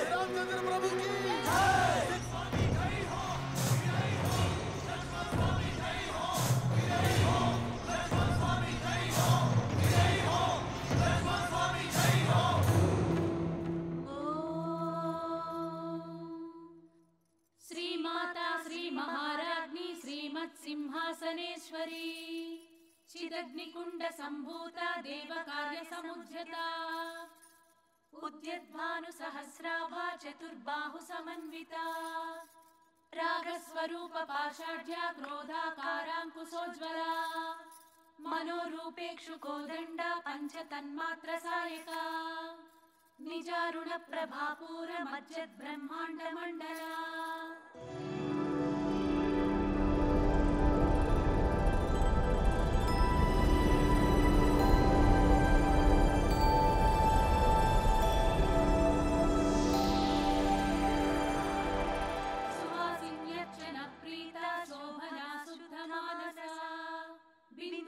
Speaker 27: श्रीमत्सिंहासनेश्वरी। चिदग्निकुण्डसम्भूता देवकार्यसमुद्यता। उद्यद्भानुसहस्राभा चतुर्बाहुसमन्विता समुद्यता क्रोधाकाराङ्कुशोज्ज्वला मनोरूपेक्षु कोदण्डा पञ्चतन्मात्रसायिका निजारुणप्रभापूरमज्जद्ब्रह्माण्डमण्डला।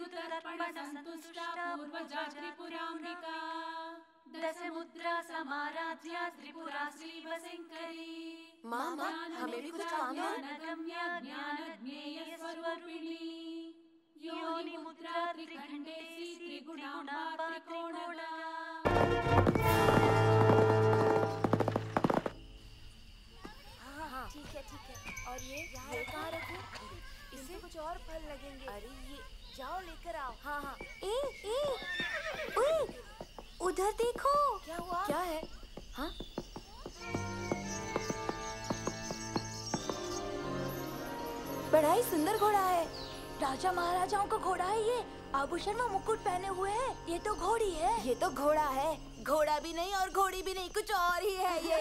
Speaker 27: बिन्दुतर्पण पूर्वजा त्रिपुराम्बिका दशमुद्रा समाराध्या त्रिपुरा श्रीवशङ्करी।
Speaker 22: माँ, माँ, हमें भी कुछ काम दो।
Speaker 27: ज्ञानगम्या ज्ञानज्ञेय स्वरूपिणी योनि मुद्रा त्रिखण्डेशी त्रिगुणाम्बा त्रिकोणगा
Speaker 22: हाँ ठीक है ठीक है। और ये ये कहाँ रखूँ? इससे कुछ और फल लगेंगे। अरे ये जाओ लेकर आओ। हाँ हाँ।
Speaker 3: ए ए ओए उधर देखो।
Speaker 22: क्या हुआ?
Speaker 3: क्या है? हाँ?
Speaker 22: बड़ा ही सुंदर घोड़ा है। राजा महाराजाओं का घोड़ा है ये। आभूषण में मुकुट पहने हुए है। ये तो घोड़ी है। ये तो घोड़ा है। घोड़ा भी नहीं और घोड़ी भी नहीं कुछ और ही है ये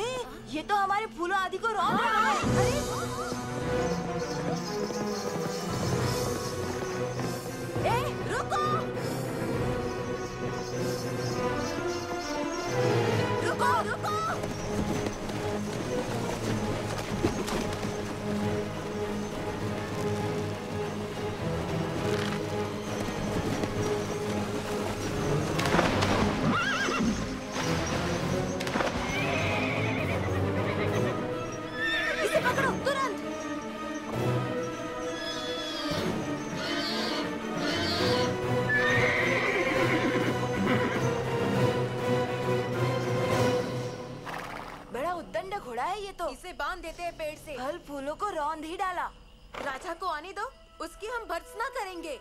Speaker 22: ए, ये तो हमारे फूलों आदि को रोक रहा है। अरे ए, रुको। रुको रुको। इसे बाँध देते हैं पेड़ से। फल फूलों को रौंद ही डाला। राजा को आने दो उसकी हम भर्त्सना करेंगे।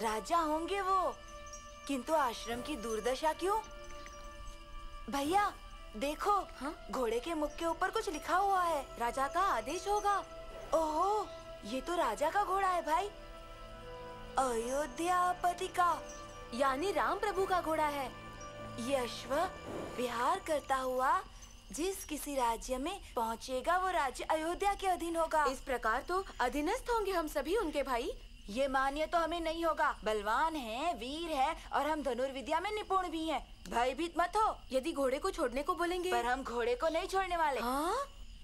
Speaker 22: राजा होंगे वो किंतु आश्रम की दुर्दशा क्यों? भैया देखो हाँ? घोड़े के मुख के ऊपर कुछ लिखा हुआ है। राजा का आदेश होगा। ओहो ये तो राजा का घोड़ा है भाई। अयोध्यापति का यानी राम प्रभु का घोड़ा है। ये अश्व विहार करता हुआ जिस किसी राज्य में पहुंचेगा वो राज्य अयोध्या के अधीन होगा। इस प्रकार तो अधीनस्थ होंगे हम सभी उनके भाई। ये मान्य तो हमें नहीं होगा। बलवान है वीर है और हम धनुर्विद्या में निपुण भी हैं। भयभीत मत हो। यदि घोड़े को छोड़ने को बोलेंगे? पर हम घोड़े को नहीं छोड़ने वाले। हाँ?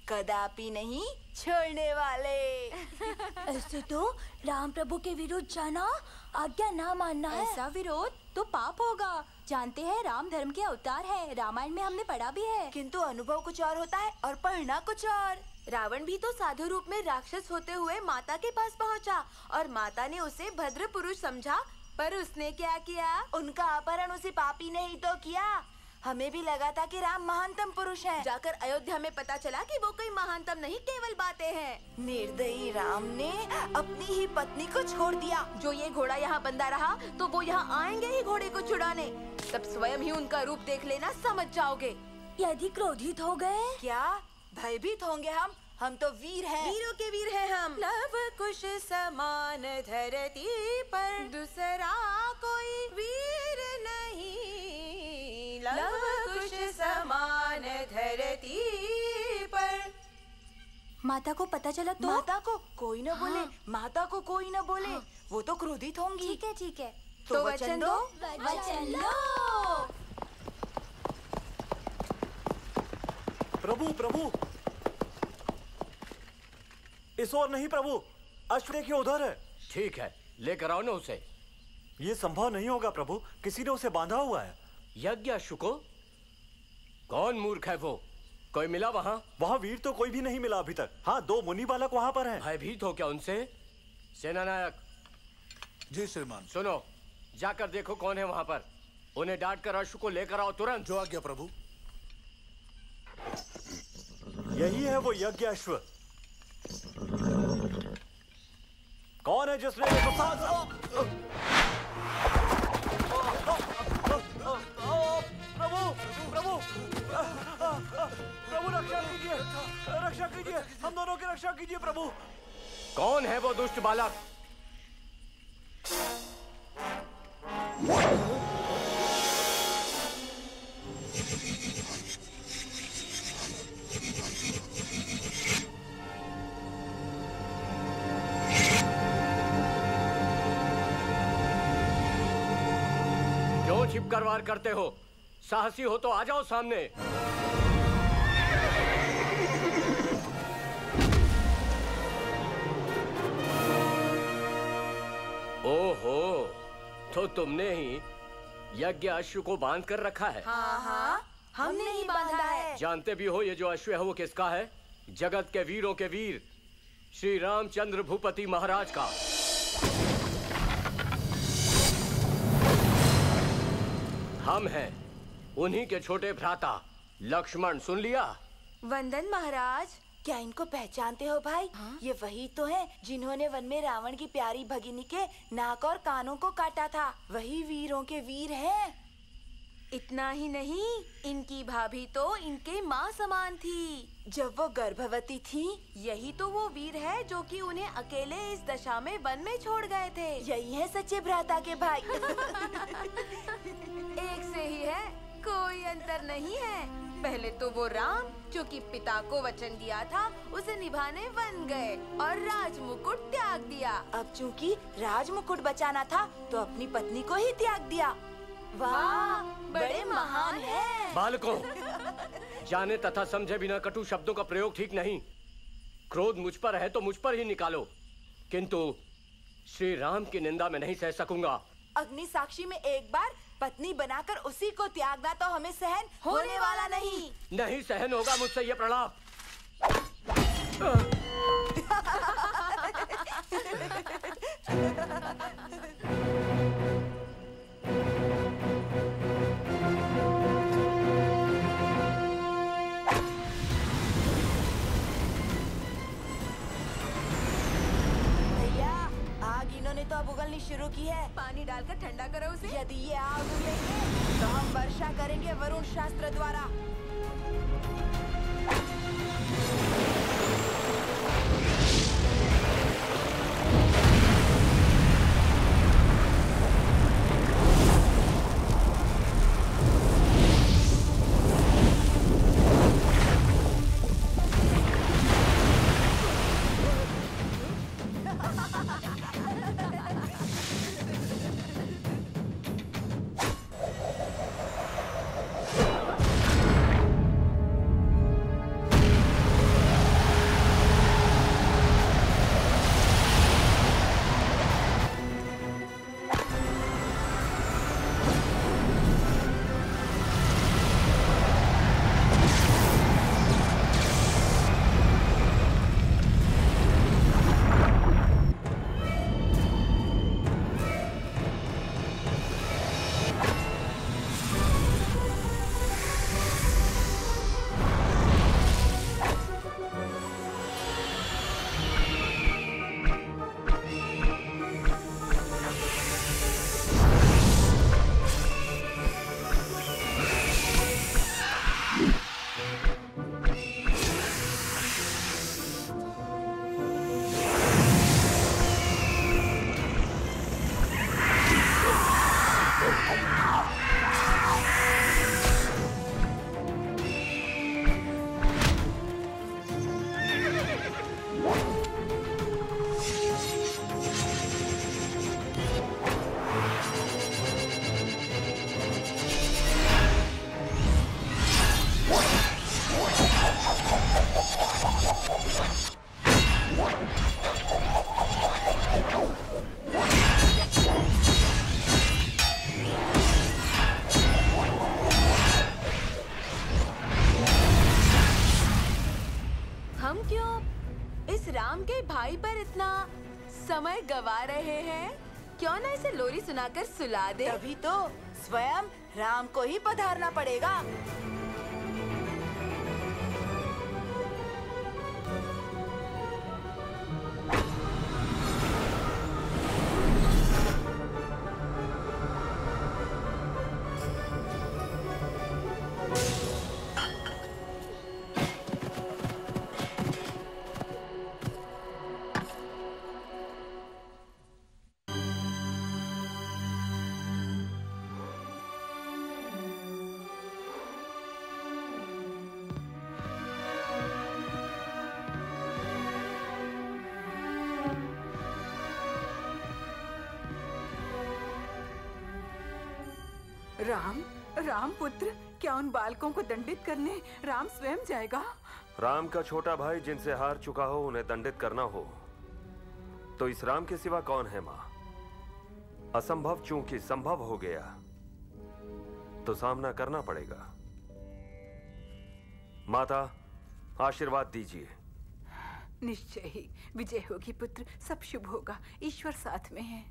Speaker 22: कदापि नहीं छोड़ने वाले।
Speaker 3: ऐसे तो राम प्रभु के विरुद्ध जाना आज्ञा ना मानना
Speaker 22: ऐसा
Speaker 3: विरोध तो पाप होगा। जानते हैं राम धर्म के अवतार है। रामायण में हमने पढ़ा भी है।
Speaker 22: किंतु अनुभव कुछ और होता है और पढ़ना कुछ और। रावण भी तो साधु रूप में राक्षस होते हुए माता के पास पहुँचा और माता ने उसे भद्र पुरुष समझा पर उसने क्या किया? उनका अपहरण उसी पापी ने ही तो किया। हमें भी लगा था कि राम महानतम पुरुष हैं।
Speaker 10: जाकर अयोध्या में पता चला कि वो कोई महानतम नहीं केवल बातें हैं।
Speaker 22: निर्दयी राम ने अपनी ही पत्नी को छोड़ दिया।
Speaker 10: जो ये घोड़ा यहाँ बंदा रहा तो वो यहाँ आएँगे ही घोड़े को छुड़ाने। तब स्वयं ही उनका रूप देख लेना समझ जाओगे।
Speaker 22: यदि क्रोधित हो गए। क्या? भयभीत होंगे हम? हम तो वीर हैं।
Speaker 10: वीरों के वीर हैं हम। लव कुश समान धरती पर। दूसरा कोई वीर नहीं। लव कुश समान धरती पर।
Speaker 22: माता को पता चला तो? माता को कोई न बोले माता को कोई न बोले वो तो क्रोधित होंगी।
Speaker 10: ठीक है ठीक है।
Speaker 22: तो वचन दो।
Speaker 10: वचन लो
Speaker 16: प्रभु प्रभु। इस ओर नहीं प्रभु। अश्व देखिए उधर है।
Speaker 12: ठीक है लेकर आओ ना उसे।
Speaker 16: ये संभव नहीं होगा प्रभु। किसी ने उसे बांधा हुआ है।
Speaker 12: यज्ञ अश्व को कौन मूर्ख है वो? कोई मिला वहाँ?
Speaker 16: वहाँ वीर तो कोई भी नहीं मिला अभी तक। हाँ दो मुनि बालक वहाँ पर है।
Speaker 12: भयभीत हो क्या उनसे? सेना नायक
Speaker 28: जी श्रीमान।
Speaker 12: सुनो जाकर देखो कौन है वहाँ पर। उन्हें डांट कर अशु को लेकर आओ तुरंत।
Speaker 28: जो आज्ञा प्रभु।
Speaker 16: यही है वो यज्ञ अश्व। कौन है जिसने प्रभु, रक्षा कीजिए। रक्षा कीजिए। हम दोनों की रक्षा कीजिए, प्रभु।
Speaker 12: कौन है वो दुष्ट बालक? क्यों करते हो? साहसी हो तो आ जाओ सामने। ओहो तो तुमने ही यज्ञ अश्व को बाँध कर रखा है।
Speaker 22: हाँ हाँ हमने ही बांधा है।
Speaker 12: जानते भी हो ये जो अश्व है वो किसका है? जगत के वीरों के वीर श्री रामचंद्र भूपति महाराज का। हम हैं उन्हीं के छोटे भ्राता लक्ष्मण सुन लिया?
Speaker 22: वंदन महाराज क्या इनको पहचानते हो भाई? हा? ये वही तो हैं जिन्होंने वन में रावण की प्यारी भगिनी के नाक और कानों को काटा था। वही वीरों के वीर हैं।
Speaker 10: इतना ही नहीं इनकी भाभी तो इनके माँ समान थी।
Speaker 22: जब वो गर्भवती थी
Speaker 10: यही तो वो वीर है जो कि उन्हें अकेले इस दशा में वन में छोड़ गए थे।
Speaker 22: यही है सच्चे भ्राता के भाई।
Speaker 10: एक से ही है। कोई अंतर नहीं है। पहले तो वो राम जो कि पिता को वचन दिया था उसे निभाने वन गए और राज मुकुट त्याग दिया।
Speaker 22: अब चूँकि राज मुकुट बचाना था तो अपनी पत्नी को ही त्याग दिया। वाह बड़े महान है।
Speaker 12: बालकों जाने तथा समझे बिना कटु शब्दों का प्रयोग ठीक नहीं। क्रोध मुझ पर है तो मुझ पर ही निकालो। किंतु श्री राम की निंदा में नहीं सह सकूँगा।
Speaker 22: अग्नि साक्षी में एक बार पत्नी बनाकर उसी को त्यागना तो हमें सहन होने वाला नहीं।
Speaker 12: नहीं। सहन होगा मुझसे ये प्रलाप।
Speaker 22: भैया शुरू की है।
Speaker 10: पानी डालकर ठंडा करो उसे।
Speaker 22: यदि ये आग उगलेंगे तो हम वर्षा करेंगे वरुण शास्त्र द्वारा।
Speaker 10: गवा रहे हैं? क्यों ना इसे लोरी सुनाकर सुला दे?
Speaker 22: तभी तो स्वयं राम को ही पधारना पड़ेगा।
Speaker 7: राम पुत्र क्या उन बालकों को दंडित करने राम स्वयं जाएगा?
Speaker 6: राम का छोटा भाई जिनसे हार चुका हो उन्हें दंडित करना हो। तो इस राम के सिवा कौन है माँ? असंभव चूँकि संभव हो गया तो सामना करना पड़ेगा। माता आशीर्वाद दीजिए।
Speaker 7: निश्चय ही विजय होगी पुत्र सब शुभ होगा ईश्वर साथ में है।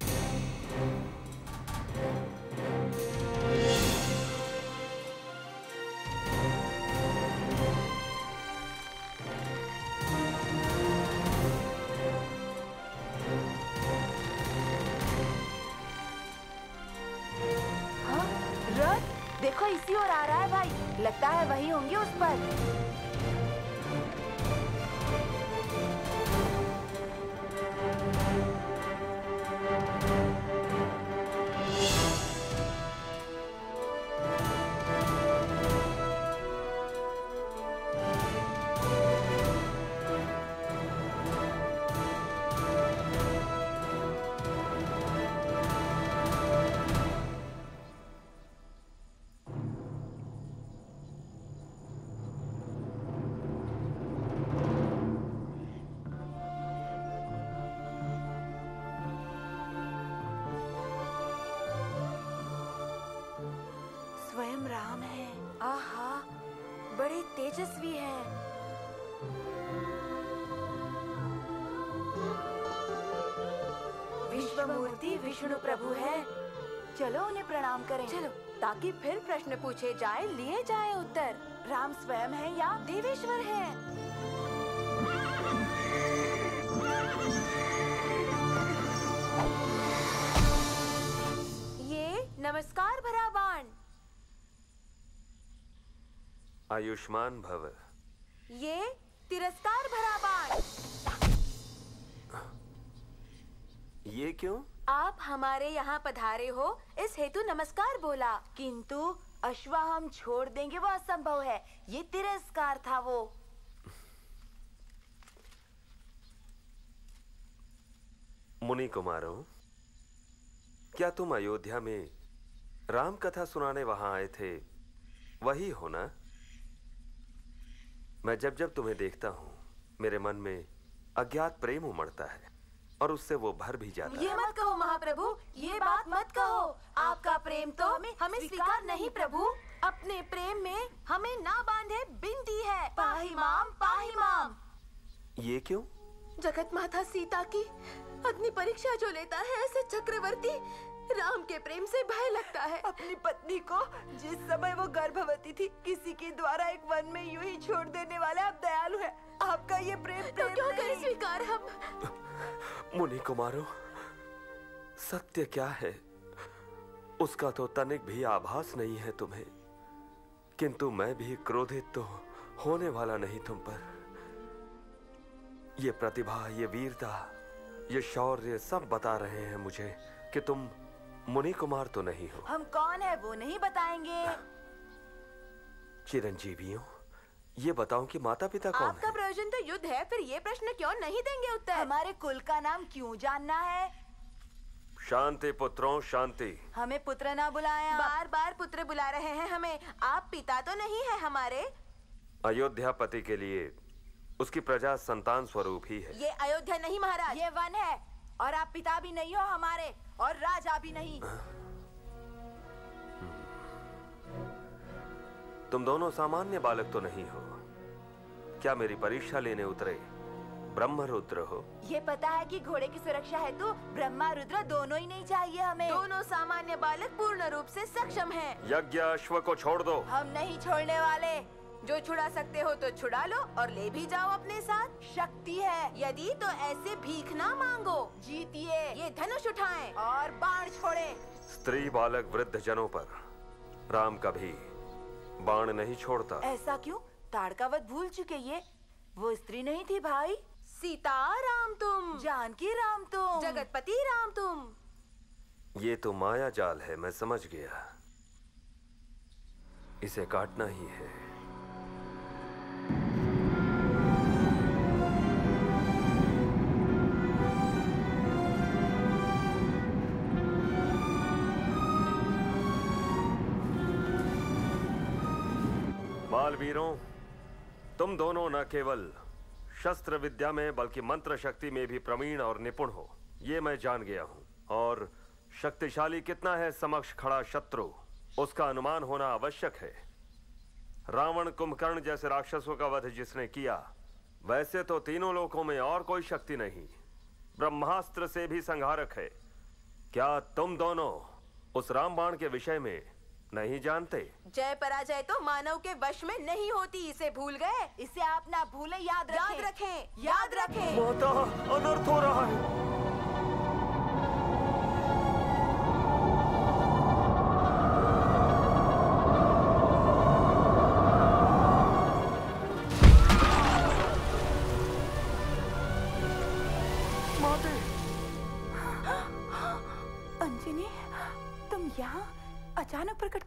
Speaker 22: देखो इसी ओर आ रहा है भाई। लगता है वही होंगे उस पर। विष्णु प्रभु है। चलो उन्हें प्रणाम करें। चलो। ताकि फिर प्रश्न पूछे जाए लिए जाए उत्तर। राम स्वयं है या देवेश्वर है? ये नमस्कार भरा बाण
Speaker 6: आयुष्मान भव।
Speaker 22: ये तिरस्कार भरा बाण
Speaker 6: ये क्यों?
Speaker 22: आप हमारे यहाँ पधारे हो, इस हेतु नमस्कार बोला। किंतु अश्वा हम छोड़ देंगे, वो असंभव है। ये तिरस्कार था वो।
Speaker 6: मुनि कुमारो क्या तुम अयोध्या में राम कथा सुनाने वहाँ आए थे? वही हो ना? मैं जब जब तुम्हें देखता हूँ, मेरे मन में अज्ञात प्रेम उमड़ता है। और उससे वो भर भी जाता
Speaker 22: ये
Speaker 6: है।
Speaker 22: मत कहो महाप्रभु ये बात मत कहो। आपका प्रेम तो हमें हमें स्वीकार नहीं प्रभु। अपने प्रेम में हमें ना बांधे बिनती है। पाही माम पाही माम।
Speaker 6: ये क्यों?
Speaker 10: जगत माता सीता की अग्नि परीक्षा जो लेता है ऐसे चक्रवर्ती राम के प्रेम से भय लगता है।
Speaker 7: अपनी पत्नी को जिस समय वो गर्भवती थी किसी के द्वारा एक वन में यूँ ही छोड़ देने वाले आप दयालु हैं। आपका ये प्रेम
Speaker 10: तो
Speaker 7: प्रेम
Speaker 10: क्यों करें स्वीकार हम?
Speaker 6: मुनि कुमारों सत्य क्या है? उसका तो तनिक भी आभास नहीं है तुम्हें। किंतु मैं भी क्रोधित तो होने वाला नहीं तुम पर। ये प्रतिभा ये वीरता ये शौर्य सब बता रहे हैं मुझे कि तुम मुनि कुमार तो नहीं हो।
Speaker 22: हम कौन है वो नहीं बताएँगे।
Speaker 6: चिरंजीवियों ये बताओ कि माता पिता कौन
Speaker 22: आपका प्रयोजन तो युद्ध है फिर ये प्रश्न क्यों नहीं देंगे उत्तर? हमारे कुल का नाम क्यों जानना है?
Speaker 6: है शांति पुत्रों शांति।
Speaker 22: हमें पुत्र ना बुलाया बार बार पुत्र बुला रहे हैं हमें। आप पिता तो नहीं है हमारे।
Speaker 6: अयोध्या पति के लिए उसकी प्रजा संतान स्वरूप ही है।
Speaker 22: ये अयोध्या नहीं महाराज। ये वन है और आप पिता भी नहीं हो हमारे। और राजा भी नहीं।
Speaker 6: तुम दोनों सामान्य बालक तो नहीं हो। क्या मेरी परीक्षा लेने उतरे ब्रह्म रुद्र हो?
Speaker 22: ये पता है कि घोड़े की सुरक्षा है तो ब्रह्मा रुद्र दोनों ही नहीं चाहिए हमें।
Speaker 29: दोनों सामान्य बालक पूर्ण रूप से सक्षम हैं।
Speaker 6: यज्ञ अश्व को छोड़ दो।
Speaker 22: हम नहीं छोड़ने वाले।
Speaker 29: जो छुड़ा सकते हो तो छुड़ा लो और ले भी जाओ अपने साथ।
Speaker 22: शक्ति है।
Speaker 29: यदि तो ऐसे भीख ना मांगो।
Speaker 22: जीतिए।
Speaker 29: ये धनुष उठाएँ
Speaker 22: और बाण छोड़े।
Speaker 6: स्त्री बालक वृद्ध जनों पर। राम कभी बाण नहीं छोड़ता।
Speaker 22: ऐसा क्यों? ताड़कावत भूल चुके ये। वो स्त्री नहीं थी भाई।
Speaker 29: सीता राम तुम।
Speaker 22: जानकी राम तुम।
Speaker 29: जगतपति राम तुम।
Speaker 6: ये तो माया जाल है मैं समझ गया। इसे काटना ही है। बालवीरों तुम दोनों न केवल शस्त्र विद्या में, बल्कि मंत्र शक्ति में भी प्रवीण और निपुण हो। ये मैं जान गया हूँ। और शक्तिशाली कितना है समक्ष खड़ा शत्रु, उसका अनुमान होना आवश्यक है। रावण कुंभकर्ण जैसे राक्षसों का वध जिसने किया, वैसे तो तीनों लोकों में और कोई शक्ति नहीं। ब्रह्मास्त्र से भी संहारक है। क्या तुम दोनों उस रामबाण के विषय में नहीं जानते।
Speaker 29: जय पराजय तो मानव के वश में नहीं होती इसे भूल गए?
Speaker 22: इसे आप ना भूले याद रखें
Speaker 29: याद रखें। याद रखें।
Speaker 7: माता अनर्थ हो रहा है।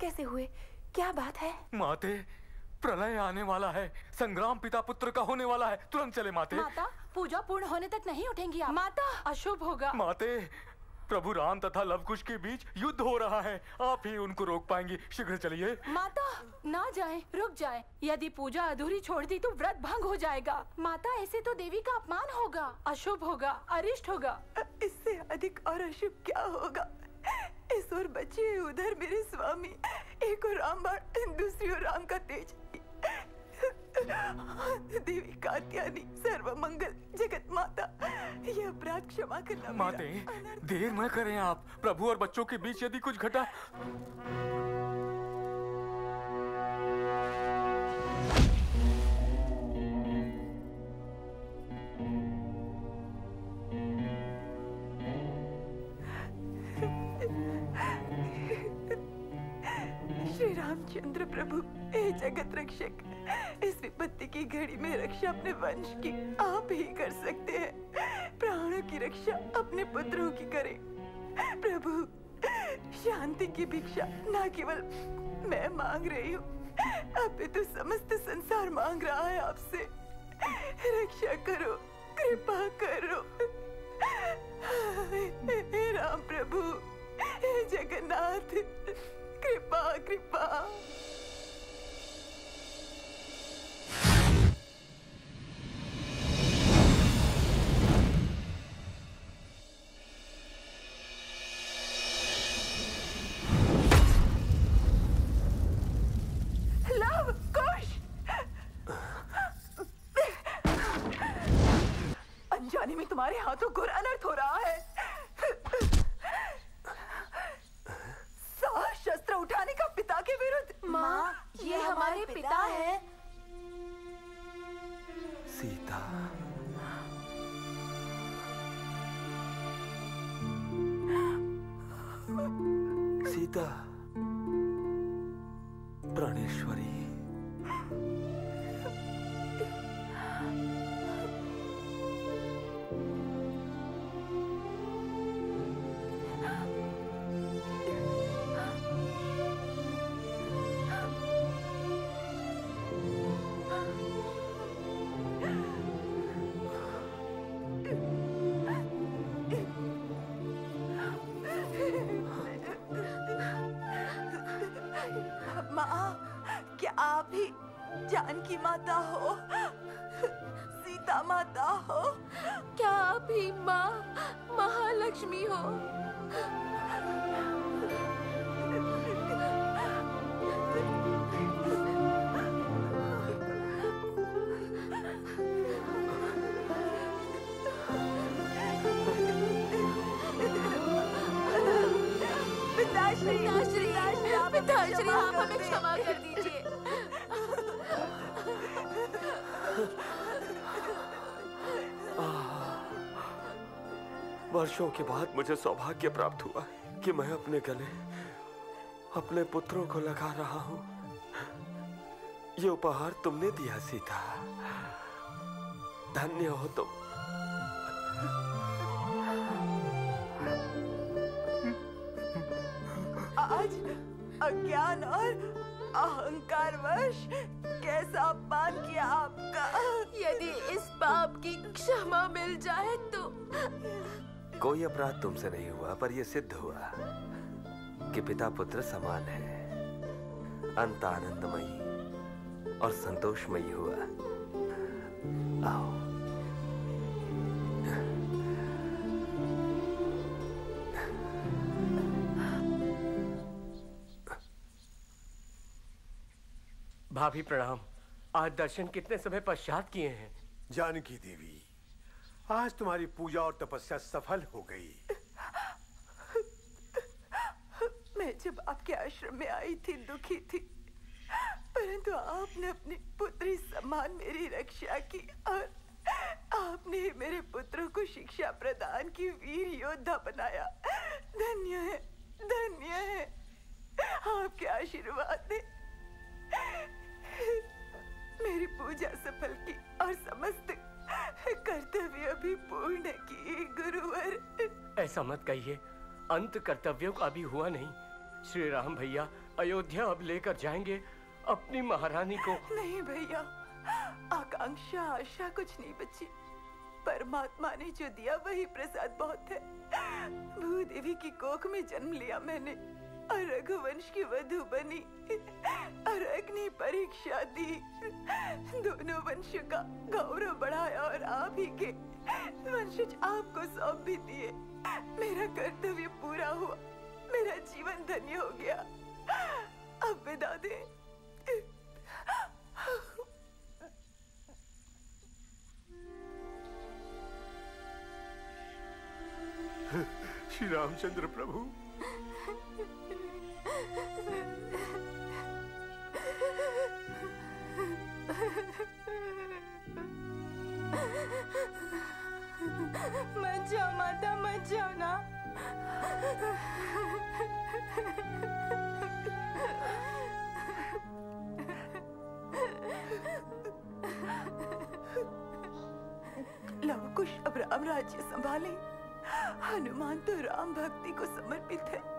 Speaker 10: कैसे हुए? क्या बात है?
Speaker 20: माते प्रलय आने वाला है। संग्राम पिता पुत्र का होने वाला है। तुरंत चले माते।
Speaker 11: माता पूजा पूर्ण होने तक नहीं उठेंगी आप। माता! अशुभ होगा।
Speaker 20: माते प्रभु राम तथा लवकुश के बीच युद्ध हो रहा है। आप ही उनको रोक पाएँगी। शीघ्र चलिए।
Speaker 11: माता ना जाए रुक जाए। यदि पूजा अधूरी छोड़ दी तो व्रत भंग हो जाएगा। माता ऐसे तो देवी का अपमान होगा। अशुभ होगा अरिष्ट होगा।
Speaker 10: इससे अधिक और अशुभ क्या होगा? इस और बचे उधर मेरे स्वामी। एक और रामबाण दूसरी और राम का तेज। देवी कात्यानी सर्व मंगल जगत माता। ये अपराध क्षमा करना
Speaker 20: माते देर न करें आप। प्रभु और बच्चों के बीच यदि कुछ घटा
Speaker 10: रक्षा अपने वंश की आप ही कर सकते हैं। प्राणों की रक्षा अपने पुत्रों की करें। प्रभु, शांति की भिक्षा न केवल मैं मांग रही हूँ अब तो समस्त संसार मांग रहा है आपसे। रक्षा करो, कृपा करो। हे राम प्रभु, हे जगन्नाथ, कृपा कृपा।
Speaker 6: वर्षों के बाद मुझे सौभाग्य प्राप्त हुआ कि मैं अपने गले अपने पुत्रों को लगा रहा हूँ। ये उपहार तुमने दिया सीता। धन्य हो तुम।
Speaker 10: आज अज्ञान और अहंकार वश कैसा अपमान किया आपका?
Speaker 30: यदि इस पाप की क्षमा मिल जाए तो
Speaker 31: कोई अपराध तुमसे नहीं हुआ पर यह सिद्ध हुआ कि पिता पुत्र समान है। अंत आनंदमयी और संतोषमयी हुआ। आओ।
Speaker 12: भाभी प्रणाम आज दर्शन कितने समय पश्चात किए हैं?
Speaker 9: जानकी देवी आज तुम्हारी पूजा और तपस्या सफल हो गई।
Speaker 10: मैं जब आपके आश्रम में आई थी, दुखी थी, परंतु आपने अपनी पुत्री समान मेरी रक्षा की और आपने मेरे पुत्रों को शिक्षा प्रदान की, वीर योद्धा बनाया। धन्य है धन्य है। आपके आशीर्वाद ने मेरी पूजा सफल की और समस्त कर्तव्य भी पूर्ण किए गुरुवर।
Speaker 12: ऐसा मत कहिए अंत कर्तव्यों का अभी हुआ नहीं। श्री राम भैया अयोध्या अब लेकर जाएँगे अपनी महारानी को।
Speaker 10: नहीं भैया आकांक्षा आशा कुछ नहीं बची। परमात्मा ने जो दिया वही प्रसाद बहुत है। भूदेवी की कोख में जन्म लिया मैंने। और रघुवंश की वधु बनी और अग्नि परीक्षा दी। दोनों वंश का गौरव बढ़ाया और आप ही के वंशज आपको सौंप भी दिए। मेरा कर्तव्य पूरा हुआ, मेरा जीवन धन्य हो गया। अब विदा दे।
Speaker 9: श्री रामचंद्र प्रभु।
Speaker 10: मत जाओ माता मत जाओ ना लवकुश अब राम राज्य संभाले। हनुमान तो राम भक्ति को समर्पित है।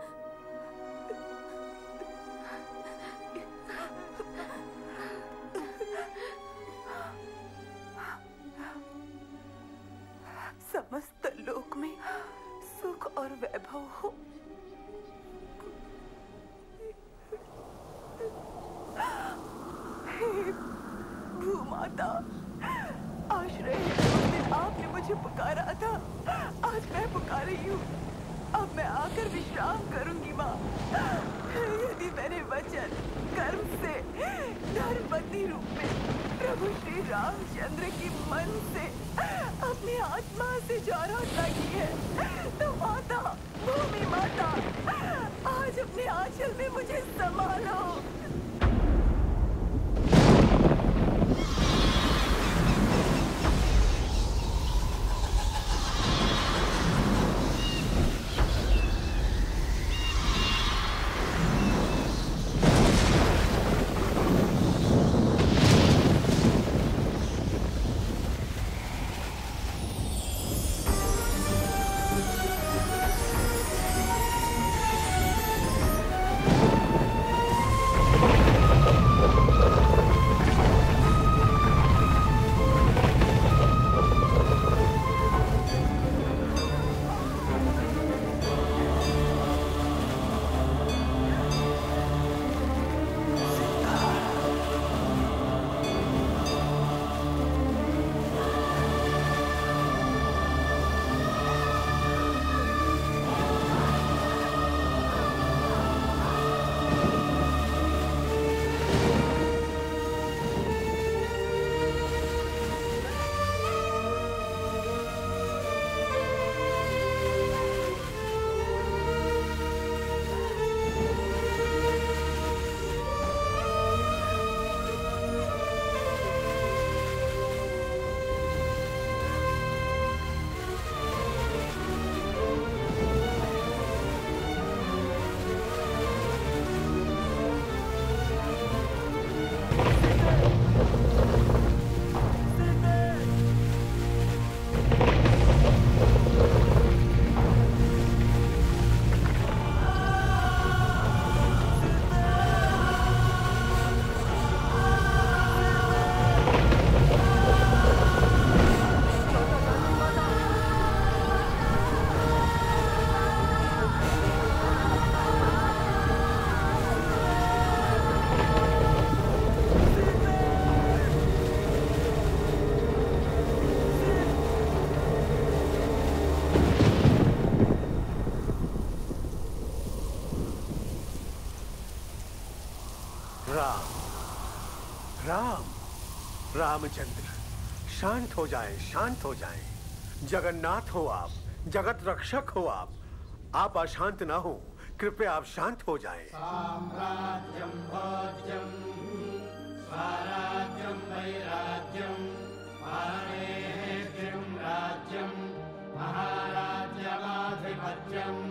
Speaker 9: रामचंद्र। शांत हो जाए, शांत हो जाए। जगन्नाथ हो आप, जगत रक्षक हो आप। आप अशांत ना हो, कृपया आप शांत हो जाए।
Speaker 17: साम्राज्यं, भोज्यं स्वराज्यं वैराज्यं, मानेः राज्यं महाराज्यमाधिपत्यं राजाधिराज